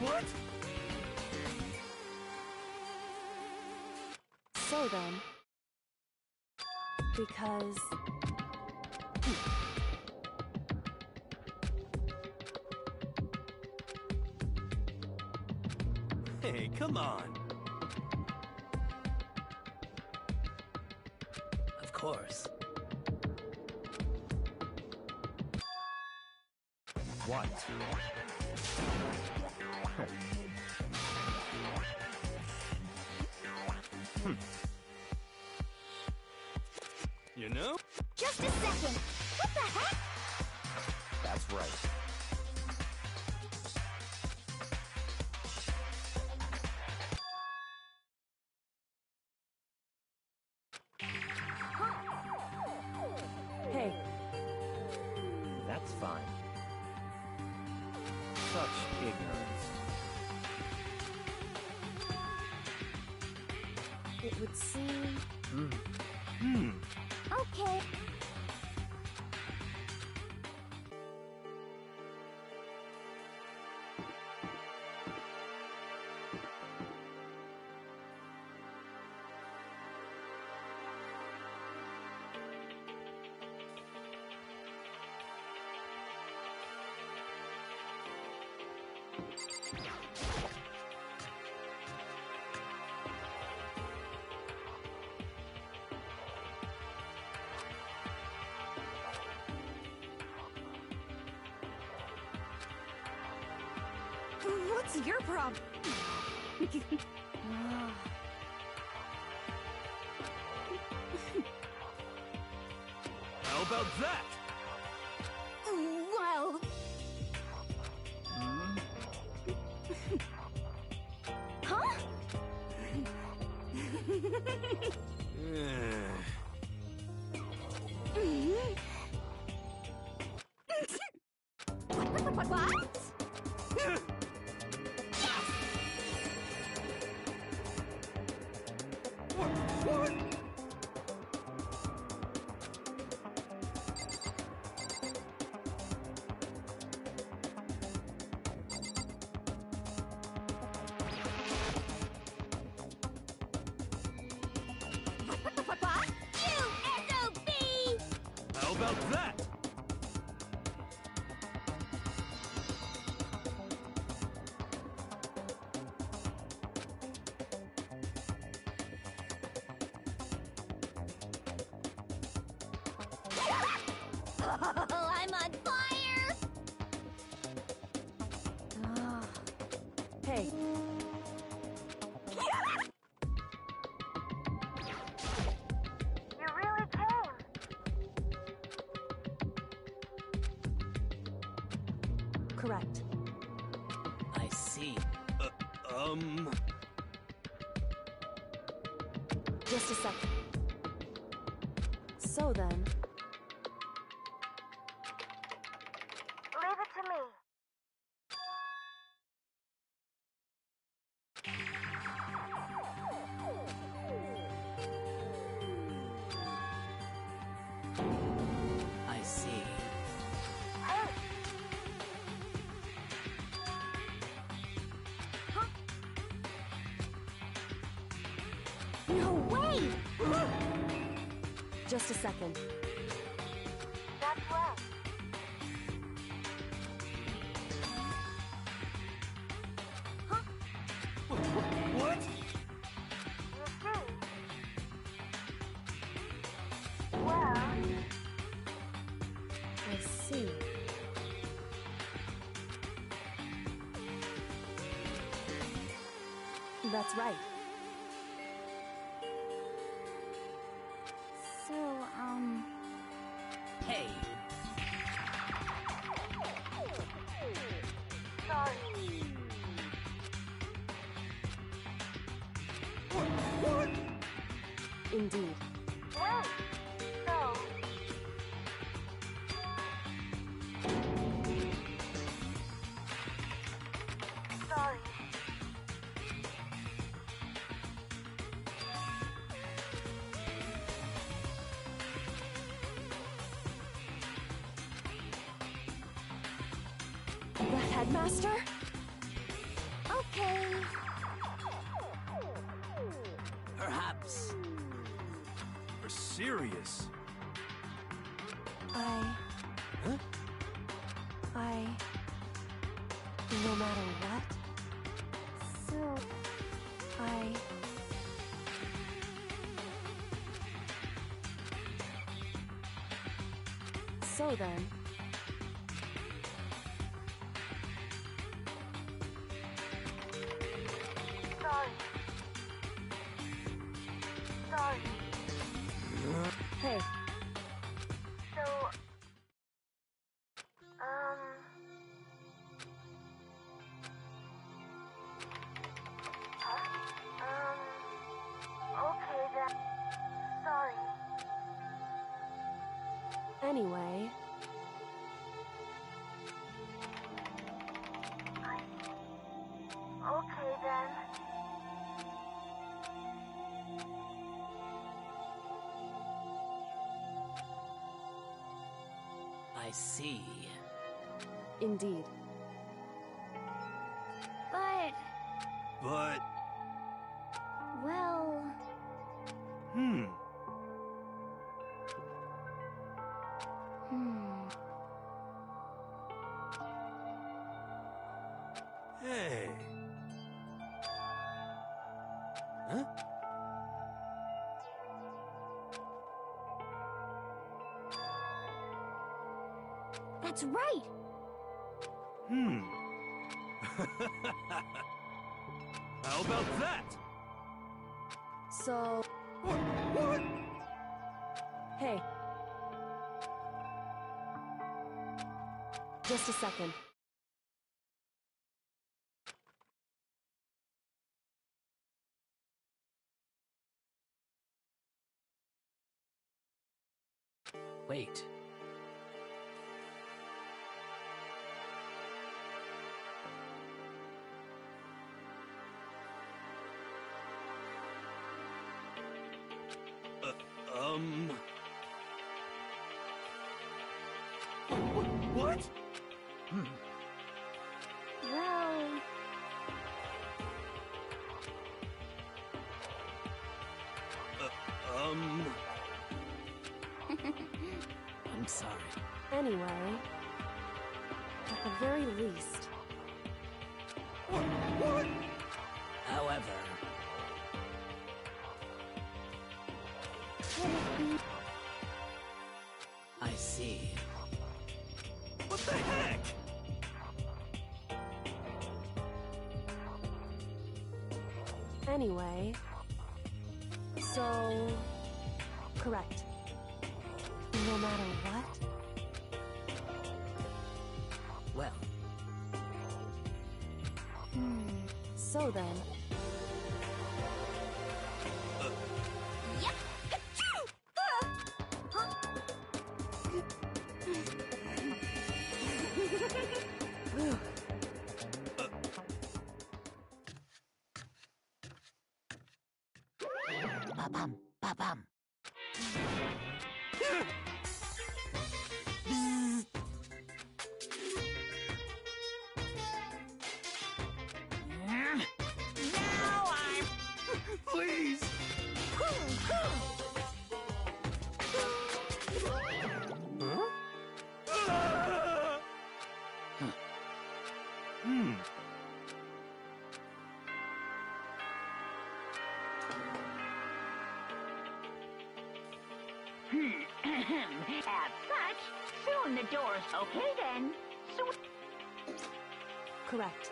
S6: What?
S2: so then. Because.
S6: Hey, come on.
S8: Of course.
S9: What? Hmm.
S6: You know?
S11: just a second. What the heck?
S9: That's right.
S21: What's your problem?
S6: How about that?
S2: Correct.
S8: I see.
S6: Uh, um.
S2: Just a second. So then,
S3: Indeed.
S11: Well, so, sorry.
S3: The headmaster?
S2: Serious?
S3: I.
S2: Huh?
S3: I. No matter what,
S6: So,
S3: I. So then.
S8: I see.
S3: Indeed.
S6: but,
S2: But,
S6: well...
S2: hmm.
S6: Hmm...
S2: Hey.
S6: That's right!
S2: Hmm. How about that?
S3: So.
S2: What? What?
S3: Hey. Just a second. Anyway. At the very least.
S2: What? What?
S8: However. I see.
S2: What the heck?
S3: Anyway. So. Correct. No matter what? Then.
S6: As such, soon the doors. Okay then. Soon.
S3: Correct.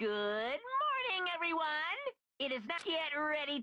S6: Good morning, everyone. It is not yet ready.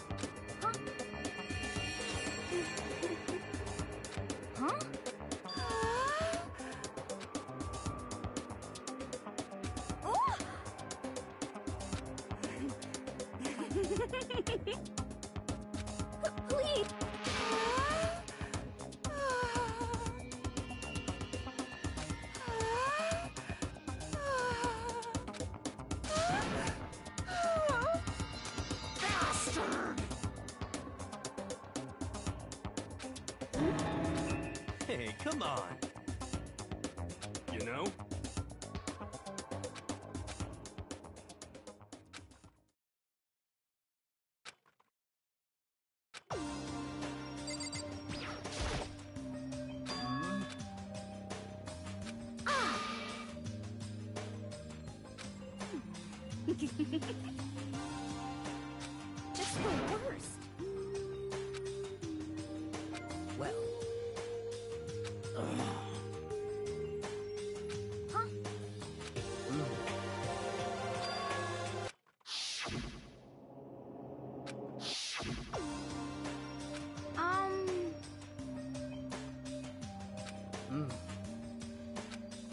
S8: Come on.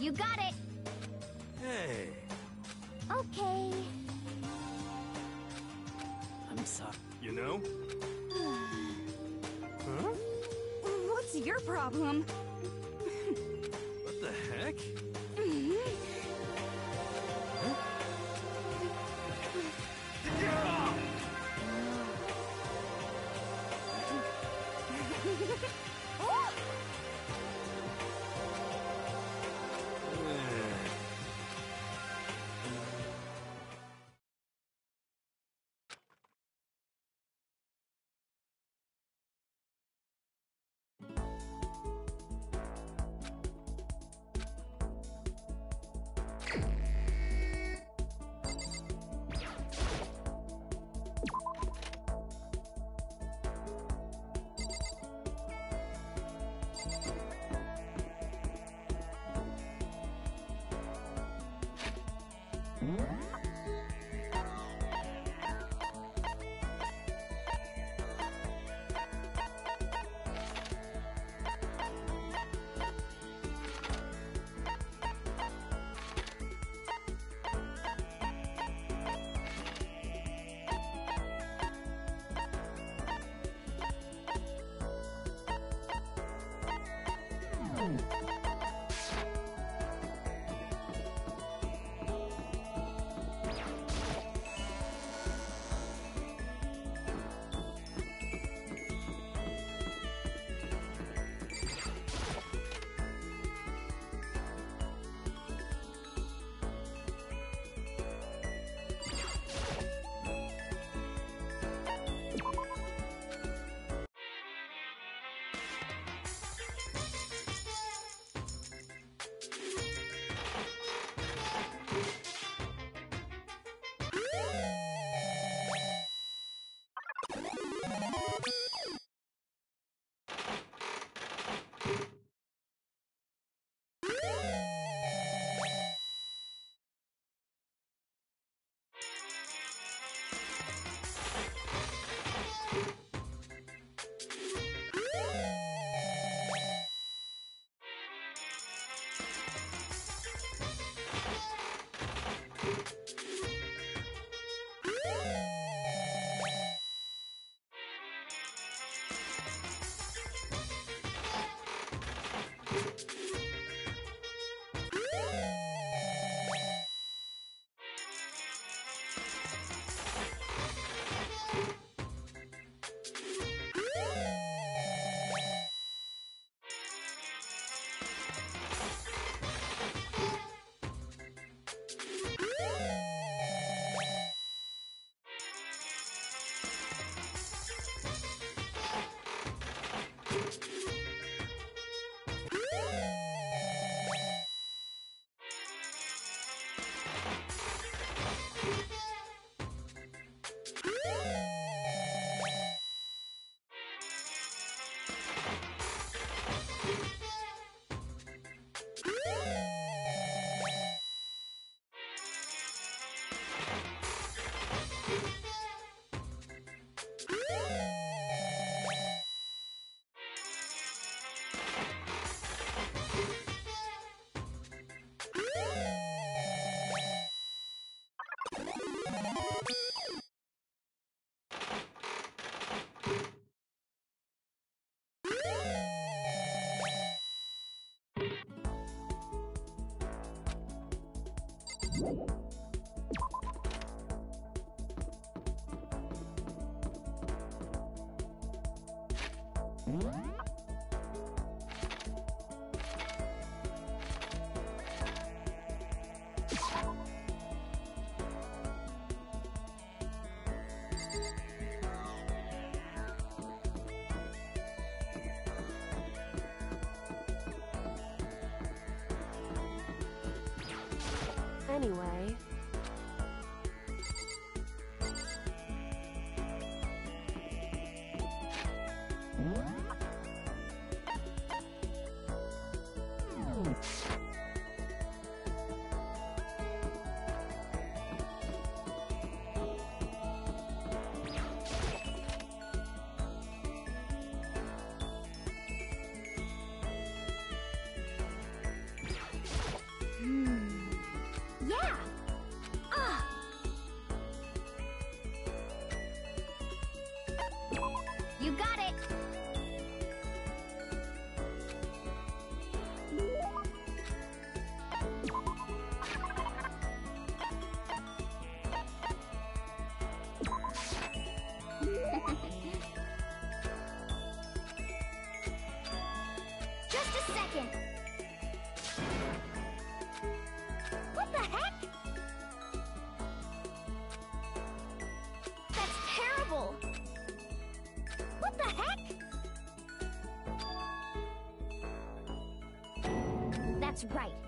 S8: You
S2: got it.
S8: Hey.
S2: Okay.
S22: I'm sorry.
S8: You know? Huh?
S2: What's your problem? Boom.
S23: Beep.
S3: Anyway,
S11: That's right.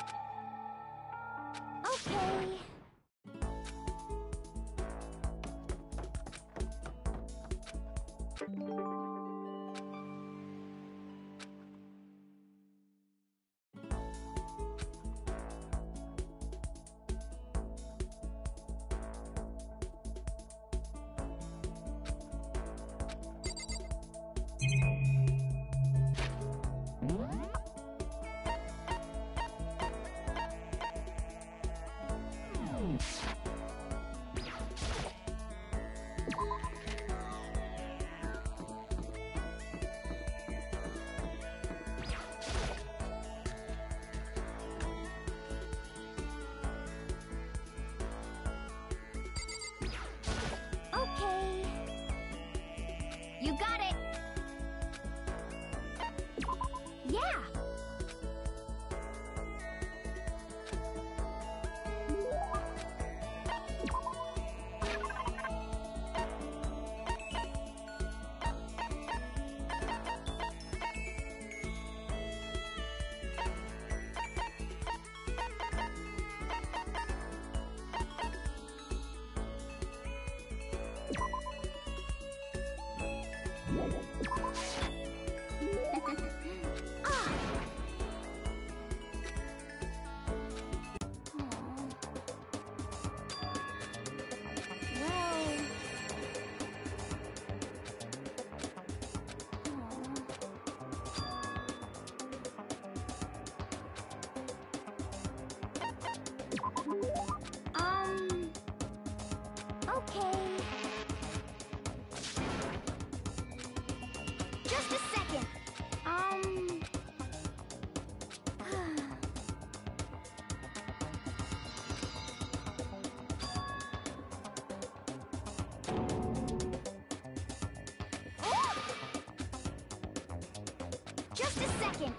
S11: Just a second.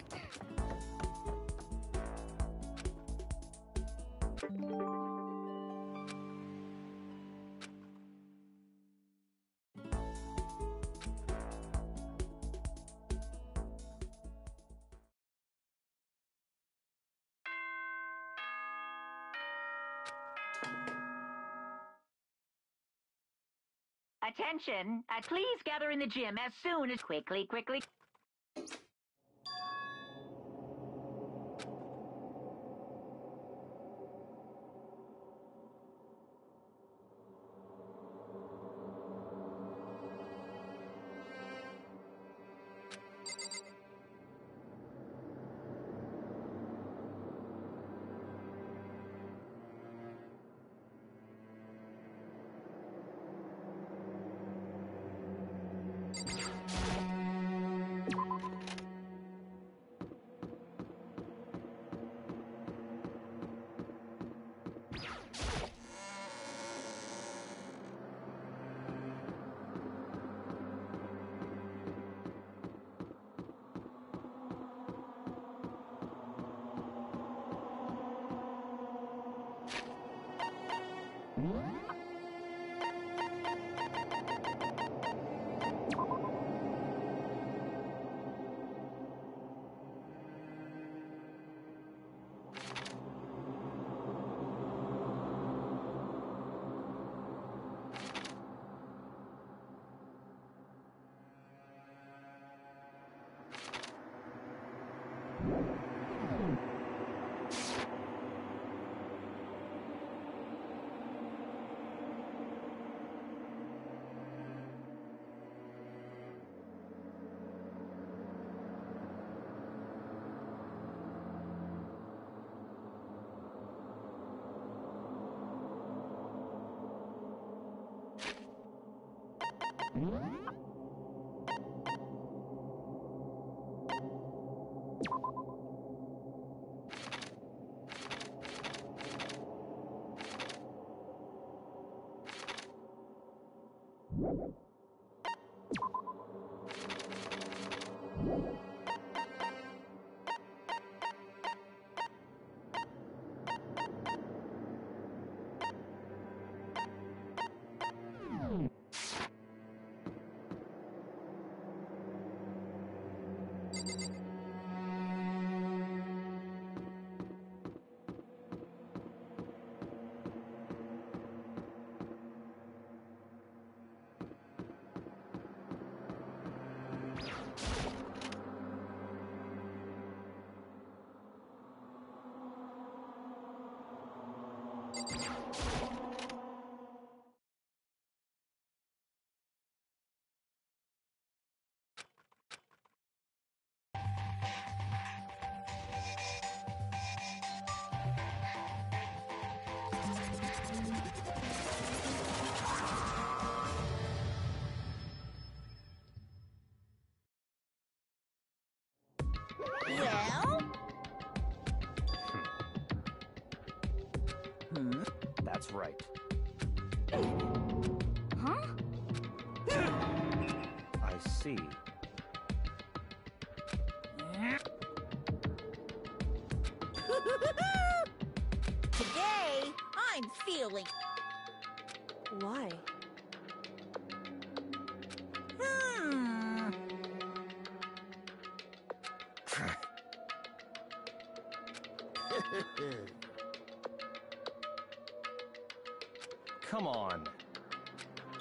S4: Attention! Uh, please gather in the gym as soon as quickly, quickly.
S9: you. That's right.
S6: Huh?
S9: I see.
S10: Today, I'm feeling.
S9: Come on.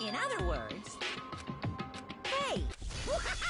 S10: In other words, hey!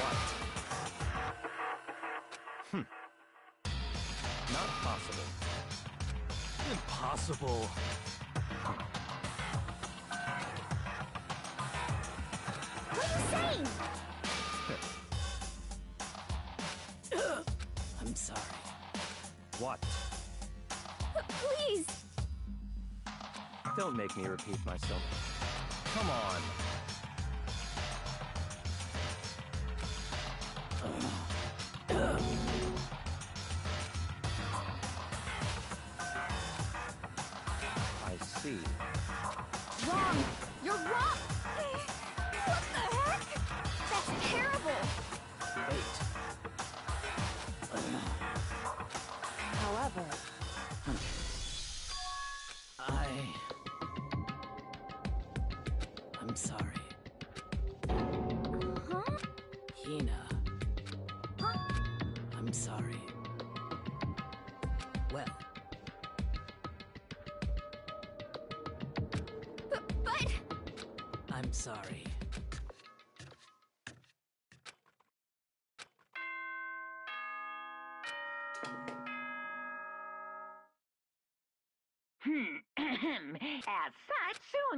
S6: What?
S9: Hmm. Not possible.
S2: Impossible.
S6: What are you saying?
S8: I'm sorry.
S9: What?
S6: Please!
S9: Don't make me repeat myself. Come on.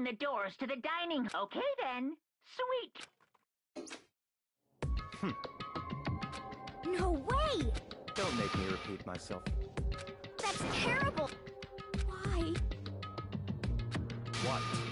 S4: Such, soon the doors to the dining. Okay then. Sweet. Hmm.
S6: No way!
S9: Don't make me repeat myself.
S6: That's terrible! Why?
S9: What?
S6: What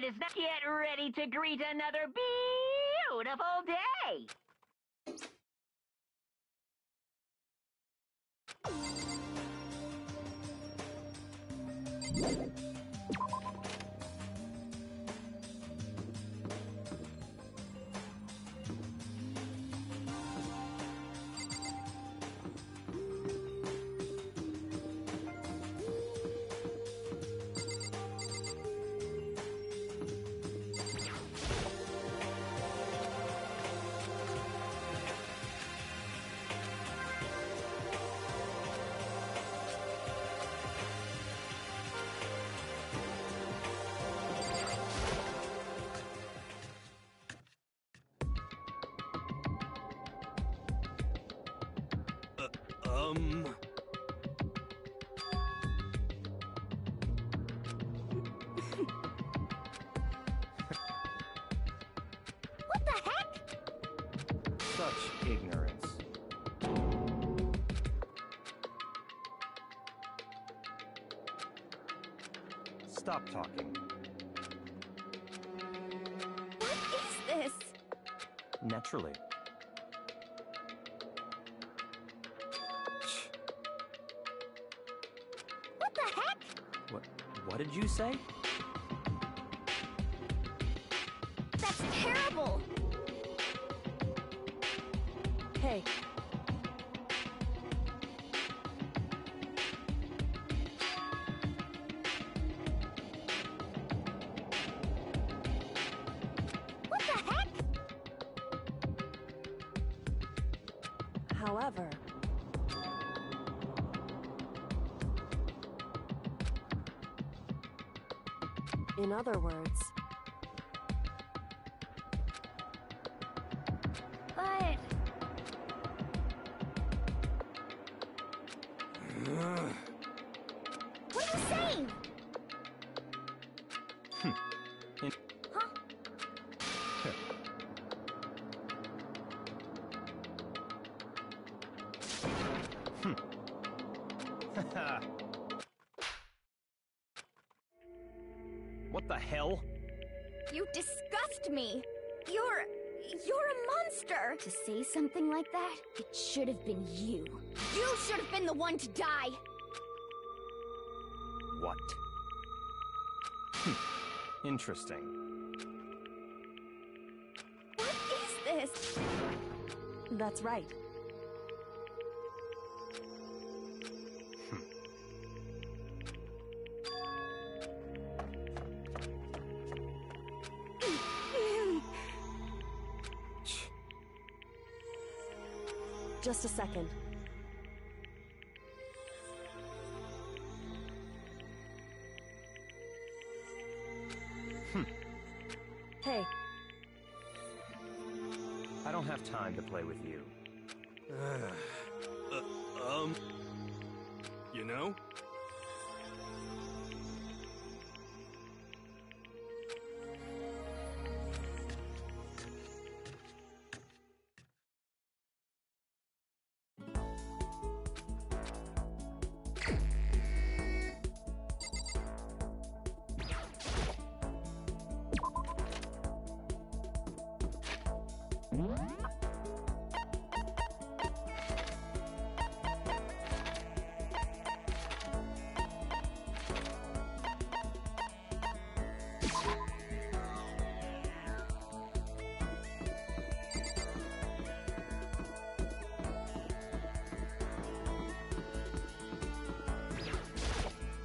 S4: It is not yet ready to greet another beautiful day.
S11: However, in other words,
S6: it should have been you. You should have been the one to die.
S9: What? Hmm. Interesting.
S6: What is this?
S11: that's right. Just a second.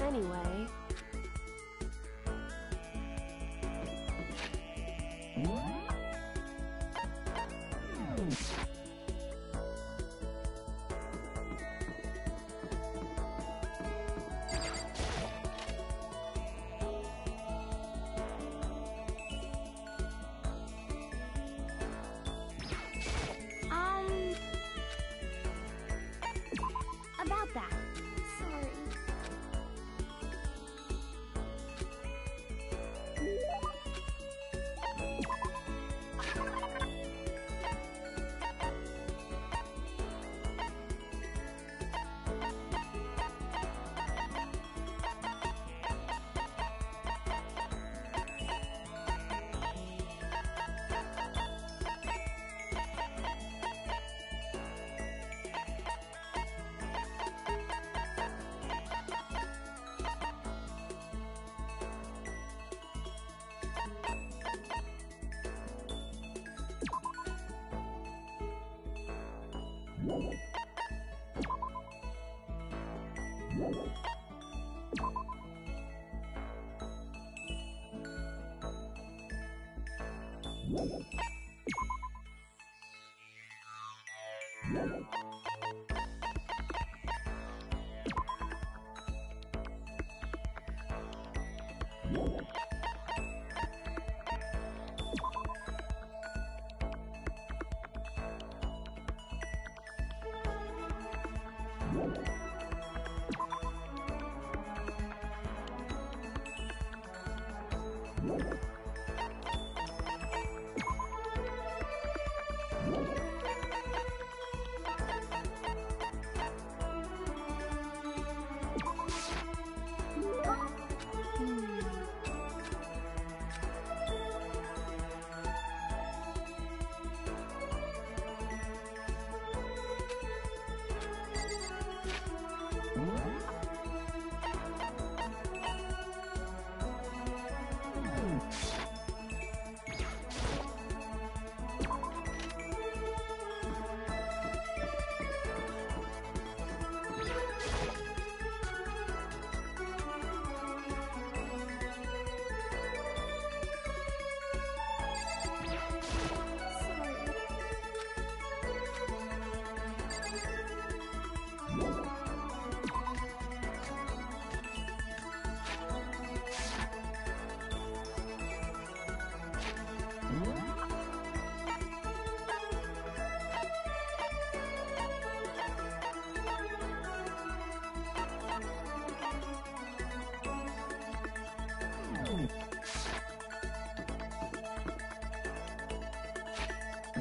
S11: Anyway.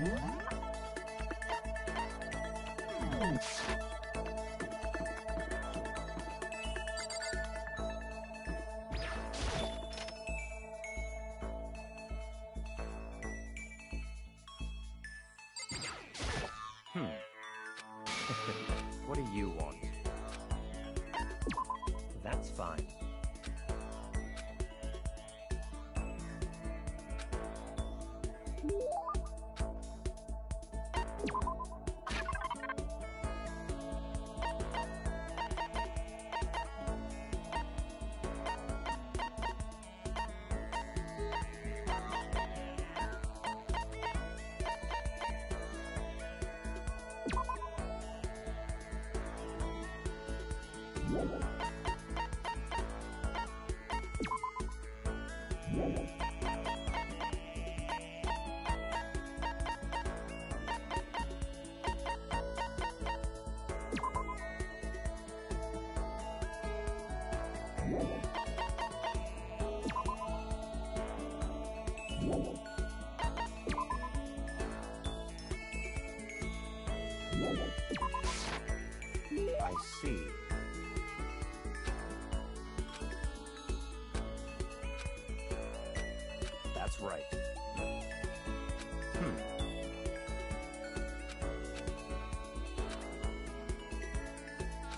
S9: Hmm. what do you want? That's fine.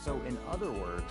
S9: So, in other words,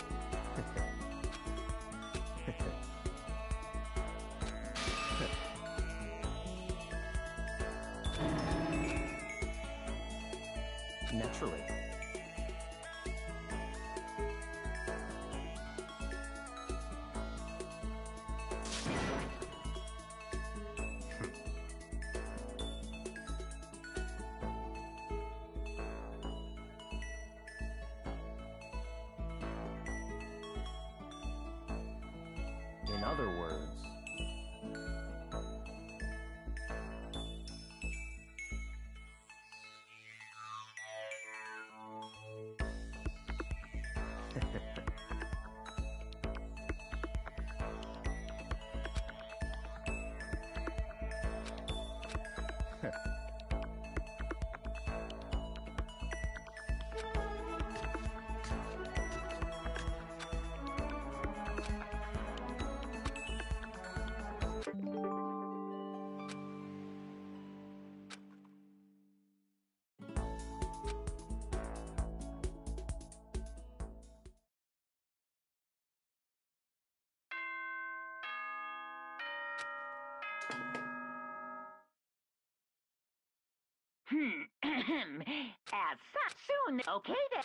S4: Hmm. As such, soon. Okay then.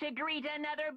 S6: To greet another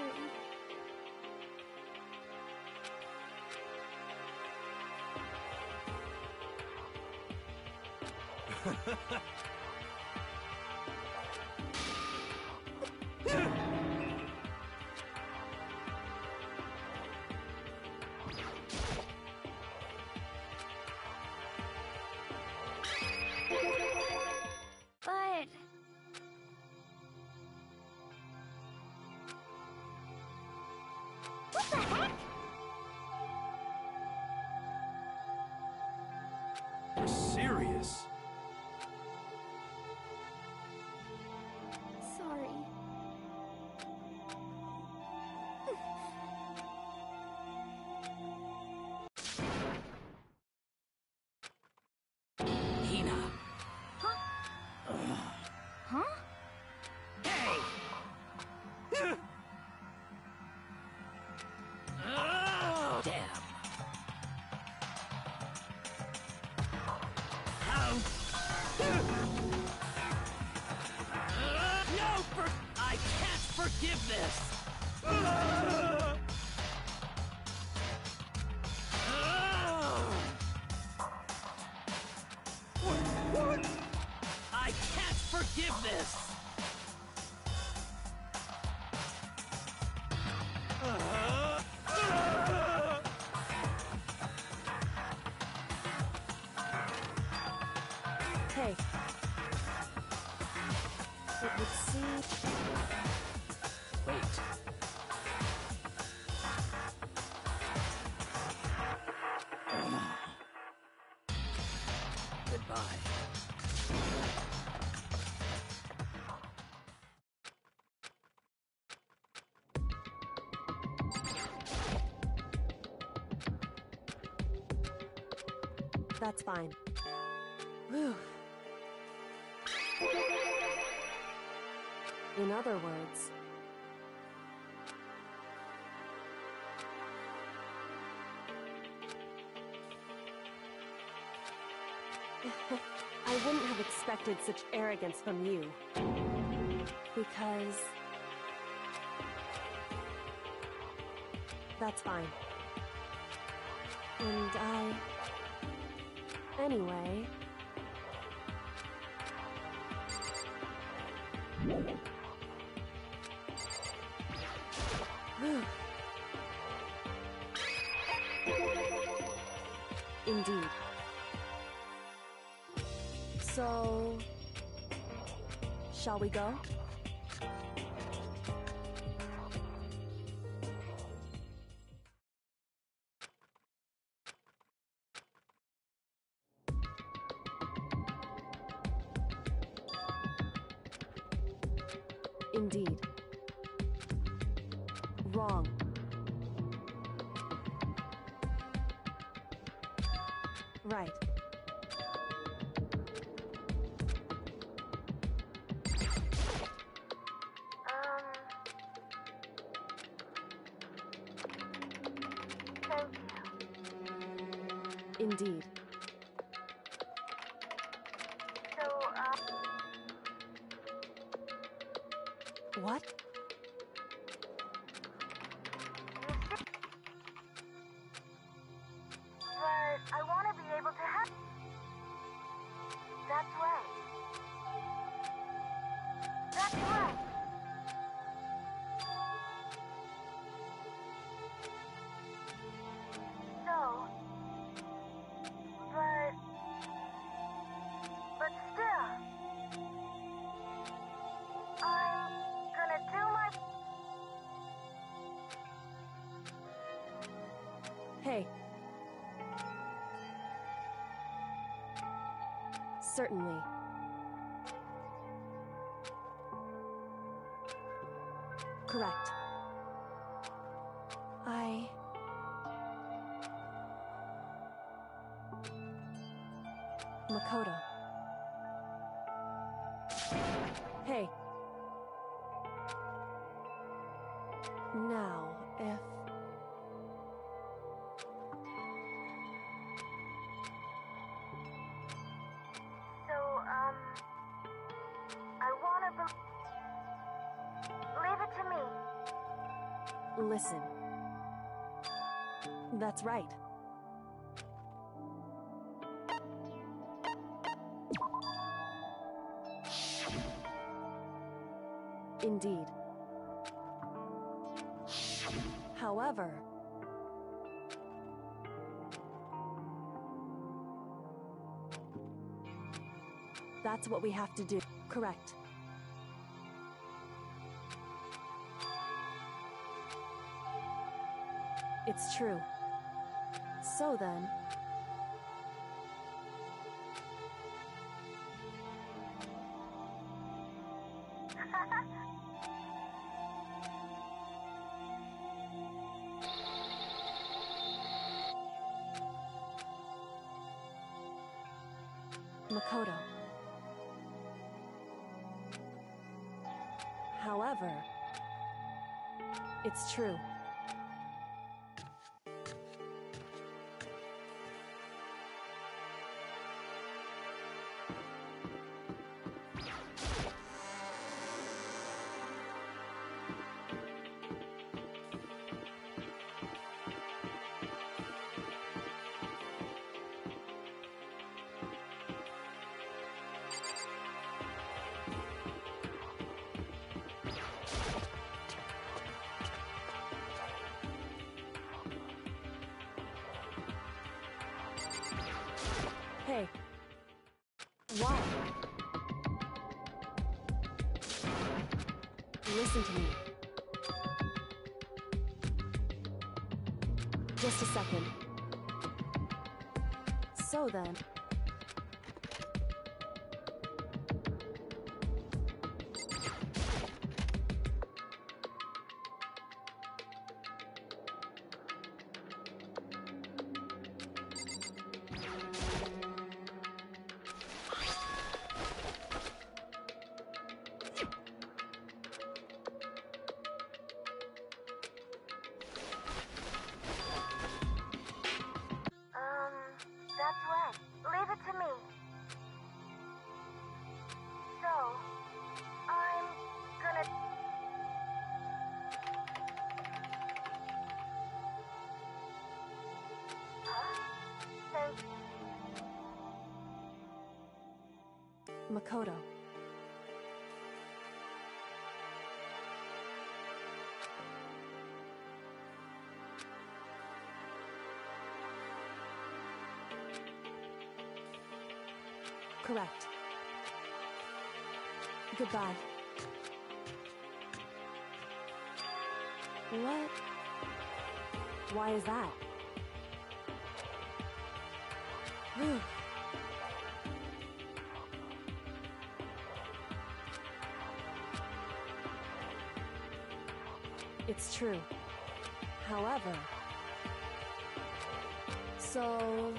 S2: Sorry. But
S8: this.
S3: That's fine. Whew. In other words... I wouldn't have expected such arrogance from you. Because... That's fine. And I... Anyway... Indeed. So... Shall we go? Indeed. Wrong. Right.
S6: Um. Thank you.
S3: Indeed. Certainly. Correct. I. Makoto. Listen. That's right. Indeed. However, that's what we have to do. Correct. It's true. So then. Makoto. However, it's true. Hey. Why? Listen to me. Just a second. So then. Goodbye. What? Why is that? Whew. It's true. However... So...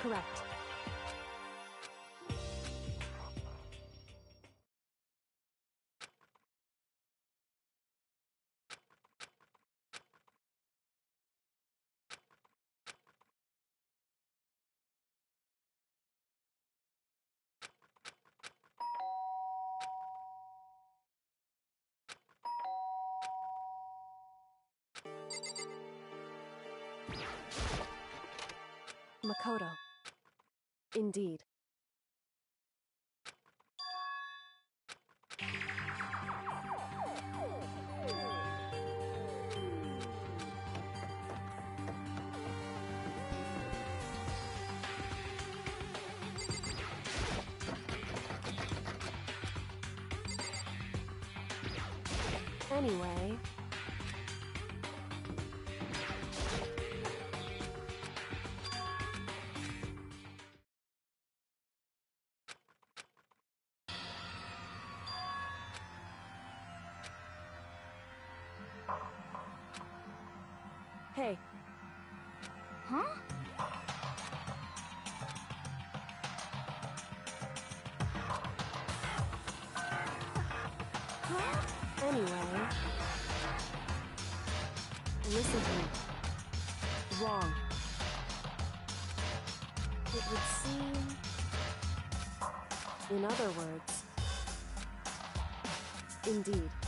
S3: Correct. Hey.
S10: Huh?
S3: Huh? Anyway. Listen to me. Wrong. It would seem... In other words... Indeed.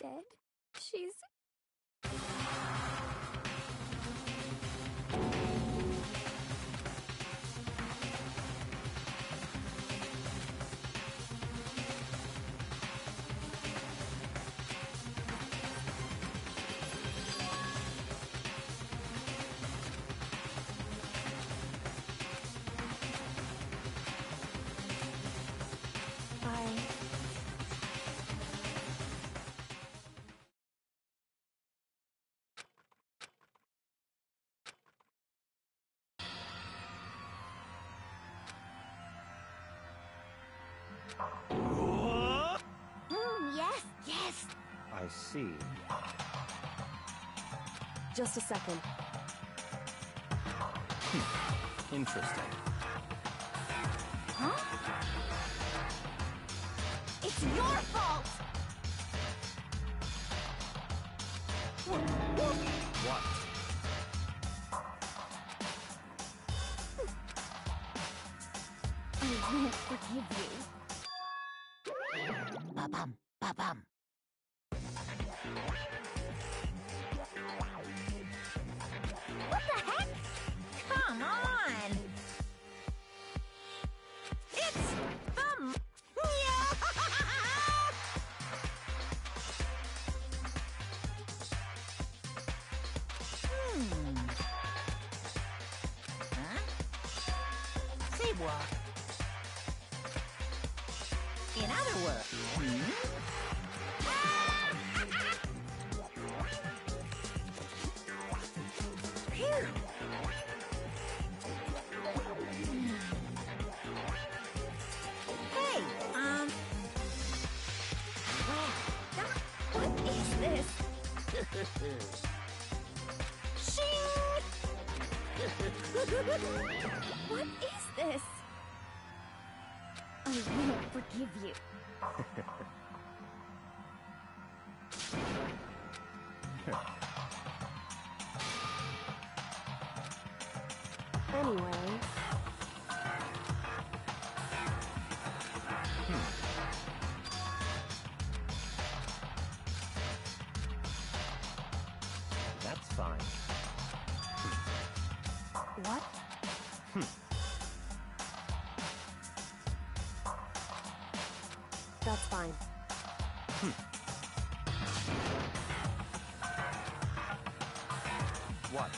S10: Dead? Hmm, yes, yes!
S9: I see.
S3: Just a second.
S9: Interesting.
S10: Huh? It's your fault!
S9: What?
S10: I won't forgive you.
S9: Fine.
S3: what? That's fine. Hmm.
S9: What?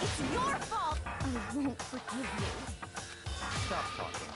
S6: It's your fault! I won't forgive you.
S9: Stop talking.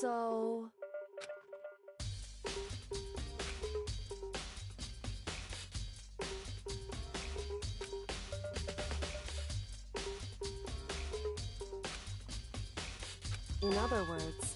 S3: So. In other words,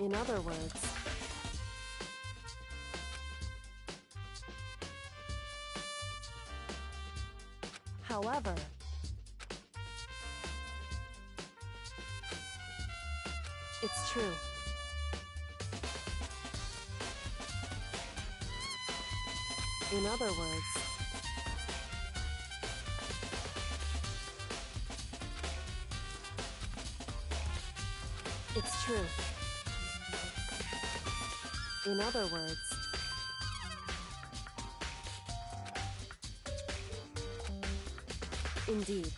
S3: In other words, however, it's true. In other words, In other words, indeed.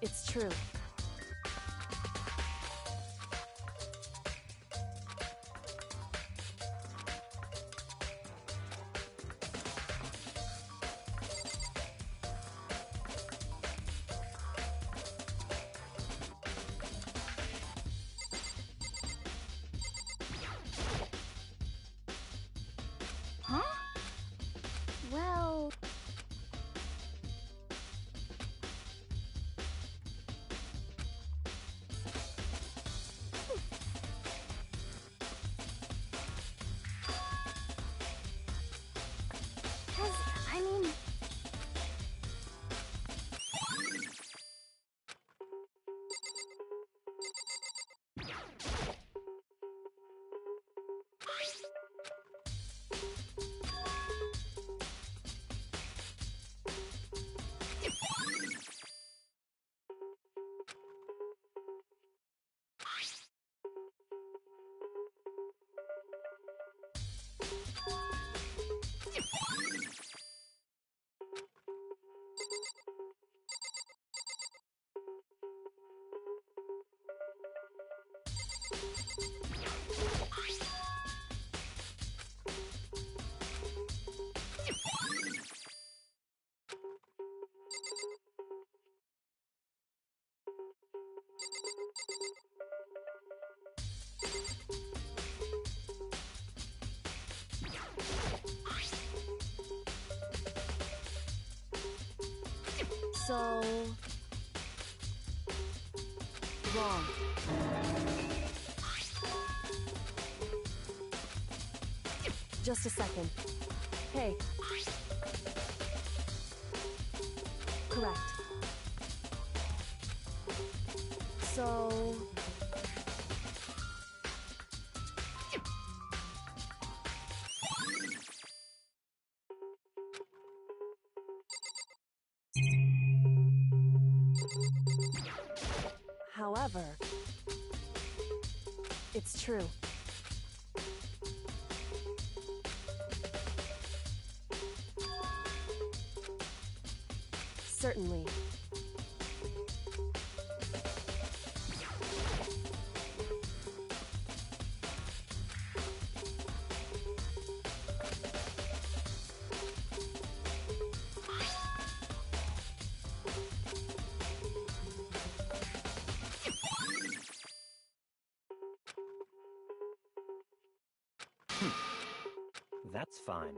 S3: It's true. so wrong. Just a second. Hey. Correct. So...
S6: fine.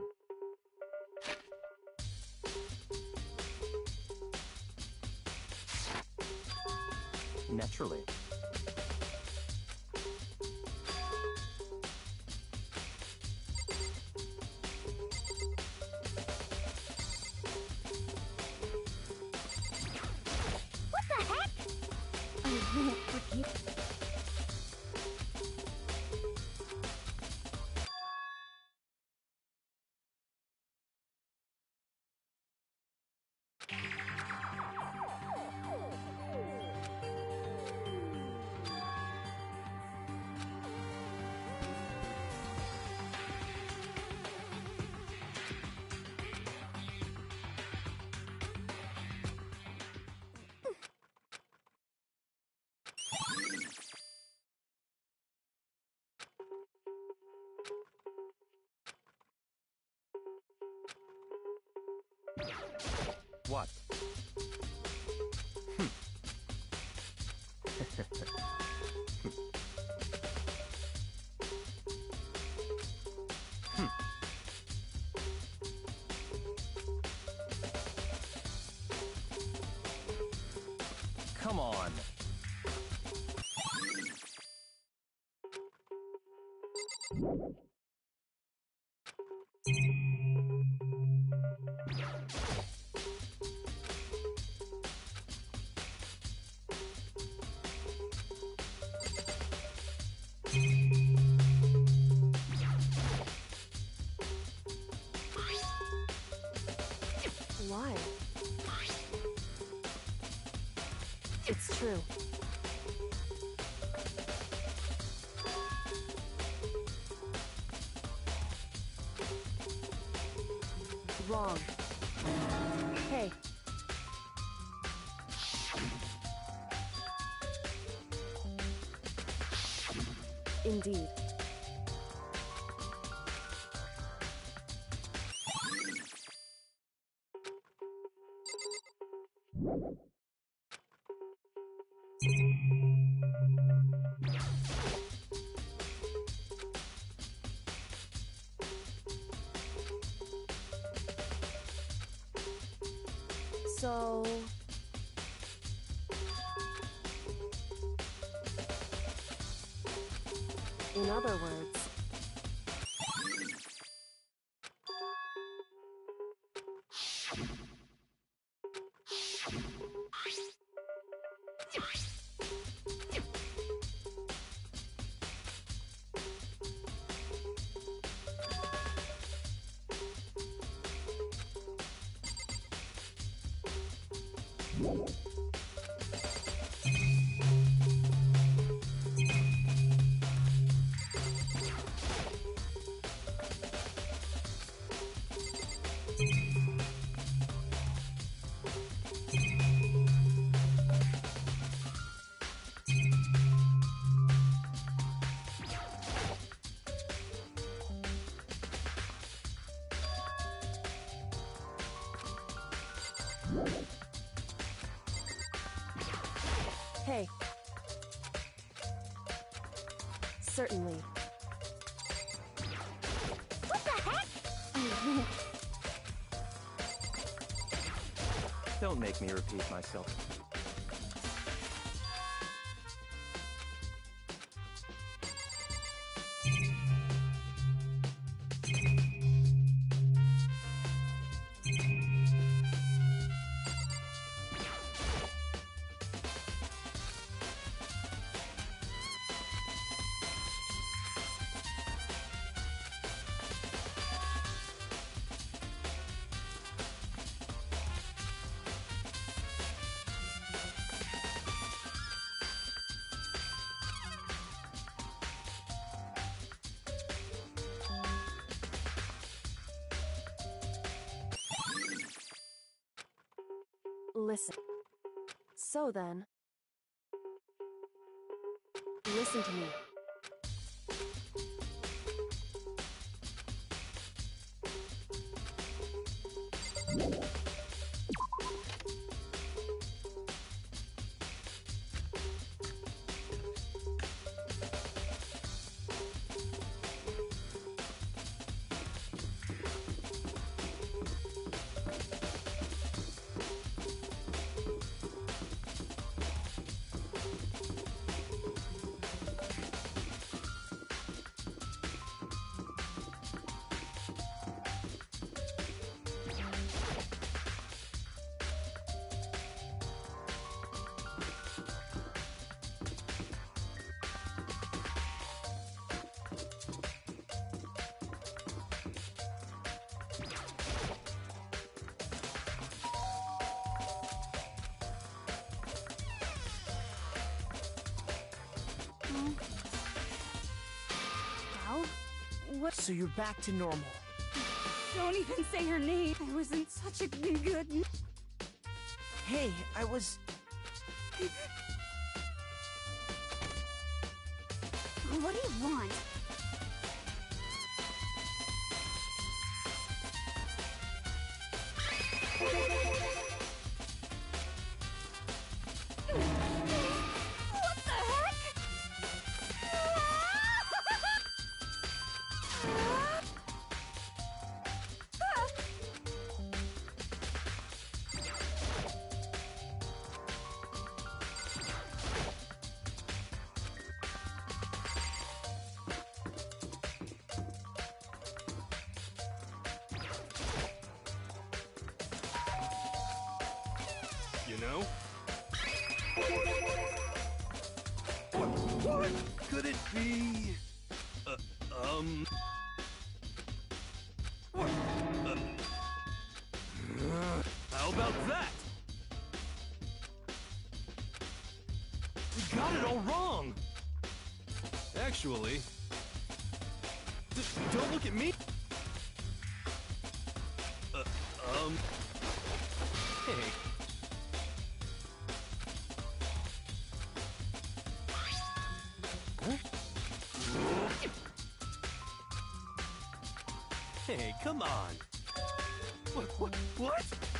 S6: Naturally.
S9: What?
S3: Wrong. Hey. Indeed. In other words... Certainly.
S6: What the heck?
S9: Don't make me repeat myself.
S3: So then.
S6: What?
S2: So you're back to normal.
S6: Don't even say her name. I was in such a good.
S2: Hey, I was.
S24: Actually. D don't look at me! Uh, um. Hey. Hey, come on. What? What? what?
S6: What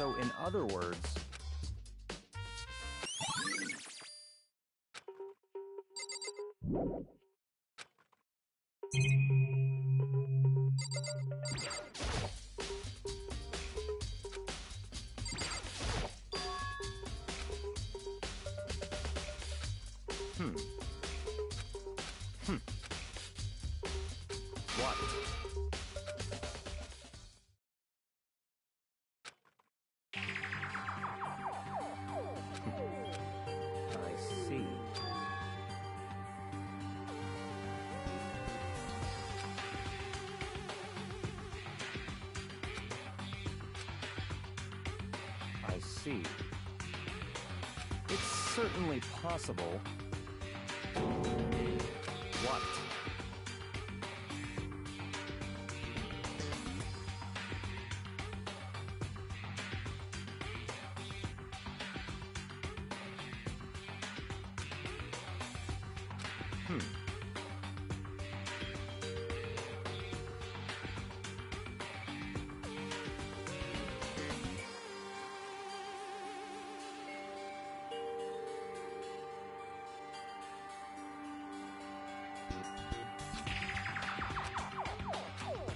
S9: So, in other words,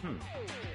S9: Hmm.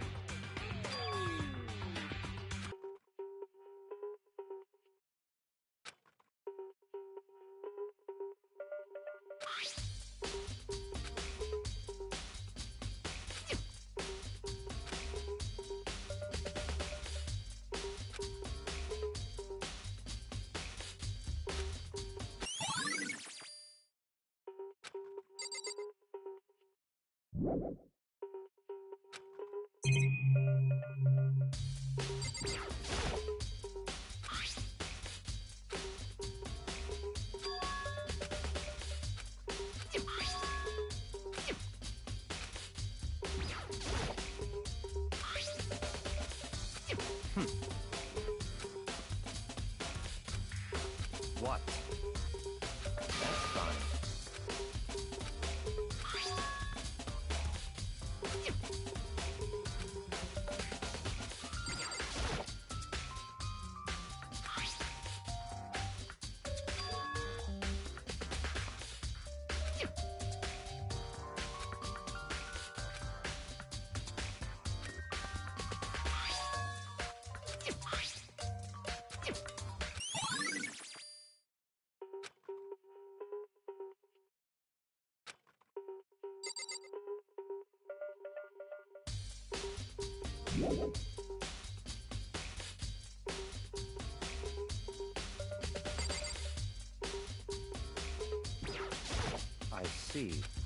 S9: I see.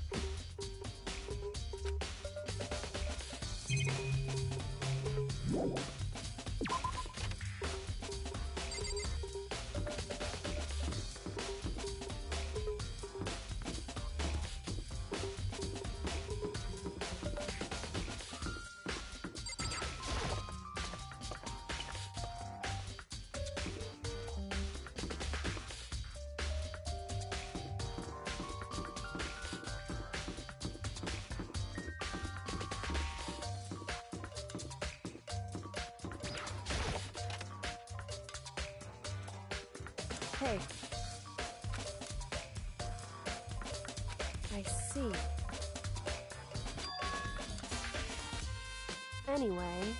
S3: Hey. I see. Anyway.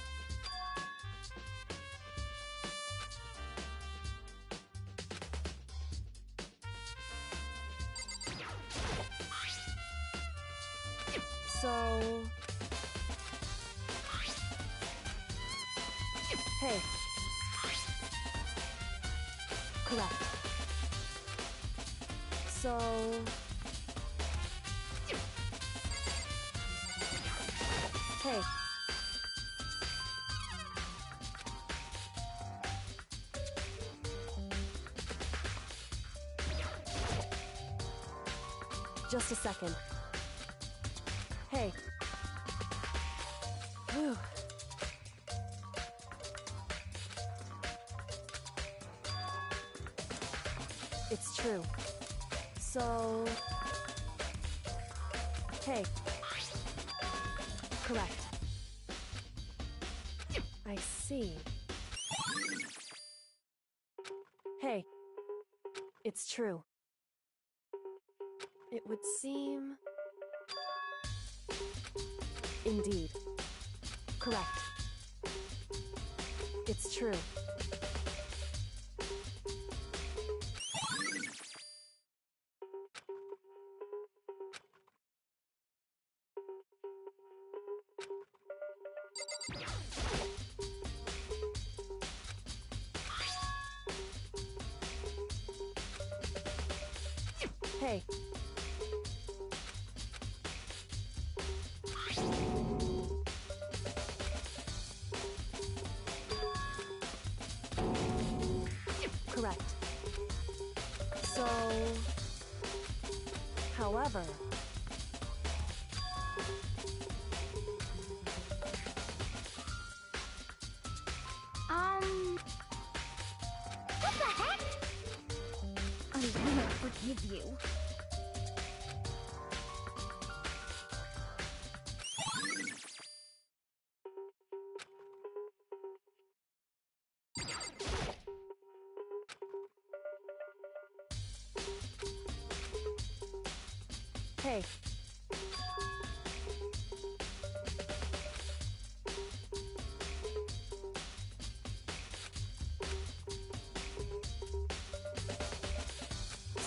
S3: Hey. Just a second. true. It would seem... Indeed. Correct. It's true.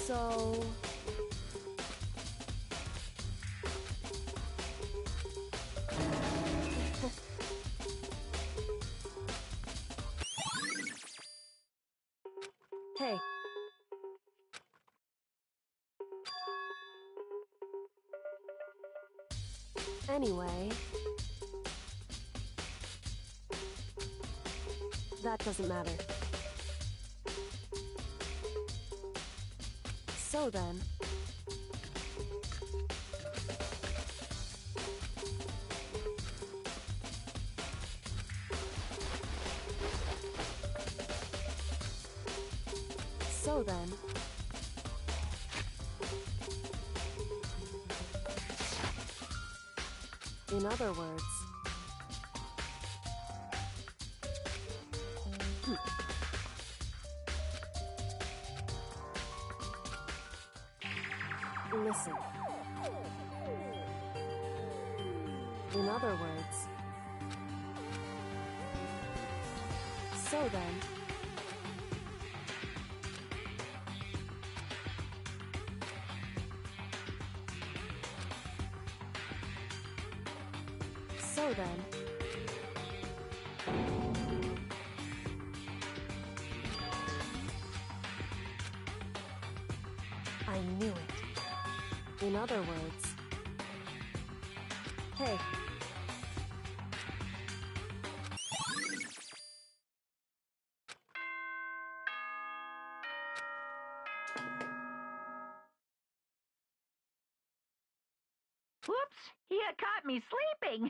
S3: So... Anyway... That doesn't matter. So then... So then... In other words,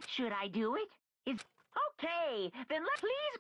S4: should I do it? It's okay, then let's please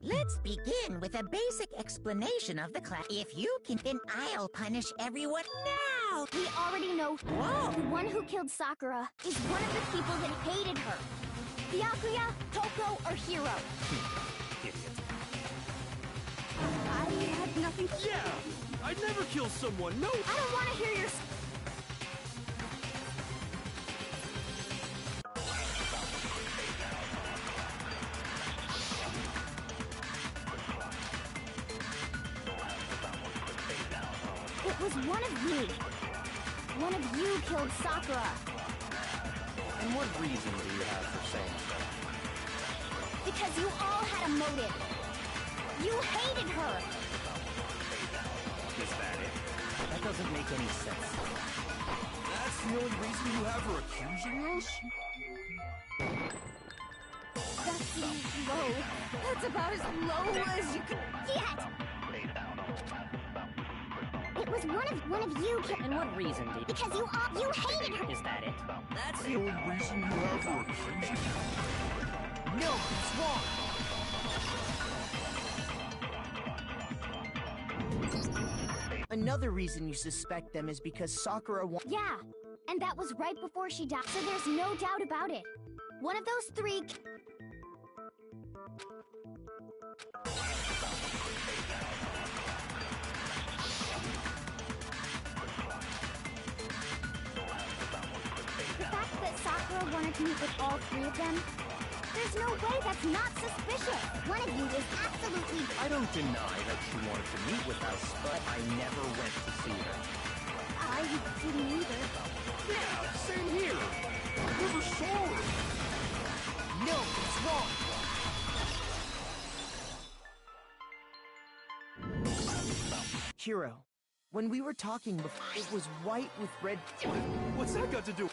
S10: Let's begin with a basic explanation of the class. If you can, then I'll punish everyone now.
S11: We already know
S10: Whoa!
S11: the one who killed Sakura is one of the people that hated her. Byakuya, Toko, or Hiro. I had nothing.
S2: Yeah! I'd never kill someone, no!
S11: I don't want to hear your. It was one of you. One of you killed Sakura.
S15: And what reason do you have for saying so?
S11: Because you all had a motive. You hated her.
S15: Is that it? That doesn't make any sense.
S2: That's the only reason you have her accusing us?
S11: That seems low. That's about as low as you could get. It was one of one of you killed.
S8: And what reason do you...
S11: Because you all you hated her.
S8: Is that it?
S2: That's the only reason you have her accusing
S12: Another reason you suspect them is because Sakura wa-
S11: Yeah, and that was right before she died. So there's no doubt about it. One of those three. The fact that Sakura wanted to meet with all three of them, there's no way that's not suspicious. One of you is absolutely.
S15: I don't deny that she wanted to meet with us, but I never went to see her.
S11: I didn't either.
S2: Yeah, same here! Never saw her!
S12: No, it's wrong. Hiro, when we were talking before, it was white with red.
S2: What's that got to do?
S11: Red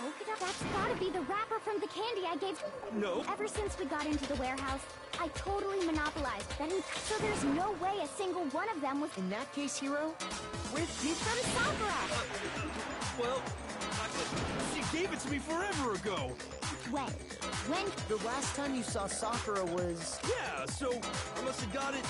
S11: polka dot? That's gotta be the wrapper from the candy I gave.
S2: No.
S11: Ever since we got into the warehouse, I totally monopolized that. ent- So there's no way a single one of them was
S12: In that case, Hiro, where did
S11: from Sakura.
S2: Well, I, she gave it to me forever ago!
S11: When? When?
S12: the last time you saw Sakura was?
S2: Yeah, so I must have got it.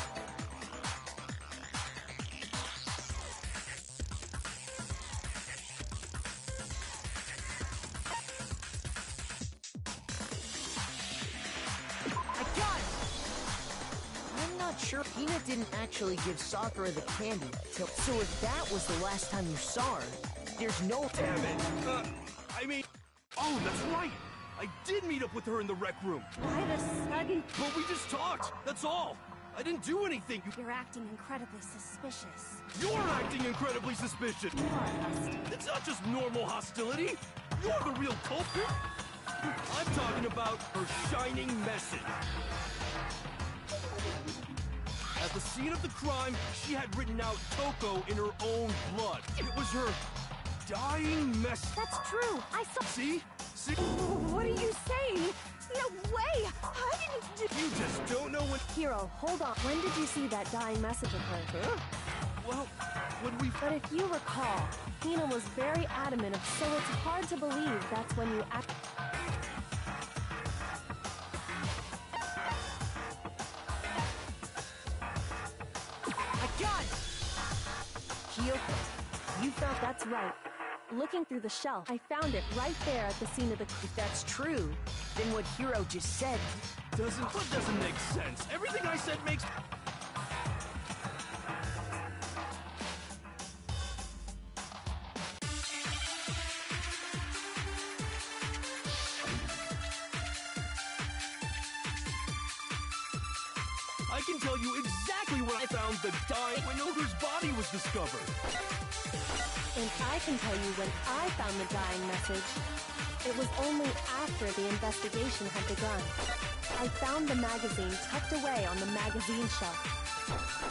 S12: Sure. Hina didn't actually give Sakura the candy till. So if that was the last time you saw her, there's no.
S2: Damn it! Uh, I mean, oh, that's right! I did meet up with her in the rec room,
S3: Why the sudden...
S2: but we just talked, that's all! I didn't do anything! You,
S3: You're acting incredibly suspicious.
S2: you're acting incredibly suspicious!
S3: You are hostile.
S2: It's not just normal hostility! You're the real culprit! I'm talking about her shining message. At the scene of the crime, she had written out Toko in her own blood. It was her dying message.
S3: That's true. I saw...
S2: See? See?
S3: What are you saying? No way! I didn't do...
S2: You just don't know when.
S3: Hiro, hold on. When did you see that dying message of hers?
S2: Huh? Well, when we.
S3: But if you recall, Hina was very adamant of... So it's hard to believe that's when you act...
S12: Kyoko, you found
S3: That's right. Looking through the shelf, I found it right there at the scene of the...
S12: If that's true, then what Hiro just said.
S2: Doesn't. What doesn't make sense? Everything I said makes. I found the dying when Ogre's body was discovered.
S3: And I can tell you when I found the dying message. It was only after the investigation had begun. I found the magazine tucked away on the magazine shelf.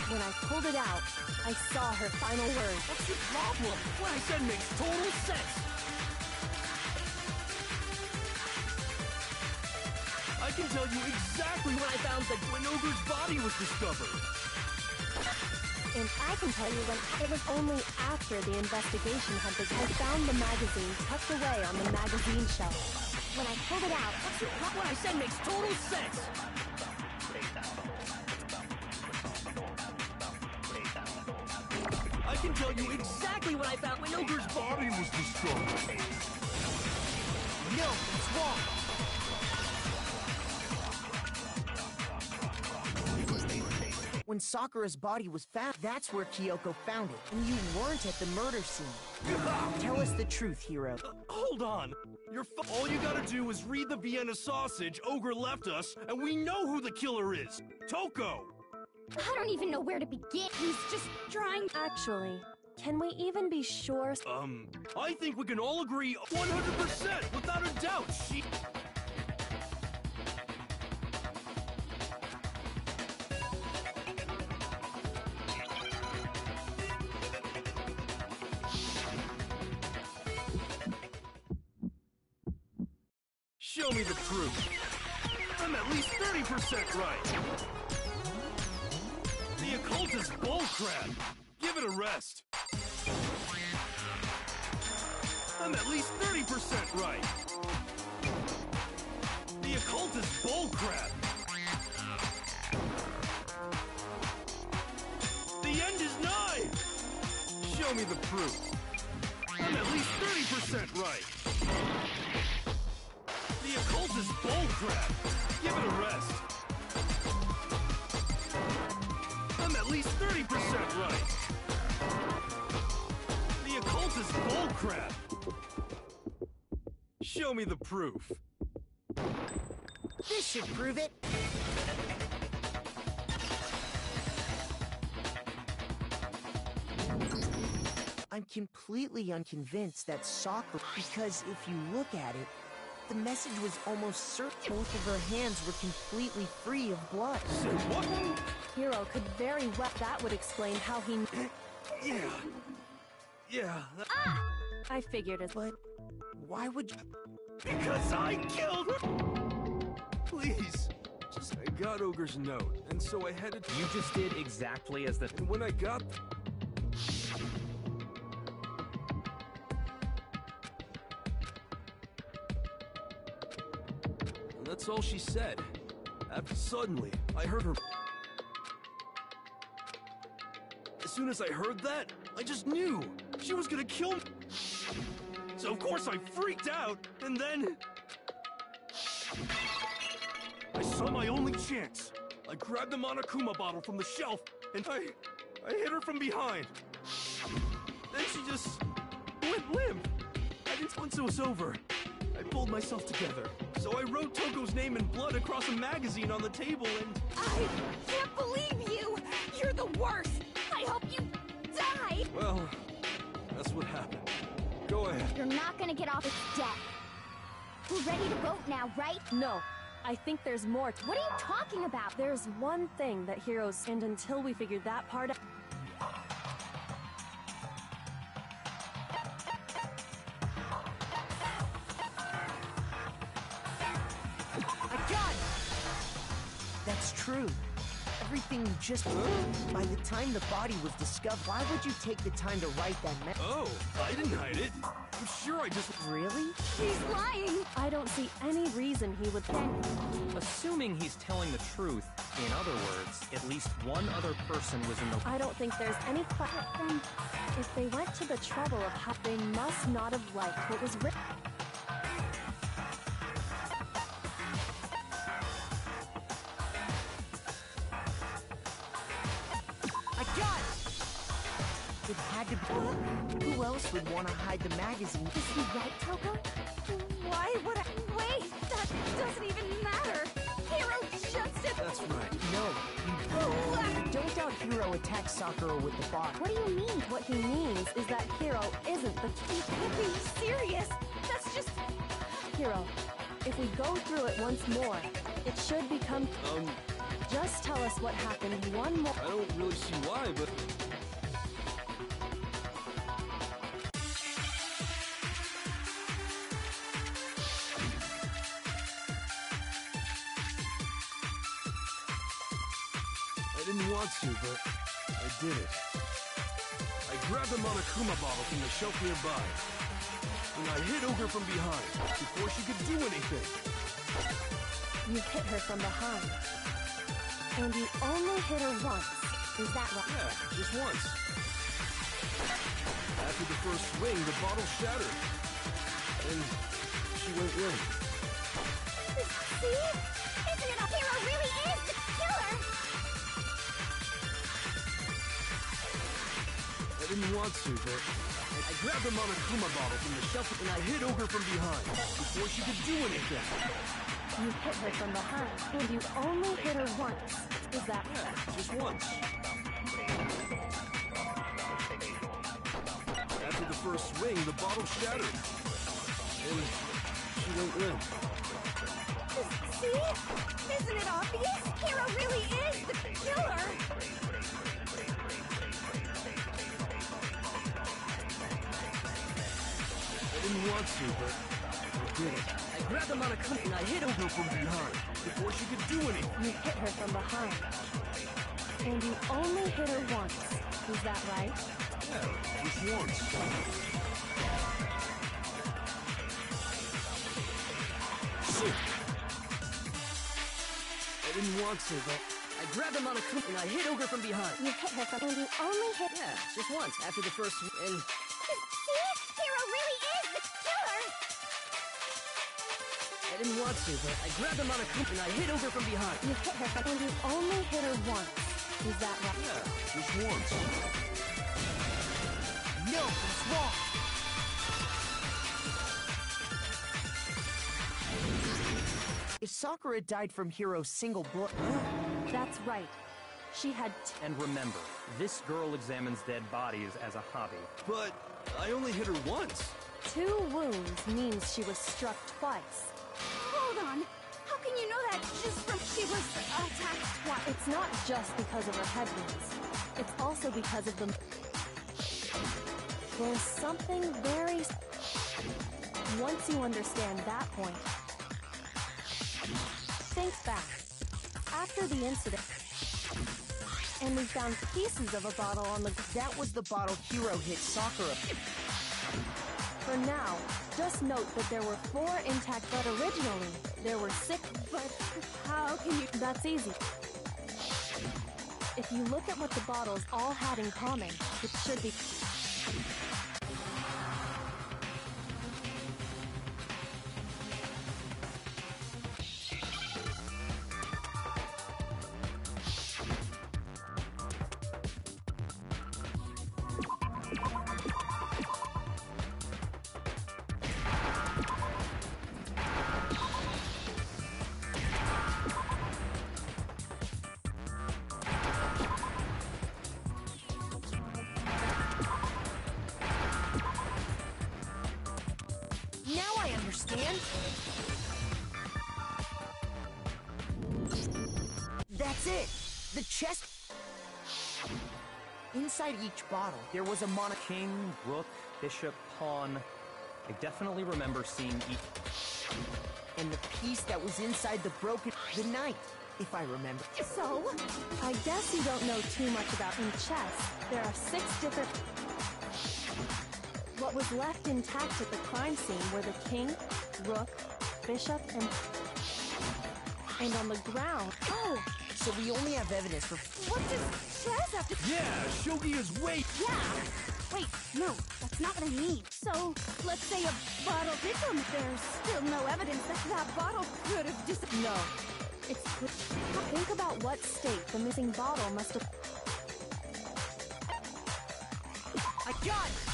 S3: When I pulled it out, I saw her final words.
S2: What's your problem? What I said makes total sense. I can tell you exactly when I found that Ogre's body was discovered.
S3: And I can tell you when it was only after the investigation had begun. I found the magazine tucked away on the magazine shelf.
S11: When I pulled it out,
S8: What I said makes total sense.
S2: I can tell you exactly when I found when Ogre's body was destroyed.
S12: No, it's wrong. When Sakura's body was found, that's where Kyoko found it. And you weren't at the murder scene. Tell us the truth, Hiro.
S2: Hold on. You're fu- All you gotta do is read the Vienna sausage Ogre left us, and we know who the killer is. Toko!
S11: I don't even know where to begin. He's just trying.
S3: Actually, can we even be sure?
S2: Um, I think we can all agree 100% without a doubt. She. Bullcrap. Give it a rest. I'm at least 30% right. The occult is bullcrap. The end is nigh. Show me the proof. I'm at least 30% right. The occult is bullcrap. Give it a rest. At least 30% right. The occult is bullcrap. Show me the proof.
S12: This should prove it. I'm completely unconvinced that soccer, because if you look at it, the message was almost certain both of her hands were completely free of blood.
S2: What?
S3: Hiro could very well. That would explain how he.
S2: Yeah. Yeah. that- ah!
S3: I figured as.
S12: But why would you?
S2: Because I killed her! Please. Just, I got Ogre's note, and so I headed to.
S15: You just did exactly as the.
S2: And when I got. That's all she said. After suddenly, I heard her. As soon as I heard that, I just knew she was gonna kill me. So of course I freaked out, and then I saw my only chance. I grabbed the Monokuma bottle from the shelf, and I, I hit her from behind. Then she just went limp. And it's once it was over, I pulled myself together. So I wrote Toko's name in blood across a magazine on the table, and
S11: I can't believe you! You're the worst! I hope you die!
S2: well, that's what happened. Go ahead.
S11: You're not gonna get off this debt. We're ready to vote now, right?
S3: No, I think there's more.
S11: What are you talking about?
S3: There's one thing that heroes, and until we figure that part out.
S12: Everything you By the time the body was discovered, why would you take the time to write that message?
S2: Oh, I didn't hide it. I'm sure I just.
S12: Really?
S11: He's lying!
S3: I don't see any reason he would think.
S15: Assuming he's telling the truth, in other words, at least one other person was in the.
S3: I don't think there's any question. If they went to the trouble of how they must not have liked what was written.
S12: Else would want to hide the magazine?
S11: Is he right, Toko? Why would I... Wait! That doesn't even matter! Hiro just did...
S2: That's right.
S12: No, you don't doubt Hiro attacks Sakura with the bottle.
S11: What do you mean?
S3: What he means is that Hiro isn't the
S11: You can't be serious! That's just...
S3: hero. If we go through it once more, it should become.
S2: Um,
S3: Just tell us what happened one more.
S2: I don't really see why, but. Want to, but I did it. I grabbed a Monokuma bottle from the shelf nearby, and I hit Ogre from behind before she could do anything.
S3: You hit her from behind. And you only hit her once. Is that right?
S2: Yeah, just once. After the first swing, the bottle shattered. And she went limp.
S11: See? Isn't it a hero really is
S2: didn't want to, but I grabbed the Monokuma bottle from the shelf and I hit Ogre from behind before she could do anything.
S3: You hit her from behind. And you only hit her once. Is that
S2: Yeah, just once. After the first swing, the bottle shattered. And she went limp.
S11: See? Isn't it obvious? Hiro really is the killer.
S2: Didn't want to, but I did it. I grabbed the Monokuma and I hit Ogre from behind before she could do anything.
S3: You hit her from behind. And you only hit her once. Is that right?
S2: Yeah, just once. Shit! I didn't want to, but I grabbed the Monokuma and I hit Ogre from behind.
S3: You hit her from and you only hit
S2: Yeah, just once after the first and
S11: See? Really is the killer.
S2: I didn't want to, but I grabbed him on a Monokuma and I hit Ogre from behind.
S3: You hit her and you only hit her once. Is that right?
S2: Yeah, just once.
S12: No, it's wrong. If Sakura died from Hiro's single blow,
S3: That's right. She had t-
S15: And remember, this girl examines dead bodies as a hobby.
S2: But I only hit her once.
S3: two wounds means she was struck twice.
S11: Hold on. How can you know that just from she was attacked twice?
S3: It's not just because of her head wounds. It's also because of the... There's something very... Once you understand that point, think back. After the incident, and we found pieces of a bottle on the...
S12: that was the bottle Hiro hit Sakura.
S3: For now, just note that there were four intact, but originally, there were six...
S11: But how can you?
S3: That's easy. If you look at what the bottles all had in common, it should be...
S12: each bottle, there was a mono.
S15: King, rook, bishop, pawn. I definitely remember seeing each.
S12: And the piece that was inside the broken. The knight, if I remember.
S11: So?
S3: I guess you don't know too much about in chess. There are six different... What was left intact at the crime scene were the king, rook, bishop, and... And on the ground...
S12: Oh, so we only have evidence for.
S11: What does chess have to?
S2: Yeah, Shogi is way.
S11: Yeah. Wait, no, that's not what I mean. So, let's say a bottle did come. There's still no evidence that that bottle could have dis.
S3: No. It's... Think about what state the missing bottle must have...
S12: I got it!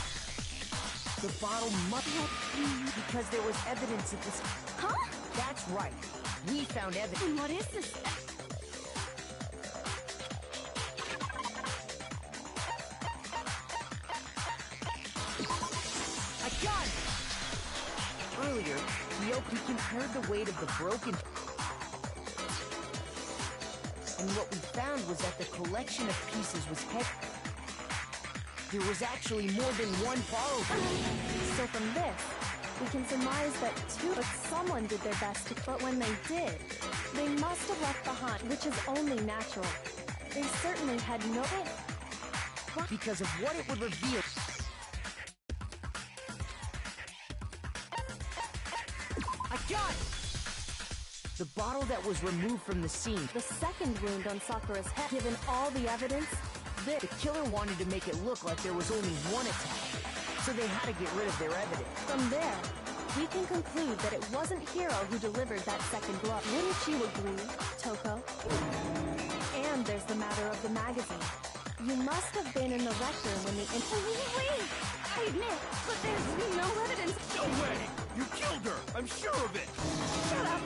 S12: The bottle must have. Because there was evidence of this.
S11: Huh?
S12: That's right. We found evidence.
S11: And what is this?
S12: It! Earlier, Ryoki compared the weight of the broken. And what we found was that the collection of pieces was heavy. There was actually more than one bottle.
S3: So from this, we can surmise that two, but someone did their best to, but when they did, they must have left behind, which is only natural. They certainly had no...
S12: Because of what it would reveal. Got it! The bottle that was removed from the scene.
S3: The second wound on Sakura's head, given all the evidence,
S12: The killer wanted to make it look like there was only one attack. So they had to get rid of their evidence.
S3: From there, we can conclude that it wasn't Hiro who delivered that second blow. Wouldn't you agree, Toko? And there's the matter of the magazine. You must have been in the rec room when the... In-
S6: Wait! I admit, but there's no evidence.
S2: No way! You killed her! I'm sure of it!
S6: Shut up!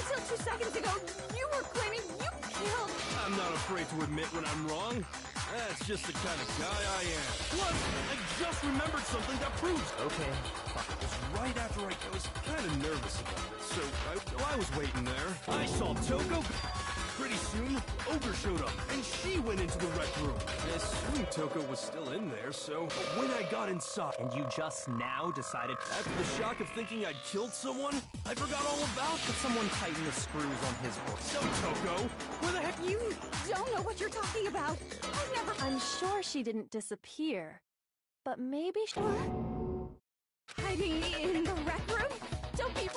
S6: Until two seconds ago, you were claiming you killed.
S2: I'm not afraid to admit when I'm wrong. That's just the kind of guy I am. Plus, I just remembered something that proves.
S15: Okay,
S2: It was right after I, I was kind of nervous about it, so I, while I was waiting there. I saw Toko. Pretty soon, Ogre showed up, and she went into the rec room. I assumed Toko was still in there, so but when I got inside,
S15: and you just now decided
S2: after the shock of thinking I'd killed someone, I forgot all about
S15: Could someone tighten the screws on his horse?
S2: So, Toko, where the heck
S6: You don't know what you're talking about. I've never.
S3: I'm sure she didn't disappear. But maybe she...
S6: Hiding in the rec room? Don't be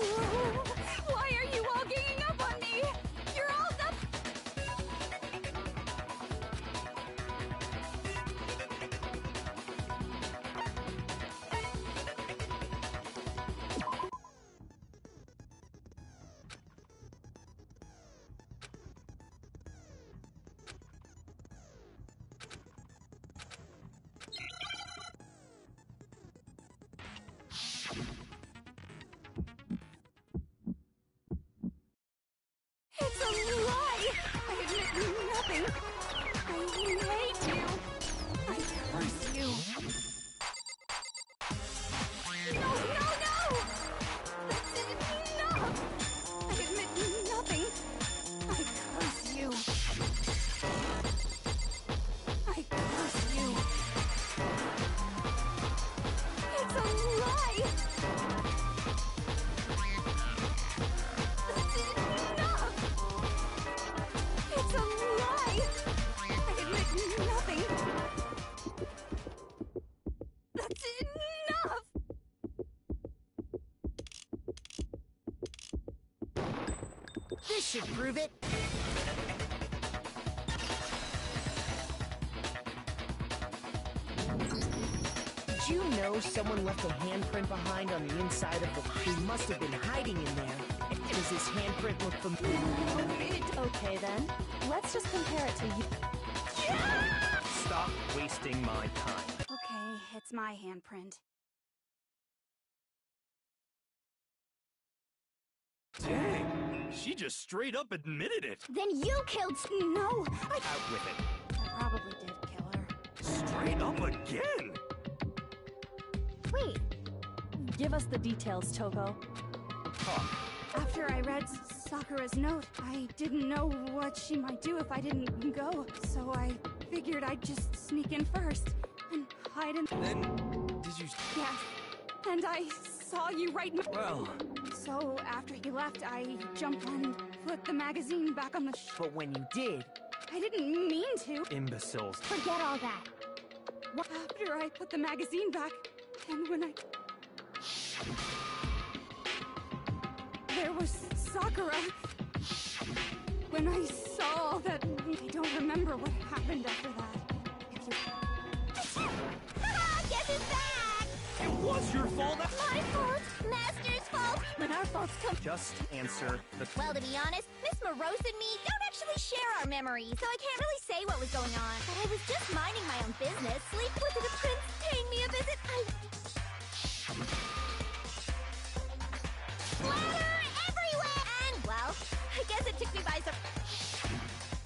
S12: should prove it. Did you know someone left a handprint behind on the inside of the... He must have been hiding in there. Does this handprint look familiar?
S3: Okay then, let's just compare it to you.
S15: Stop wasting my time.
S6: Okay, it's my handprint.
S2: Just straight up admitted it.
S6: Then you killed... No! I,
S15: Out with it.
S6: I probably did kill her.
S2: Straight up again.
S6: Wait,
S3: Give us the details, Toko.
S6: after I read Sakura's note, I didn't know what she might do if I didn't go. So I figured I'd just sneak in first and hide in...
S2: Then, did you...
S6: Yes. And I saw you right... in-
S2: Well,
S6: So after he left, I jumped and put the magazine back on the sh-
S12: But when you did,
S6: I didn't mean to.
S15: Imbeciles.
S6: Forget all that. After I put the magazine back, and when I... There was Sakura. When I saw that, I don't remember what happened after that. If you...
S25: Guess who's back?
S2: It was your fault.
S25: My fault. Master's fault. When our faults come.
S15: Just answer the
S25: Well, to be honest, Miss Morose and me don't actually share our memories, so I can't really say what was going on. But I was just minding my own business. Sleep with the prince paying me a visit. I. Splatter everywhere! And, well, I guess it took me by surprise.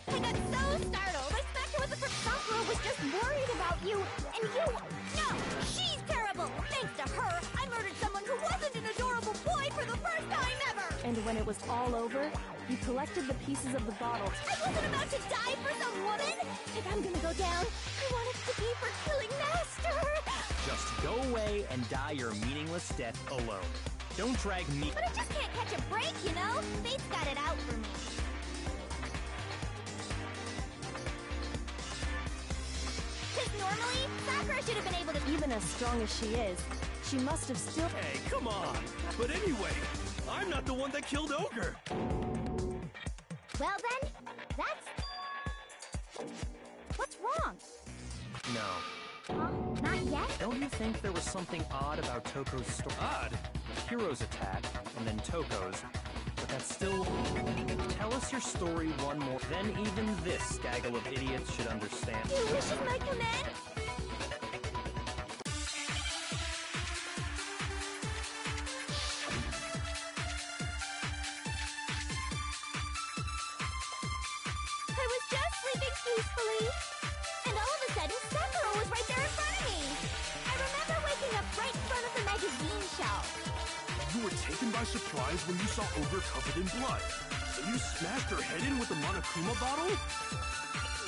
S25: I got so startled, I smacked her with the fr- Sakura was just worried about you, and you... No, she's terrible! Thanks to her, I murdered someone who wasn't an adorable boy for the first time ever!
S3: And when it was all over, you collected the pieces of the bottle.
S25: I wasn't about to die for some woman! If I'm gonna go down, I want it to be for killing Master!
S15: Just go away and die your meaningless death alone. Don't drag me.
S25: But I just can't catch a break, you know? Fate's got it out for me.
S11: Normally, Sakura should have been able to-
S3: Even as strong as she is, she must have still-
S2: Hey, come on! But anyway, I'm not the one that killed Ogre!
S11: Well then, that's... What's wrong?
S15: No.
S11: Huh? Not yet?
S15: Don't you think there was something odd about Toko's story?
S2: Odd?
S15: Hiro's attack, and then Toko's. That's still. Tell us your story one more. Then even this gaggle of idiots should understand.
S11: Your wishes my command? I was just sleeping peacefully. And all of a sudden,
S2: taken by surprise when you saw Ogre covered in blood. So you smashed her head in with the Monokuma bottle?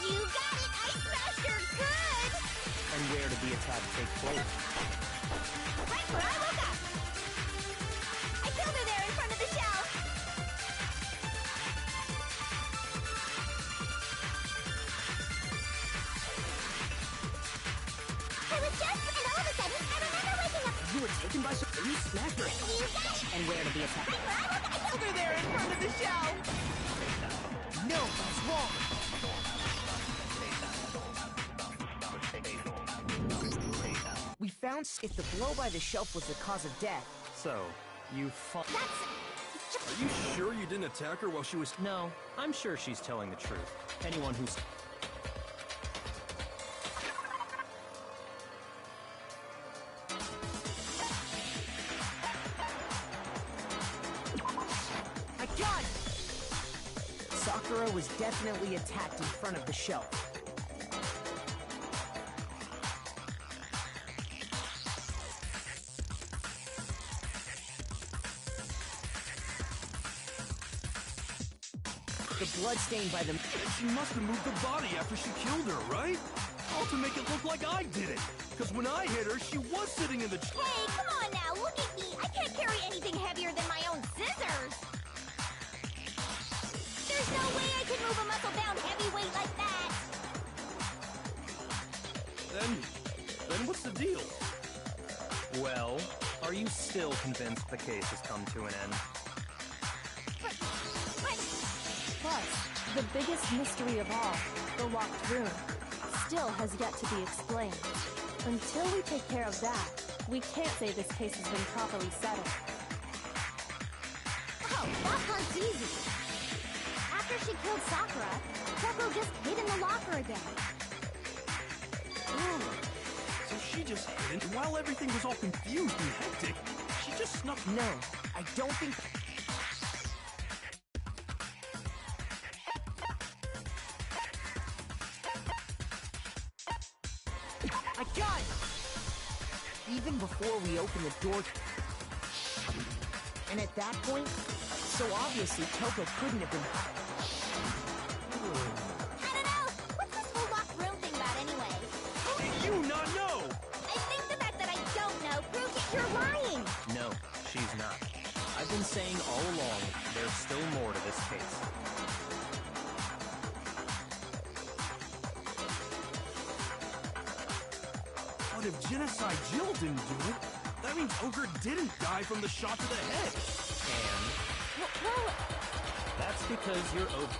S11: You got it! I smashed her good!
S15: And where did the attack take place?
S11: Right where I woke up! Up.
S12: Taken by surprise. You smashed her.
S11: You got it!
S12: And where did the attack?
S11: Right where I woke up, I killed her there in front of the shelf!
S12: No, that's wrong. We found if the blow by the shelf was the cause of death.
S15: So, you fu-
S11: That's...
S2: Are you sure you didn't attack her while she was.
S15: No, I'm sure she's telling the truth. Anyone who's.
S12: Sakura was definitely attacked in front of the shelf. The blood stained by the...
S2: She must have moved the body after she killed her, right? All to make it look like I did it. Because when I hit her, she was sitting in the.
S11: Hey, come on now, look at me! I can't carry anything heavier than my own scissors! There's no way I could move a muscle-bound heavyweight like that!
S2: Then. Then what's the deal?
S15: Well, are you still convinced the case has come to an end?
S11: But, but...
S3: Plus, the biggest mystery of all, the locked room, still has yet to be explained. Until we take care of that, we can't say this case has been properly settled.
S11: Oh, that part's easy. After she killed Sakura, Toko just hid in the locker again.
S2: Oh. So she just hid it. While everything was all confused and hectic, she just snuck.
S12: No, I don't think... I got it! Even before we opened the door... And at that point, so obviously Toko couldn't have been...
S11: I don't know! What's this whole locked room thing about anyway?
S2: How do you not know?
S11: I think the fact that I don't know proves that you're lying!
S15: No, she's not. I've been saying all along, there's still more to this case.
S2: But if Genocide Jill didn't do it, that means Ogre didn't die from the shot to the head.
S15: And
S11: Well, well
S15: that's because you're over.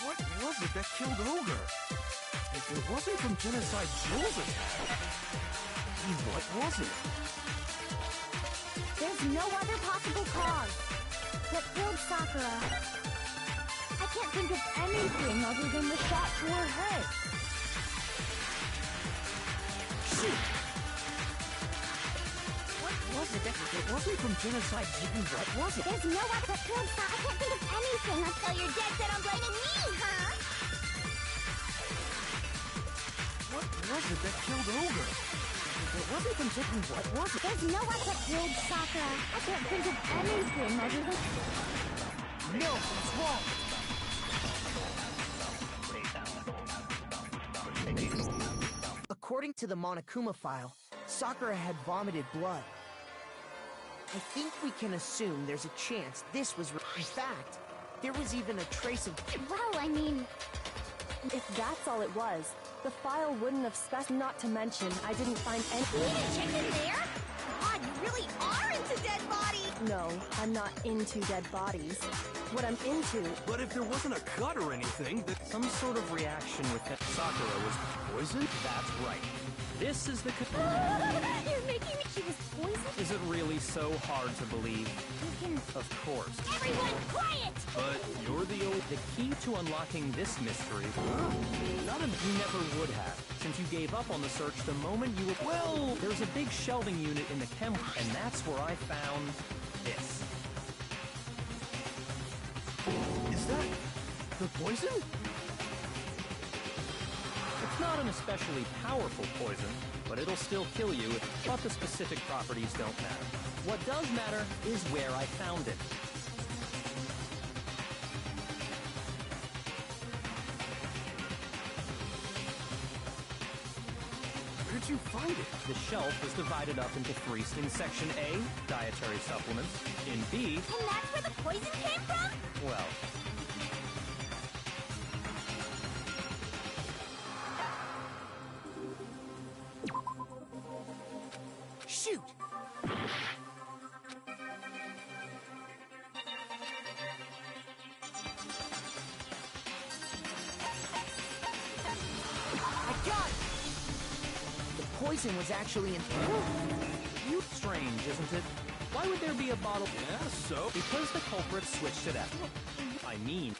S2: What was it that killed Ogre? If it wasn't from Genocide Jill's attack, then what was it?
S11: there's no other possible cause. What killed Sakura? I can't think of anything other than the shot to her head.
S2: Shoot! What was it it wasn't from Genocide Jill? What was it?
S11: There's no other killed Sakura. I can't think of anything until you're dead set on blaming me, huh?
S2: What was it that killed Ogre? It wasn't from Jill, what was it?
S11: There's no one that killed Sakura. I can't think of anything other than...
S12: No, it's wrong! According to the Monokuma file, Sakura had vomited blood. I think we can assume there's a chance this was. In fact, there was even a trace of.
S6: Well, I mean,
S3: If that's all it was, the file wouldn't have spec. Not to mention, I didn't find any.
S10: chicken there? God, you really are into dead bodies!
S3: No, I'm not into dead bodies. What I'm into.
S2: But if there wasn't a cut or anything, that
S15: Some sort of reaction with that Sakura was
S2: poisoned?
S15: That's right. This is the. co-
S6: you're making me. She was poisoned?
S15: Is it really so hard to believe?
S6: Can.
S15: Of course.
S6: Everyone, quiet!
S2: But you're the only.
S15: The key to unlocking this mystery, none of you never would have, since you gave up on the search the moment you were. Well, there's a big shelving unit in the chem, and that's where I found this.
S2: Is that the poison?
S15: It's not an especially powerful poison, but it'll still kill you, but the specific properties don't matter. What does matter is where I found it.
S2: Where did you find it?
S15: The shelf was divided up into three. In section A, dietary supplements. In B,
S10: And that's where the poison came from?
S15: well,
S12: Shoot! I got it! The poison was actually in.
S15: you strange, isn't it? Why would there be a bottle?
S2: Yeah, so?
S15: Because the culprit switched it out. I mean,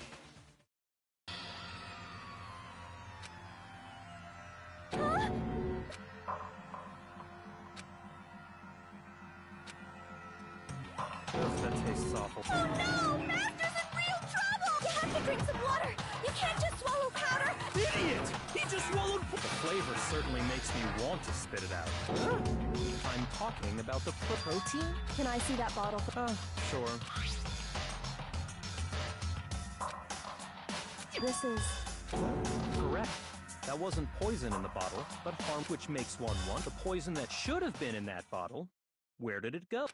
S15: Ugh, awful.
S10: Oh no! Master's in real trouble!
S6: You have to drink some water! You can't just swallow powder!
S2: Idiot! He just swallowed.
S15: The flavor certainly makes me want to spit it out. I'm talking about the
S12: Protein?
S3: Can I see that bottle?
S15: Uh, sure.
S3: This is.
S15: Correct. That wasn't poison in the bottle, but harm which makes one want. The poison that should have been in that bottle, where did it go?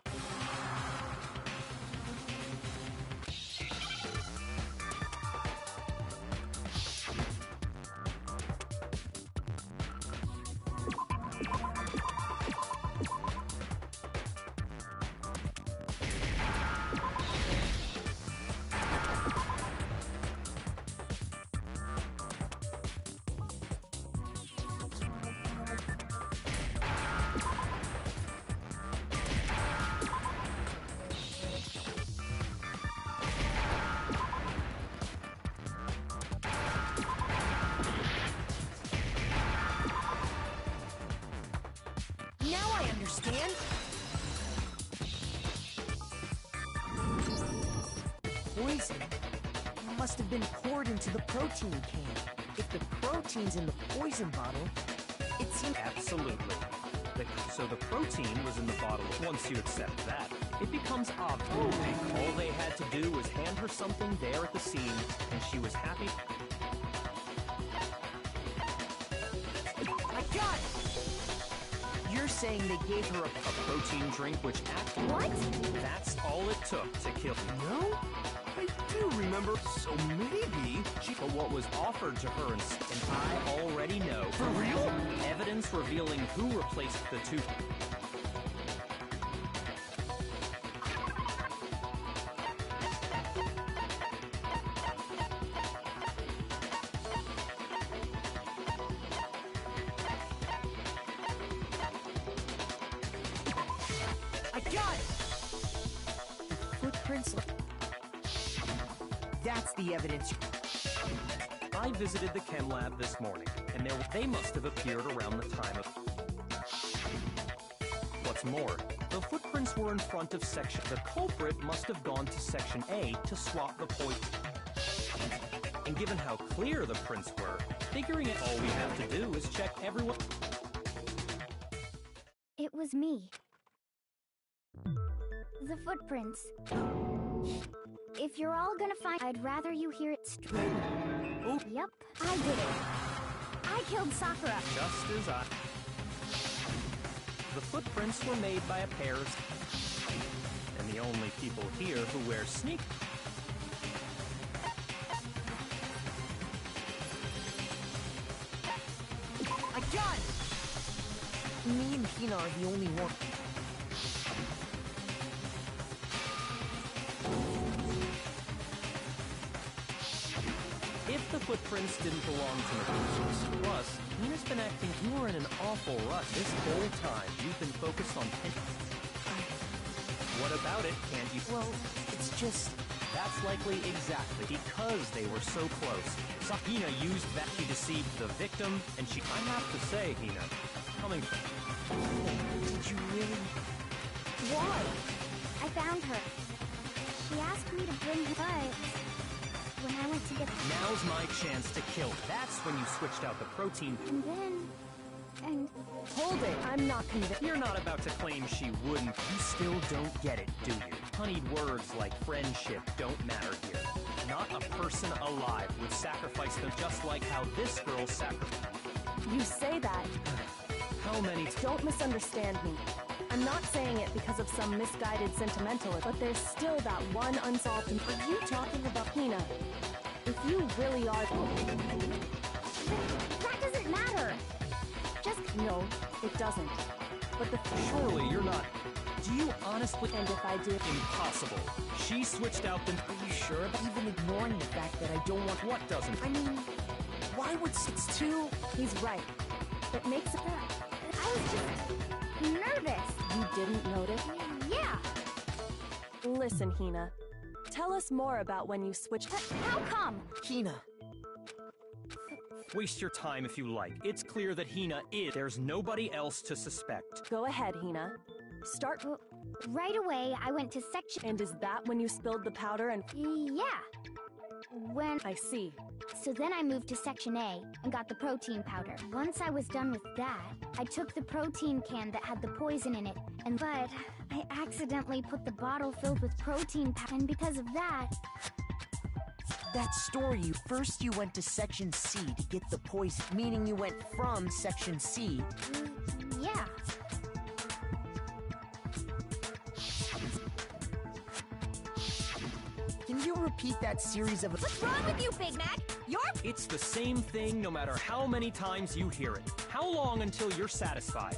S12: Protein's in the poison bottle, it seems.
S15: Absolutely. So the protein was in the bottle. Once you accept that, it becomes obvious. All they had to do was hand her something there at the scene, and she was happy.
S12: I got it! You're saying they gave her a.
S15: A protein drink which actually...
S6: What?
S15: That's all it took to kill
S2: No? Remember. So maybe
S15: she... But what was offered to her, and, and I already know...
S2: For real?
S15: Evidence revealing who replaced the two... visited the chem lab this morning, and they must have appeared around the time of... What's more, the footprints were in front of section... The culprit must have gone to section A to swap the poison. And given how clear the prints were, figuring it all we have to do is check everyone...
S6: It was me. The footprints. If you're all gonna find, I'd rather you hear it straight.
S2: Oh.
S6: Yep, I did it. I
S11: I killed Sakura.
S15: Just as I. The footprints were made by a pair of. And the only people here who wear sneak.
S12: I got it! Me and Hina are the only one.
S15: The footprints didn't belong to Medusa's, plus, Hina's been acting you were in an awful rut this whole time. You've been focused on pin. What about it? Can't you?
S12: Well, it's just.
S15: That's likely exactly because they were so close. So Hina used that she deceived the victim, and she. I have to say, Hina, coming.
S12: Did you really?
S11: Why? I found her. She asked me to bring her, when I went to get
S15: Now's my chance to kill. That's when you switched out the protein.
S11: and then and
S3: Hold it. I'm not convinced.
S15: You're not about to claim she wouldn't. You still don't get it, do you? Honeyed words like friendship don't matter here. Not a person alive would sacrifice them just like how this girl sacrificed.
S3: You say that.
S15: How many t-
S3: Don't misunderstand me. I'm not saying it because of some misguided sentimentalism, but there's still that one unsolved. Are you talking about Hina? If you really are.
S11: that doesn't matter. Just
S3: No, it doesn't. But the.
S15: Surely you're not. Do you honestly?
S3: And if I did.
S15: Impossible. She switched out the.
S12: Are you sure about even ignoring the fact that I don't want.
S15: What doesn't?
S12: I mean, why would it's too?
S3: He's right. It makes it.
S11: I was just nervous.
S3: You didn't notice?
S11: Yeah.
S3: Listen, Hina. Tell us more about when you switched.
S11: But how come?
S12: Hina,
S15: Waste your time if you like. It's clear that Hina is. There's nobody else to suspect.
S3: Go ahead, Hina. Start.
S11: Right away, I went to section.
S3: And is that when you spilled the powder and.
S11: Yeah. When
S3: I see.
S11: so then I moved to section A and got the protein powder. Once I was done with that, I took the protein can that had the poison in it, and but I accidentally put the bottle filled with protein powder, and because of that,
S12: that story. You first you went to section C to get the poison, meaning you went from section C.
S11: mm, yeah.
S12: Can you repeat that series of?
S11: What's wrong with you, Big Mac? You're
S15: It's the same thing no matter how many times you hear it. How long until you're satisfied?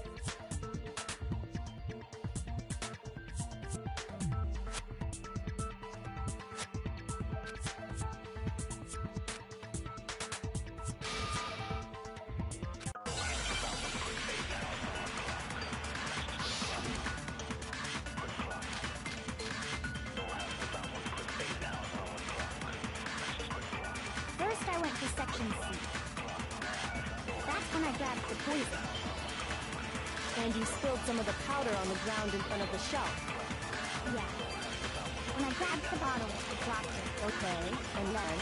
S3: Shelf.
S11: Yeah. When I grabbed the bottle, it dropped it.
S3: Okay, and then?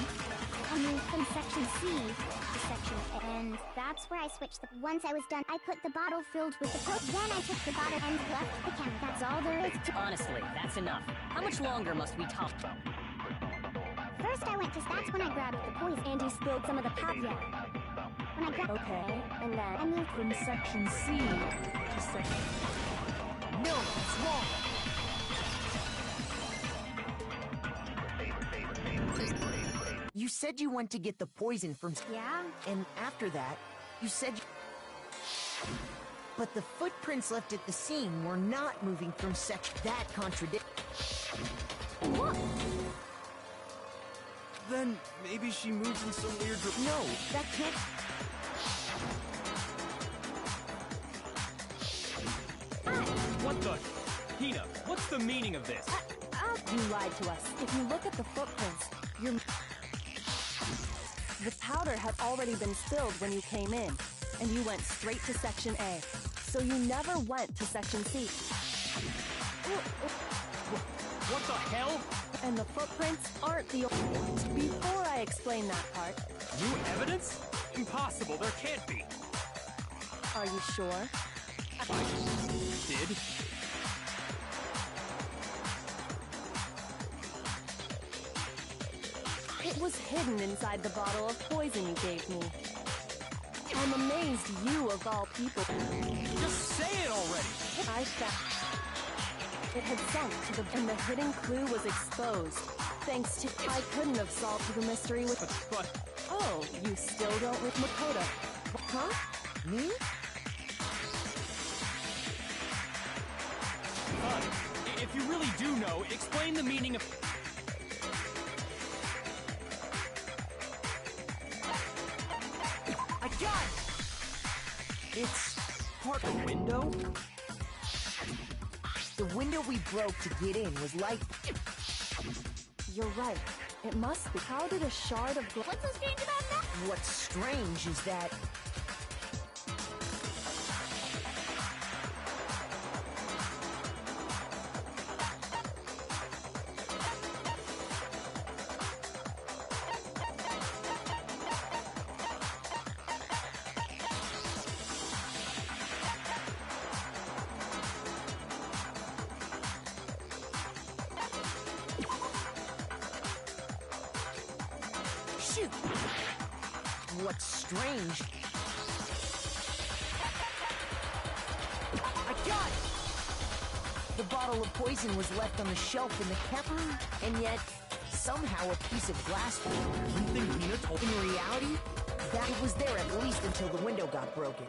S11: I moved from section C to section A. And that's where I switched the... Once I was done, I put the bottle filled with the pro... Then I took the bottle and left the can. That's all there is to...
S16: Honestly, that's enough. How much longer must we talk?
S11: First, I went to... That's when I grabbed the poison. And you spilled some of the powder. Yeah. When I grabbed...
S3: Okay, and then?
S11: I moved
S3: From section C to section.
S12: No, it's wrong. You said you went to get the poison from.
S11: Yeah?
S12: And after that, you said. But the footprints left at the scene were not moving from section. That contradict.
S11: What?
S2: Then maybe she moves in some weird.
S12: No, that can't.
S15: What the? Hina, what's the meaning of this?
S3: Uh, uh, you lied to us. If you look at the footprints, you're. The powder had already been spilled when you came in, and you went straight to section A. So you never went to section C.
S15: What the hell?
S3: And the footprints aren't the. only ones. Before I explain that part,
S15: New evidence? Impossible, there can't be.
S3: are you sure?
S15: Did?
S3: It was hidden inside the bottle of poison you gave me. I'm amazed you, of all people.
S15: Just say it already!
S3: I found. It had sunk to the. and the hidden clue was exposed. Thanks to. I couldn't have solved the mystery with.
S15: But, but,
S3: Oh, you still don't with Makoto. Huh? Me?
S15: If you really do know, explain the meaning of...
S12: I got it! It's
S15: Part of the window?
S12: the window we broke to get in was like
S3: You're right. It must be. How did a shard of glass.
S11: What's so strange about that?
S12: What's strange is that shelf in the camera, and yet somehow a piece of glass.
S15: Something Hina told
S12: In reality, that it was there at least until the window got broken.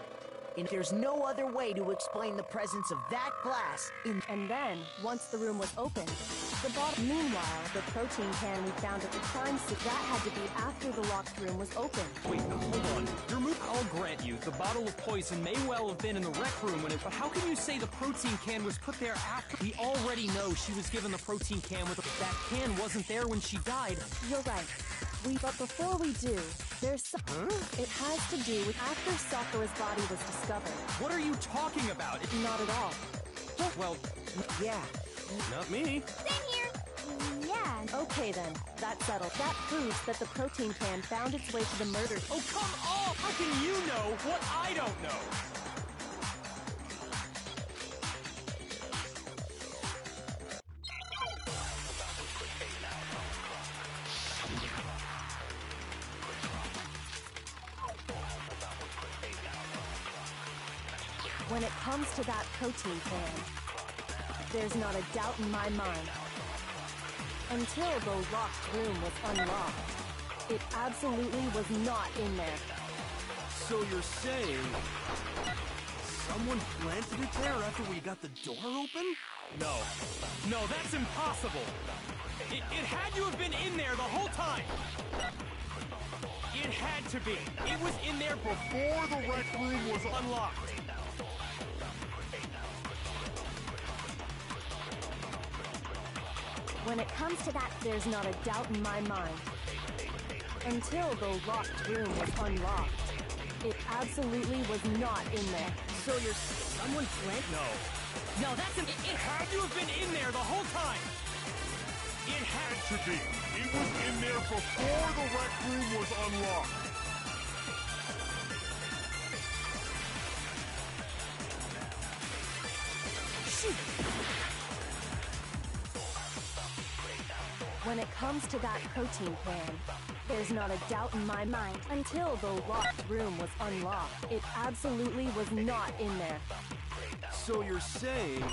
S12: And there's no other way to explain the presence of that glass in.
S3: And then, once the room was opened, the bottle. Meanwhile, the protein can we found at the crime scene. That had to be after the locked room was opened.
S15: Wait, hold on. Your move, I'll grant you, the bottle of poison may well have been in the rec room when it. But how can you say the protein can was put there after? We already know she was given the protein can with. That can wasn't there when she died.
S3: You're right. We, but before we do, there's some. It has to do with after Sakura's body was discovered.
S15: What are you talking about? It-
S3: Not at all.
S15: well,
S12: Yeah,
S15: not me.
S11: Same here. Yeah.
S3: Okay then, that's settled. That proves that the protein can found its way to the murder.
S15: Oh, come on! How can you know what I don't know?
S3: When it comes to that protein can, there's not a doubt in my mind. Until the locked room was unlocked, it absolutely was not in there.
S2: So you're saying someone planted it there after we got the door open?
S15: No. No, that's impossible. It, it had to have been in there the whole time. It had to be. It was in there before the rec room was unlocked.
S3: When it comes to that, there's not a doubt in my mind. Until the locked room was unlocked, it absolutely was not in there.
S15: So you're someone plant? No. No, that's it, it had to have been in there the whole time. It had
S18: To be. It was in there before the rec room was unlocked.
S3: When it comes to that protein can, there's not a doubt in my mind. Until the locked room was unlocked, it absolutely was not in there.
S2: So you're saying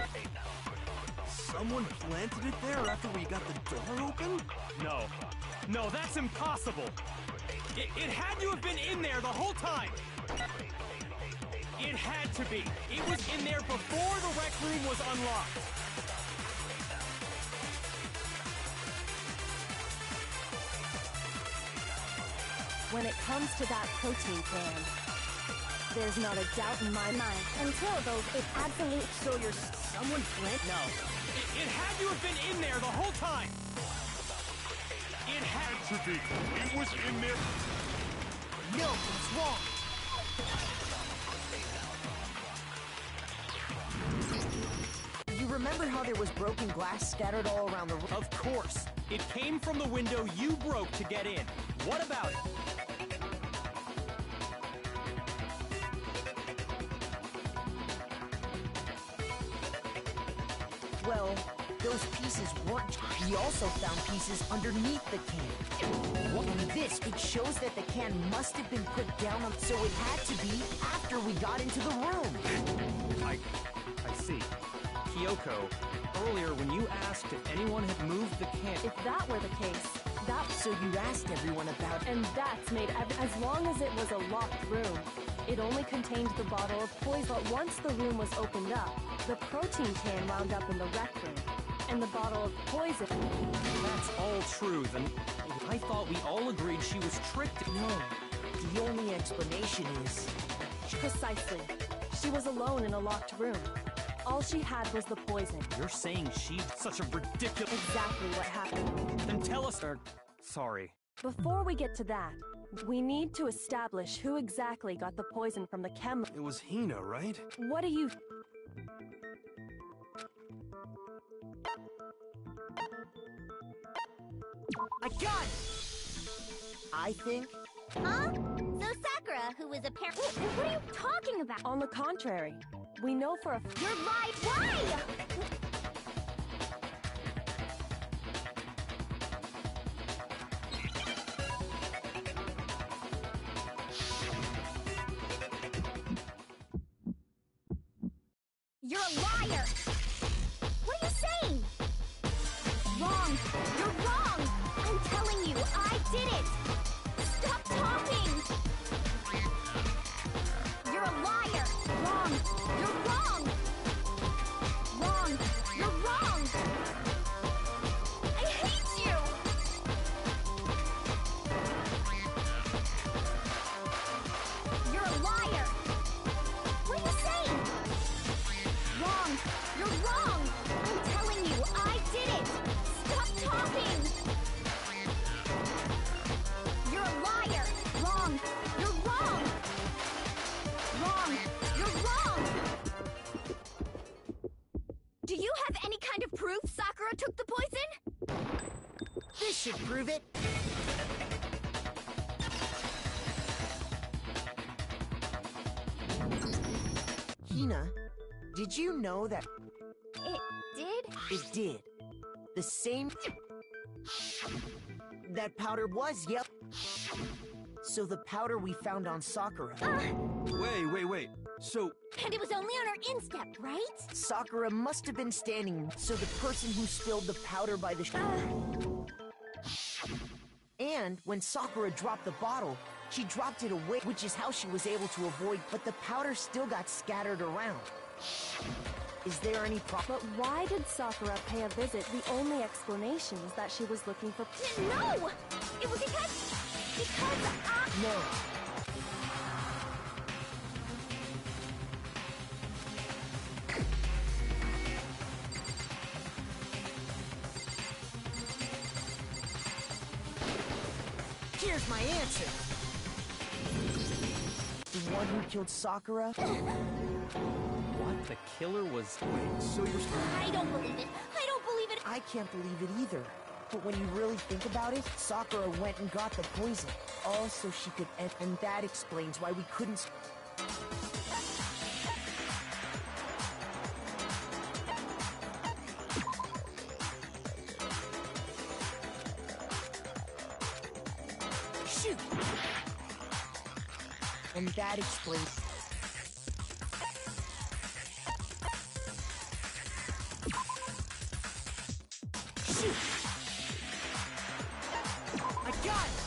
S2: someone planted it there after we got the door open?
S15: No. No, that's impossible. It, it had to have been in there the whole time. It had to be. It was in there before the rec room was unlocked.
S3: When it comes to that protein can, there's not a doubt in my mind. Until those, it absolute.
S15: So you're someone plant? No. It, it had to have been in there the whole time. It had
S18: To be. It was in there.
S12: no, it's wrong. You remember how there was broken glass scattered all around the room?
S15: Of course. It came from the window you broke to get in. What about it?
S12: Well, those pieces weren't. We also found pieces underneath the can. What this? It shows that the can must have been put down, on, so it had to be after we got into the room.
S15: I, I see. Kyoko, earlier when you asked if anyone had moved the can...
S3: If that were the case, that...
S12: So you asked everyone about...
S3: And that's made ev- as long as it was a locked room. It only contained the bottle of poison, but once the room was opened up, the protein can wound up in the rec room, and the bottle of poison...
S15: That's all true, then I thought we all agreed she was tricked.
S12: No, the only explanation is...
S3: Precisely. She was alone in a locked room. All she had was the poison.
S15: You're saying she's such a ridiculous...
S3: Exactly what happened.
S15: Then tell us... Er, sorry.
S3: Before we get to that, we need to establish who exactly got the poison from the chem...
S2: It was Hina, right?
S3: What do you...
S12: I got it! I think...
S6: Huh? So Sakura, who was apparently- What are you talking about?
S3: On the contrary, we know for a...
S6: You're lying- Why? You're a liar! What are you saying? Wrong! You're wrong! I'm telling you, I did it!
S12: Prove it. Hina, did you know that
S6: It did?
S12: it did? The same... That powder was, yep. So the powder we found on Sakura. Ah!
S2: Wait, wait, wait. So,
S6: And it was only on her instep, right?
S12: Sakura must have been standing, so the person who spilled the powder by the sh- ah. And when Sakura dropped the bottle, she dropped it away, which is how she was able to avoid, but the powder still got scattered around. Is there any problem?
S3: But why did Sakura pay a visit? The only explanation is that she was looking for...
S6: No! It was because... Because I...
S12: No. Here's my answer. The one who killed Sakura?
S15: What? The killer was...
S2: wait, so you're...
S6: I don't believe it. I don't believe it.
S12: I can't believe it either. But when you really think about it, Sakura went and got the poison. All so she could end, and that explains why we couldn't... And that explains... Shoot! I got it!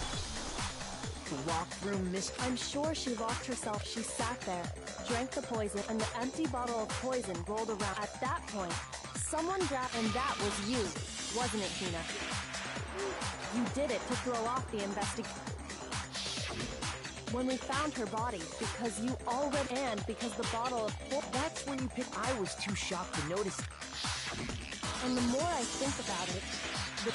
S3: I'm sure she locked herself. She sat there, drank the poison, and the empty bottle of poison rolled around. At that point, someone grabbed, and that was you, wasn't it, Hina? You did it to throw off the investigation. When we found her body, because you already, and because the bottle of
S12: That's when you picked. I was too shocked to notice.
S3: And the more I think about it, the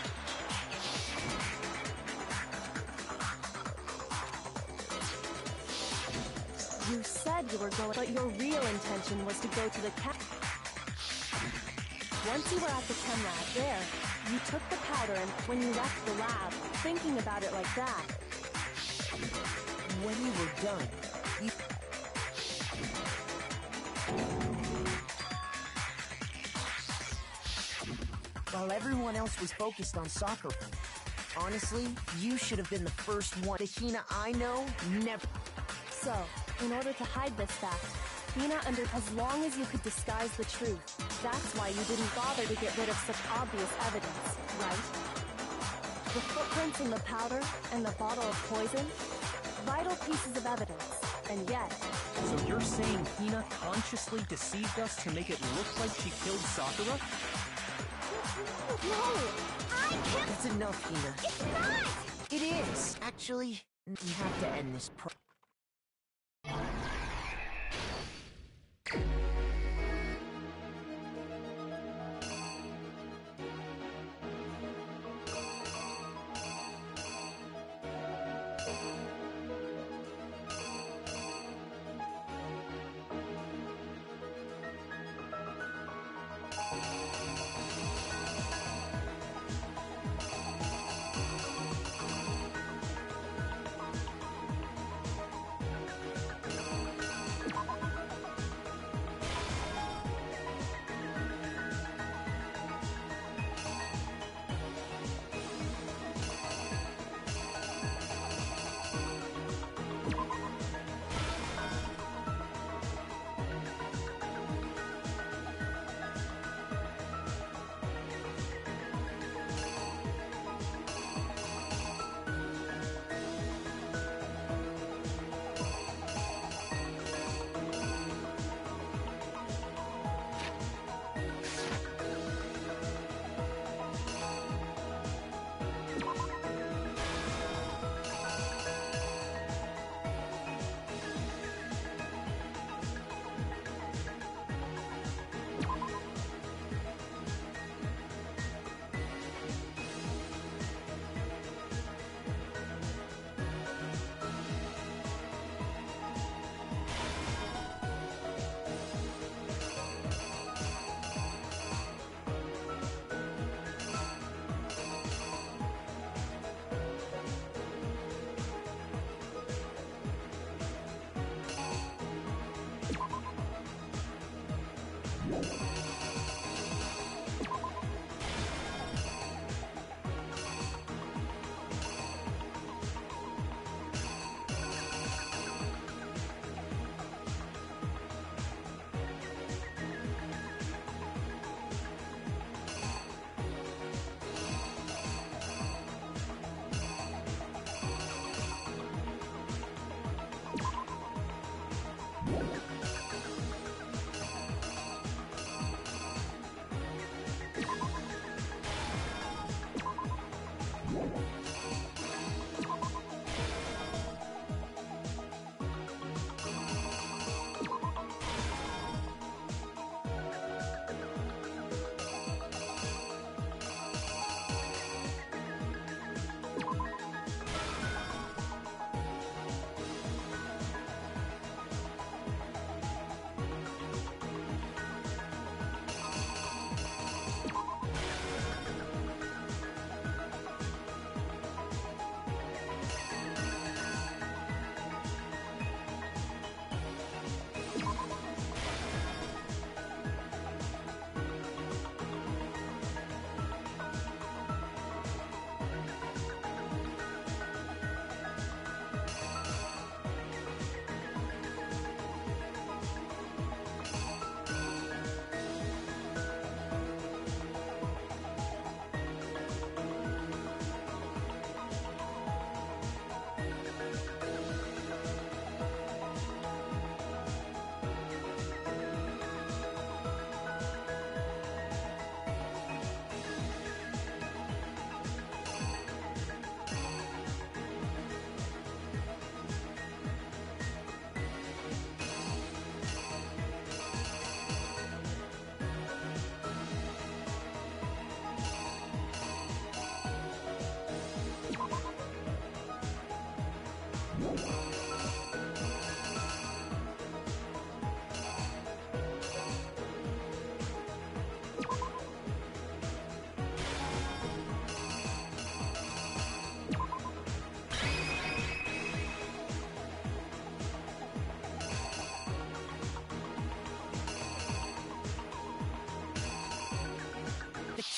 S3: You said you were going, but your real intention was to go to the chem. Once you were at the chem lab, there, you took the powder and when you left the lab, thinking about it like that,
S12: When you were done, you. while everyone else was focused on soccer, Honestly, you should have been the first one. The Hina I know never.
S3: So, in order to hide this fact, Hina under as long as you could disguise the truth, that's why you didn't bother to get rid of such obvious evidence, right? The footprints in the powder and the bottle of poison? Vital pieces of evidence, and yet...
S15: So you're saying Hina consciously deceived us to make it look like she killed Sakura?
S11: No! I can't...
S12: That's enough, Hina.
S11: It's not!
S12: It is! Actually, we have to end this pro-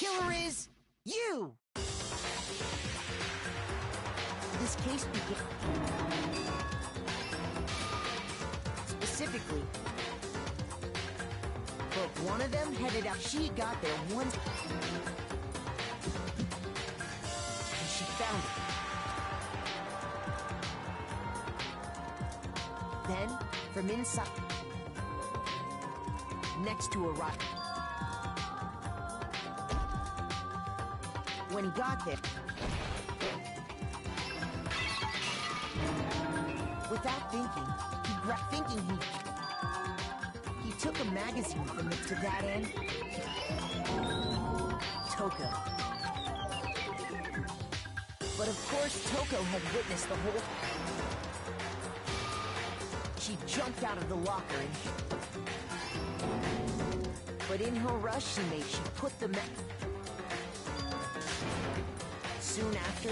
S12: killer is you! This case began... Specifically, but one of them headed out. She got there one... And she found it. Then, from inside... Next to a rock... got there... Without thinking, he grabbed thinking he... He took a magazine from the to that end. Toko. But of course, Toko had witnessed the whole... She jumped out of the locker and... But in her rush, she made... She put the after,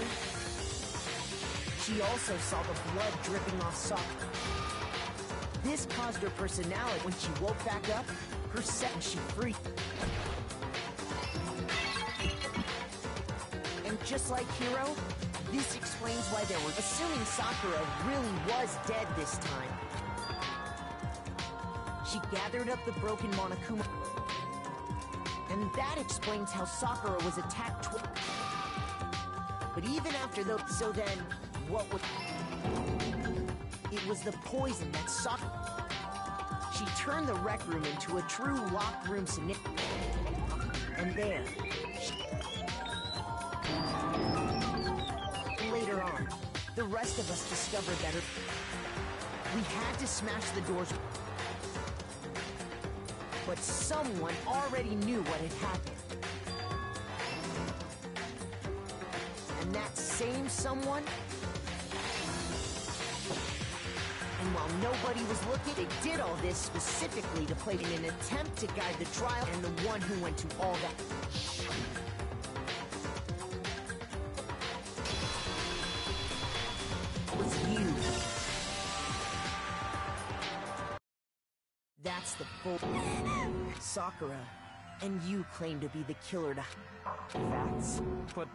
S12: she also saw the blood dripping off Sok. This caused her personality. When she woke back up, her set and she freaked. And just like Hiro, this explains why there were assuming Sakura really was dead this time. She gathered up the broken Monokuma. And that explains how Sakura was attacked. But even after those, so then, what would... It was the poison that sucked... She turned the rec room into a true locked room scenario. And there... Later on, the rest of us discovered that her... We had to smash the doors... But someone already knew what had happened. Someone And while nobody was looking, they did all this specifically to play in an attempt to guide the trial and the one who went to all that. Was you. That's the full Sakura. And you claim to be the killer to
S15: Facts. But,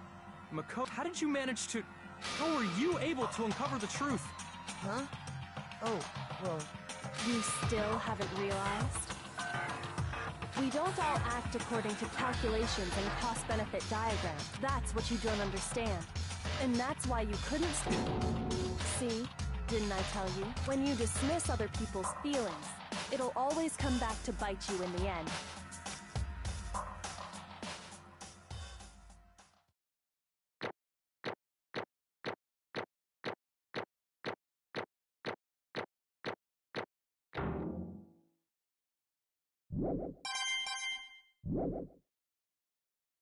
S15: Mako, how did you manage to... How were you able to uncover the truth?
S12: Huh? Oh, well,
S3: You still haven't realized? We don't all act according to calculations and cost-benefit diagrams. That's what you don't understand. And that's why you couldn't... See? Didn't I tell you? When you dismiss other people's feelings, it'll always come back to bite you in the end.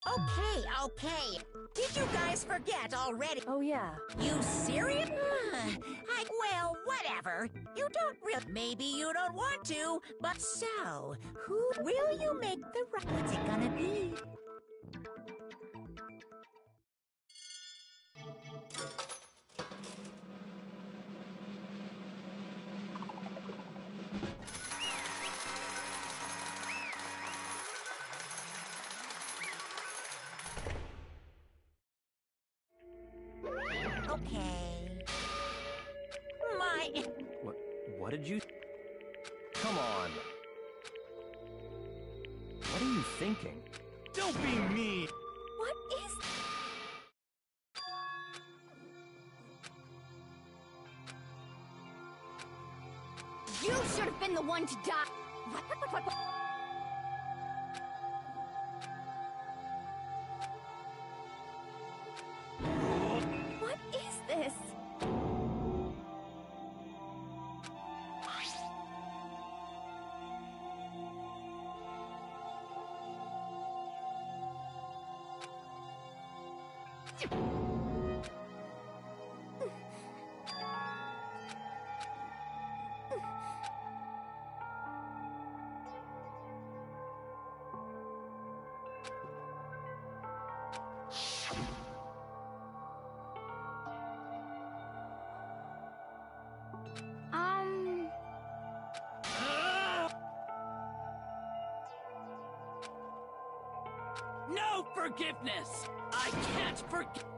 S10: Okay, okay. Did you guys forget already?
S3: Oh yeah.
S10: You serious? I, well, whatever. You don't really. Maybe you don't want to, but so, who will you make the right? What's it gonna be?
S11: One to die! What, what, what,
S8: forgiveness! I can't forgive-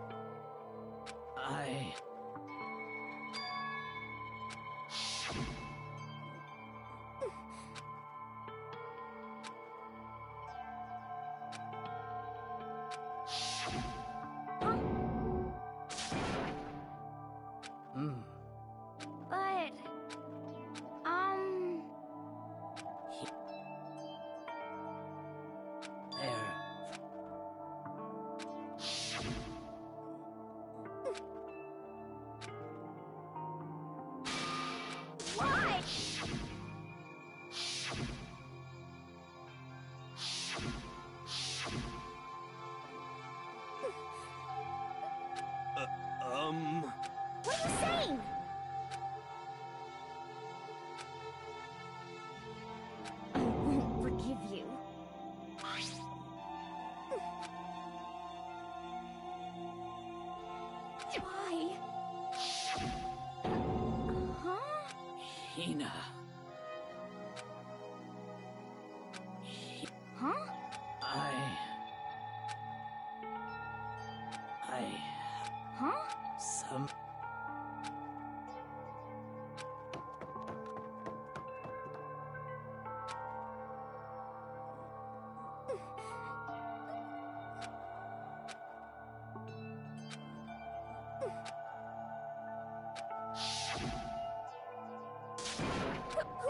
S6: Why? Huh?
S8: Hina.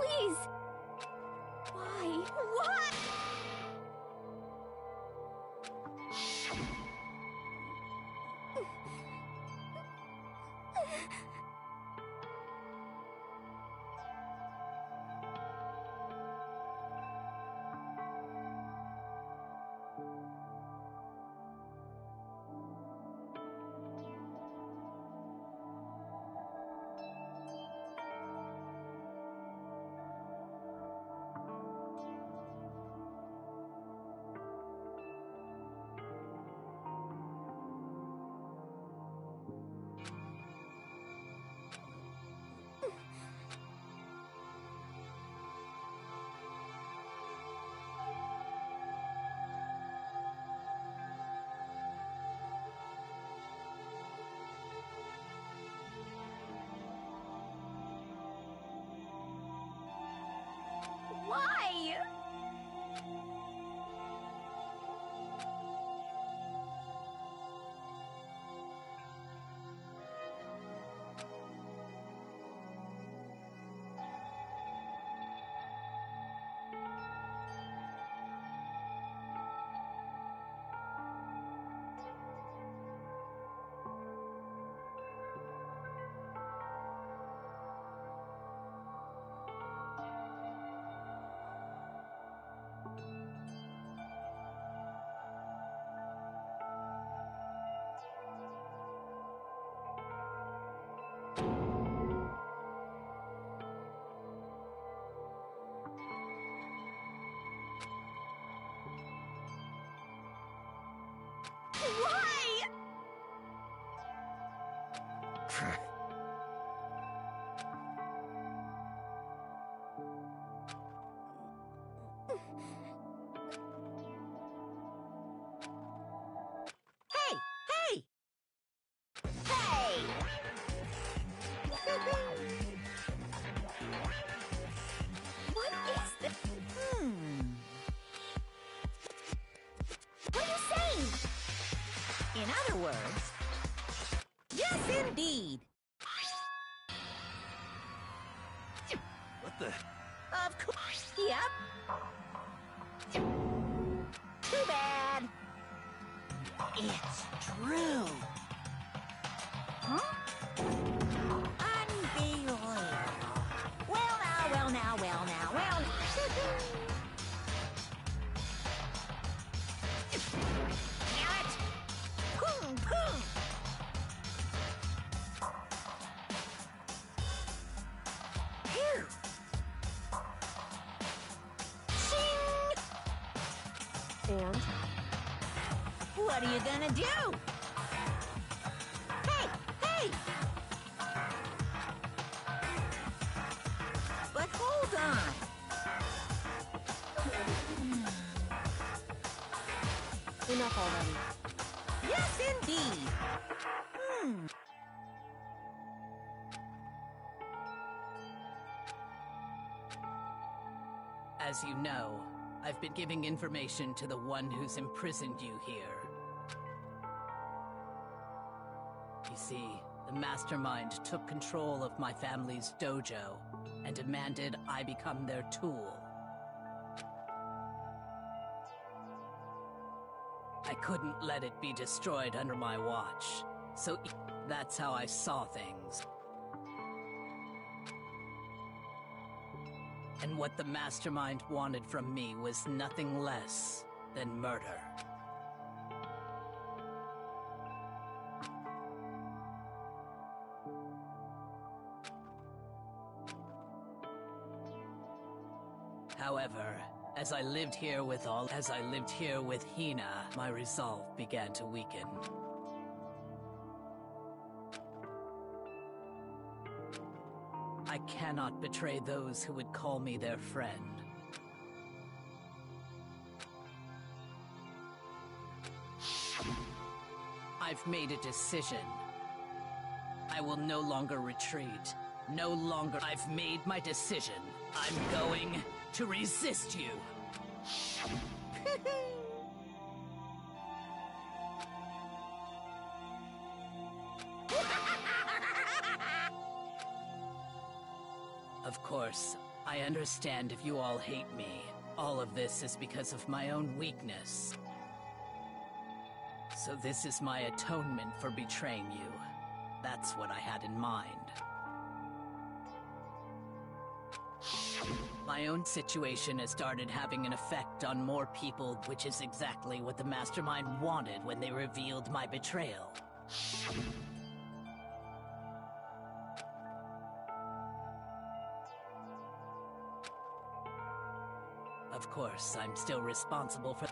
S6: Please! Why?
S10: In other words, yes indeed!
S26: What
S10: are you gonna do? Hey! Hey! But hold on.
S3: Enough already.
S10: Yes, indeed. Hmm.
S8: As you know, I've been giving information to the one who's imprisoned you here. Mastermind took control of my family's dojo and demanded I become their tool. I couldn't let it be destroyed under my watch, so that's how I saw things. And what the mastermind wanted from me was nothing less than murder. As I lived here with all as I lived here with Hina, my resolve began to weaken. I cannot betray those who would call me their friend. I've made a decision. I will no longer retreat. No longer. I've made my decision. I'm going to resist you. Of course, I understand if you all hate me. All of this is because of my own weakness. So this is my atonement for betraying you. That's what I had in mind. My own situation has started having an effect on more people, which is exactly what the Mastermind wanted when they revealed my betrayal. Of course, I'm still responsible for...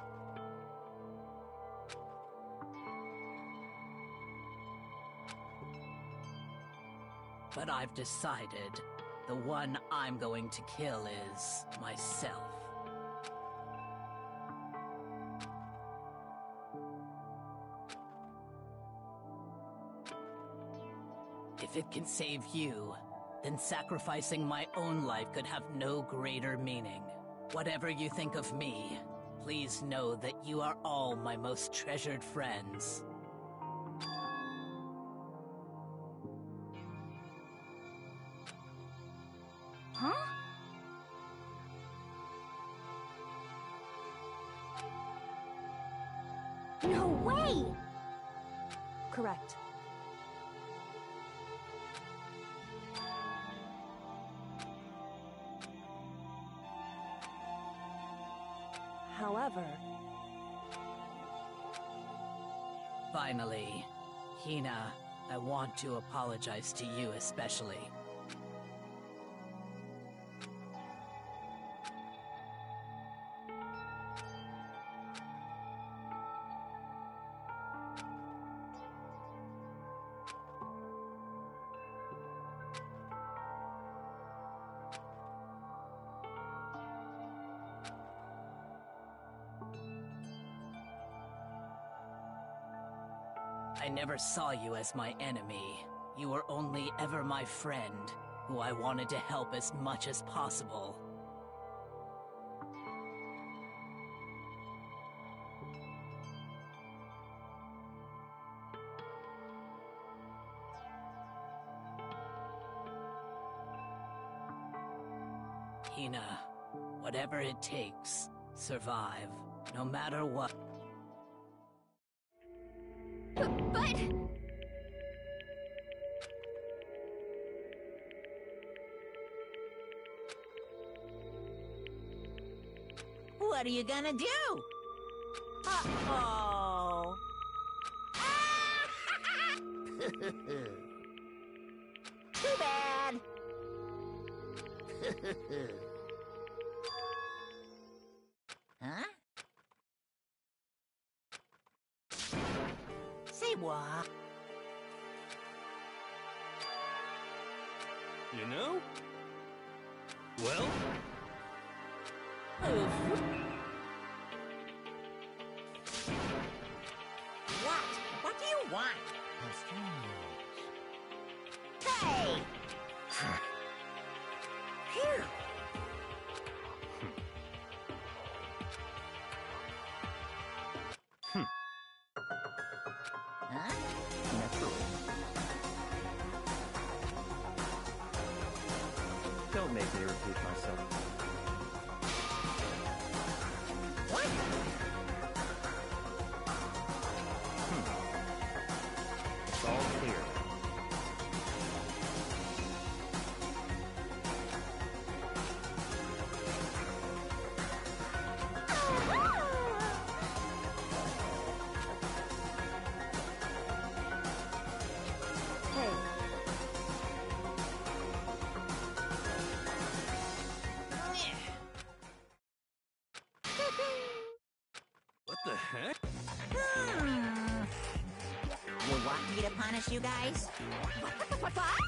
S8: But I've decided the one I'm going to kill is myself. If it can save you, then sacrificing my own life could have no greater meaning. Whatever you think of me, please know that you are all my most treasured friends. To apologize to you especially. Never saw you as my enemy. You were only ever my friend, who I wanted to help as much as possible. Hina, whatever it takes, survive, no matter what.
S10: Are you gonna do? Uh-oh. Too bad. huh? Say what?
S2: You know? Well,
S10: Oof. Want? Hey! Phew!
S9: Hmm.
S10: Huh?
S9: Naturally. Don't make me repeat myself.
S10: Punish you guys?
S27: What? But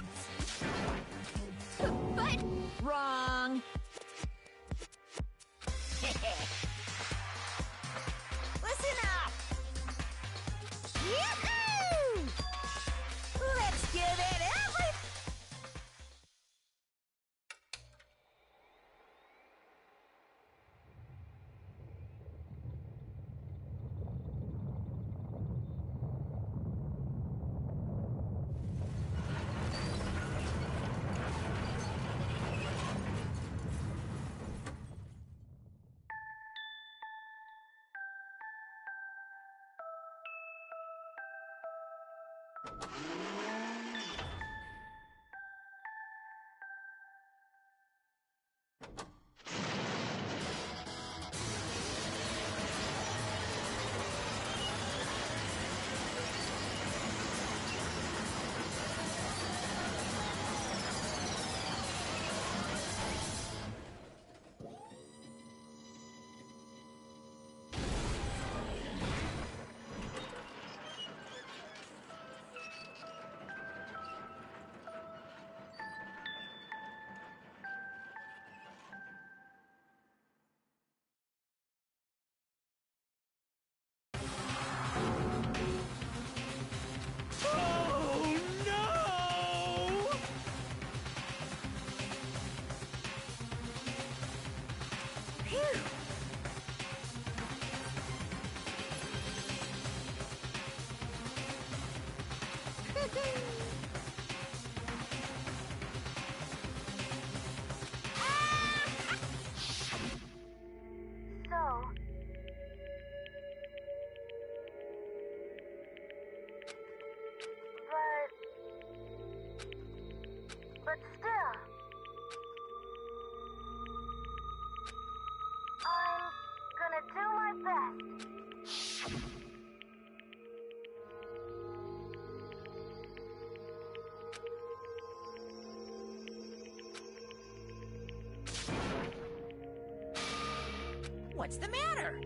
S10: What's the matter?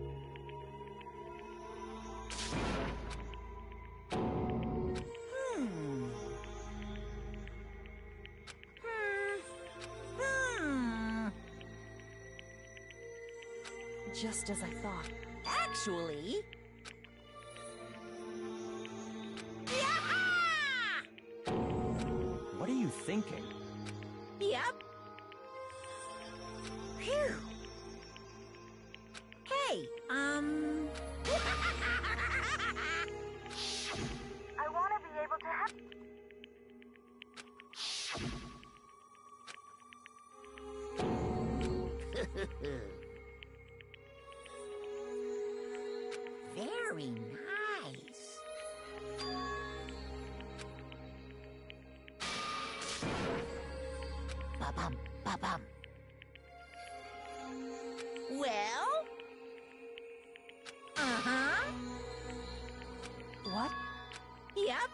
S10: Hmm. Hmm. Hmm.
S3: just as I thought.
S10: Actually. Ba-bum. Well? Uh-huh.
S3: What?
S10: Yep.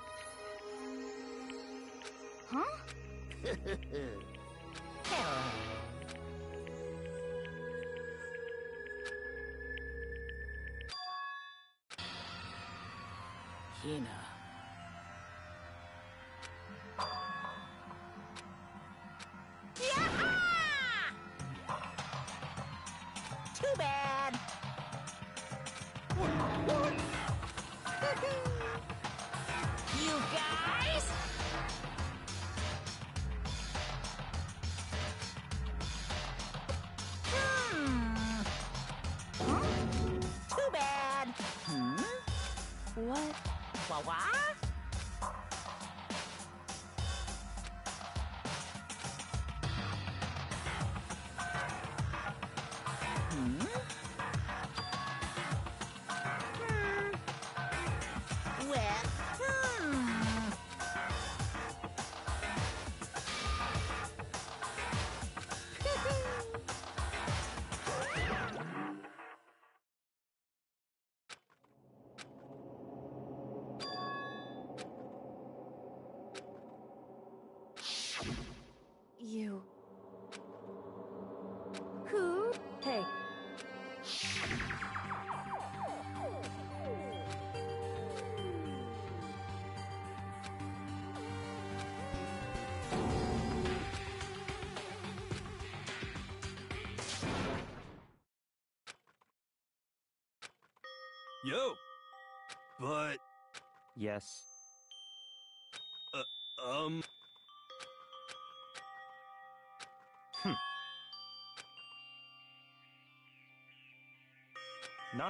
S27: Huh?
S8: Hina.
S3: You. Who? Hey.
S2: Yo! But,
S15: Yes.
S2: Uh, um...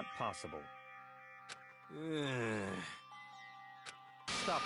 S15: Not possible. Stop.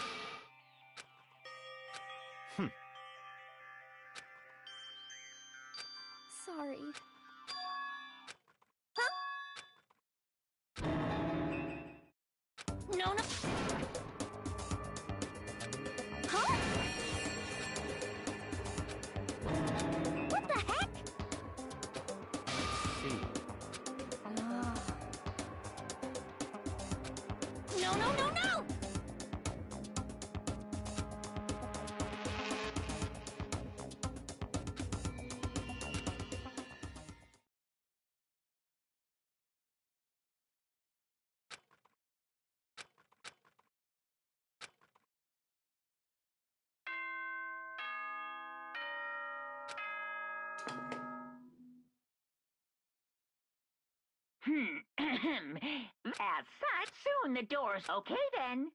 S4: As such, soon the doors. Okay then.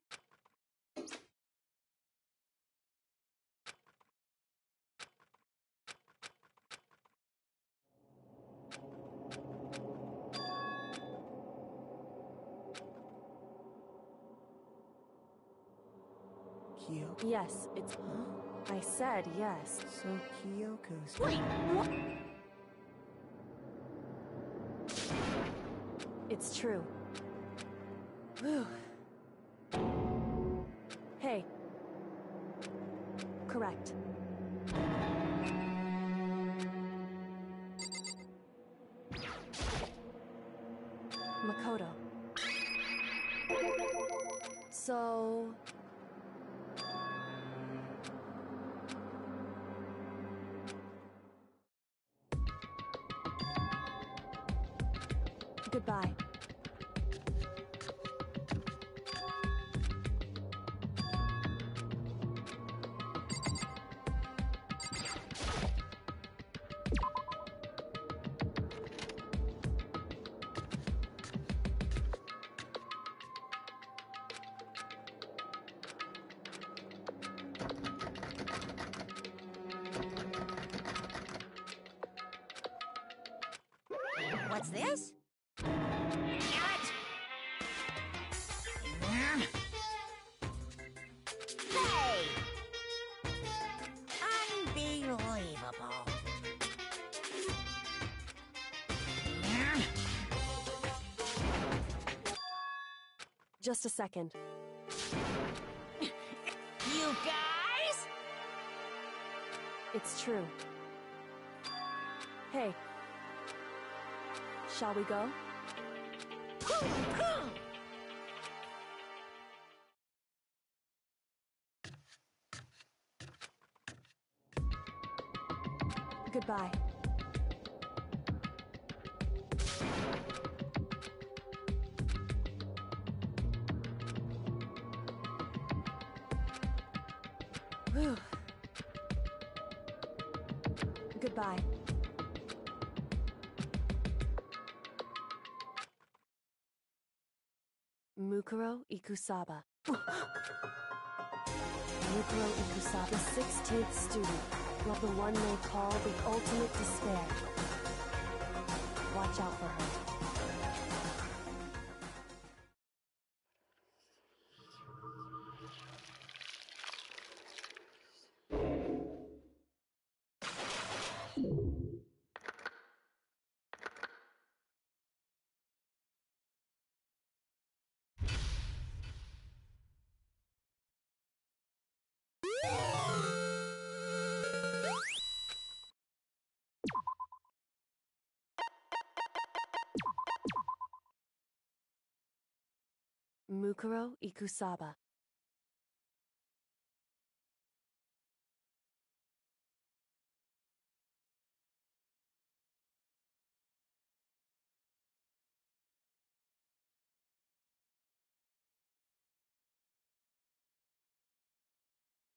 S12: Kyoko.
S3: Yes, it's. I said yes.
S12: So Kyoko's.
S10: Wait, what?
S3: It's true. Whew.
S10: What's this? Hey! Unbelievable.
S3: Just a second.
S10: You guys?
S3: It's true. Shall we go? Goodbye. Ikusaba. Ikusaba, the 16th student, like the one they call the ultimate despair. Watch out for her. Ikusaba.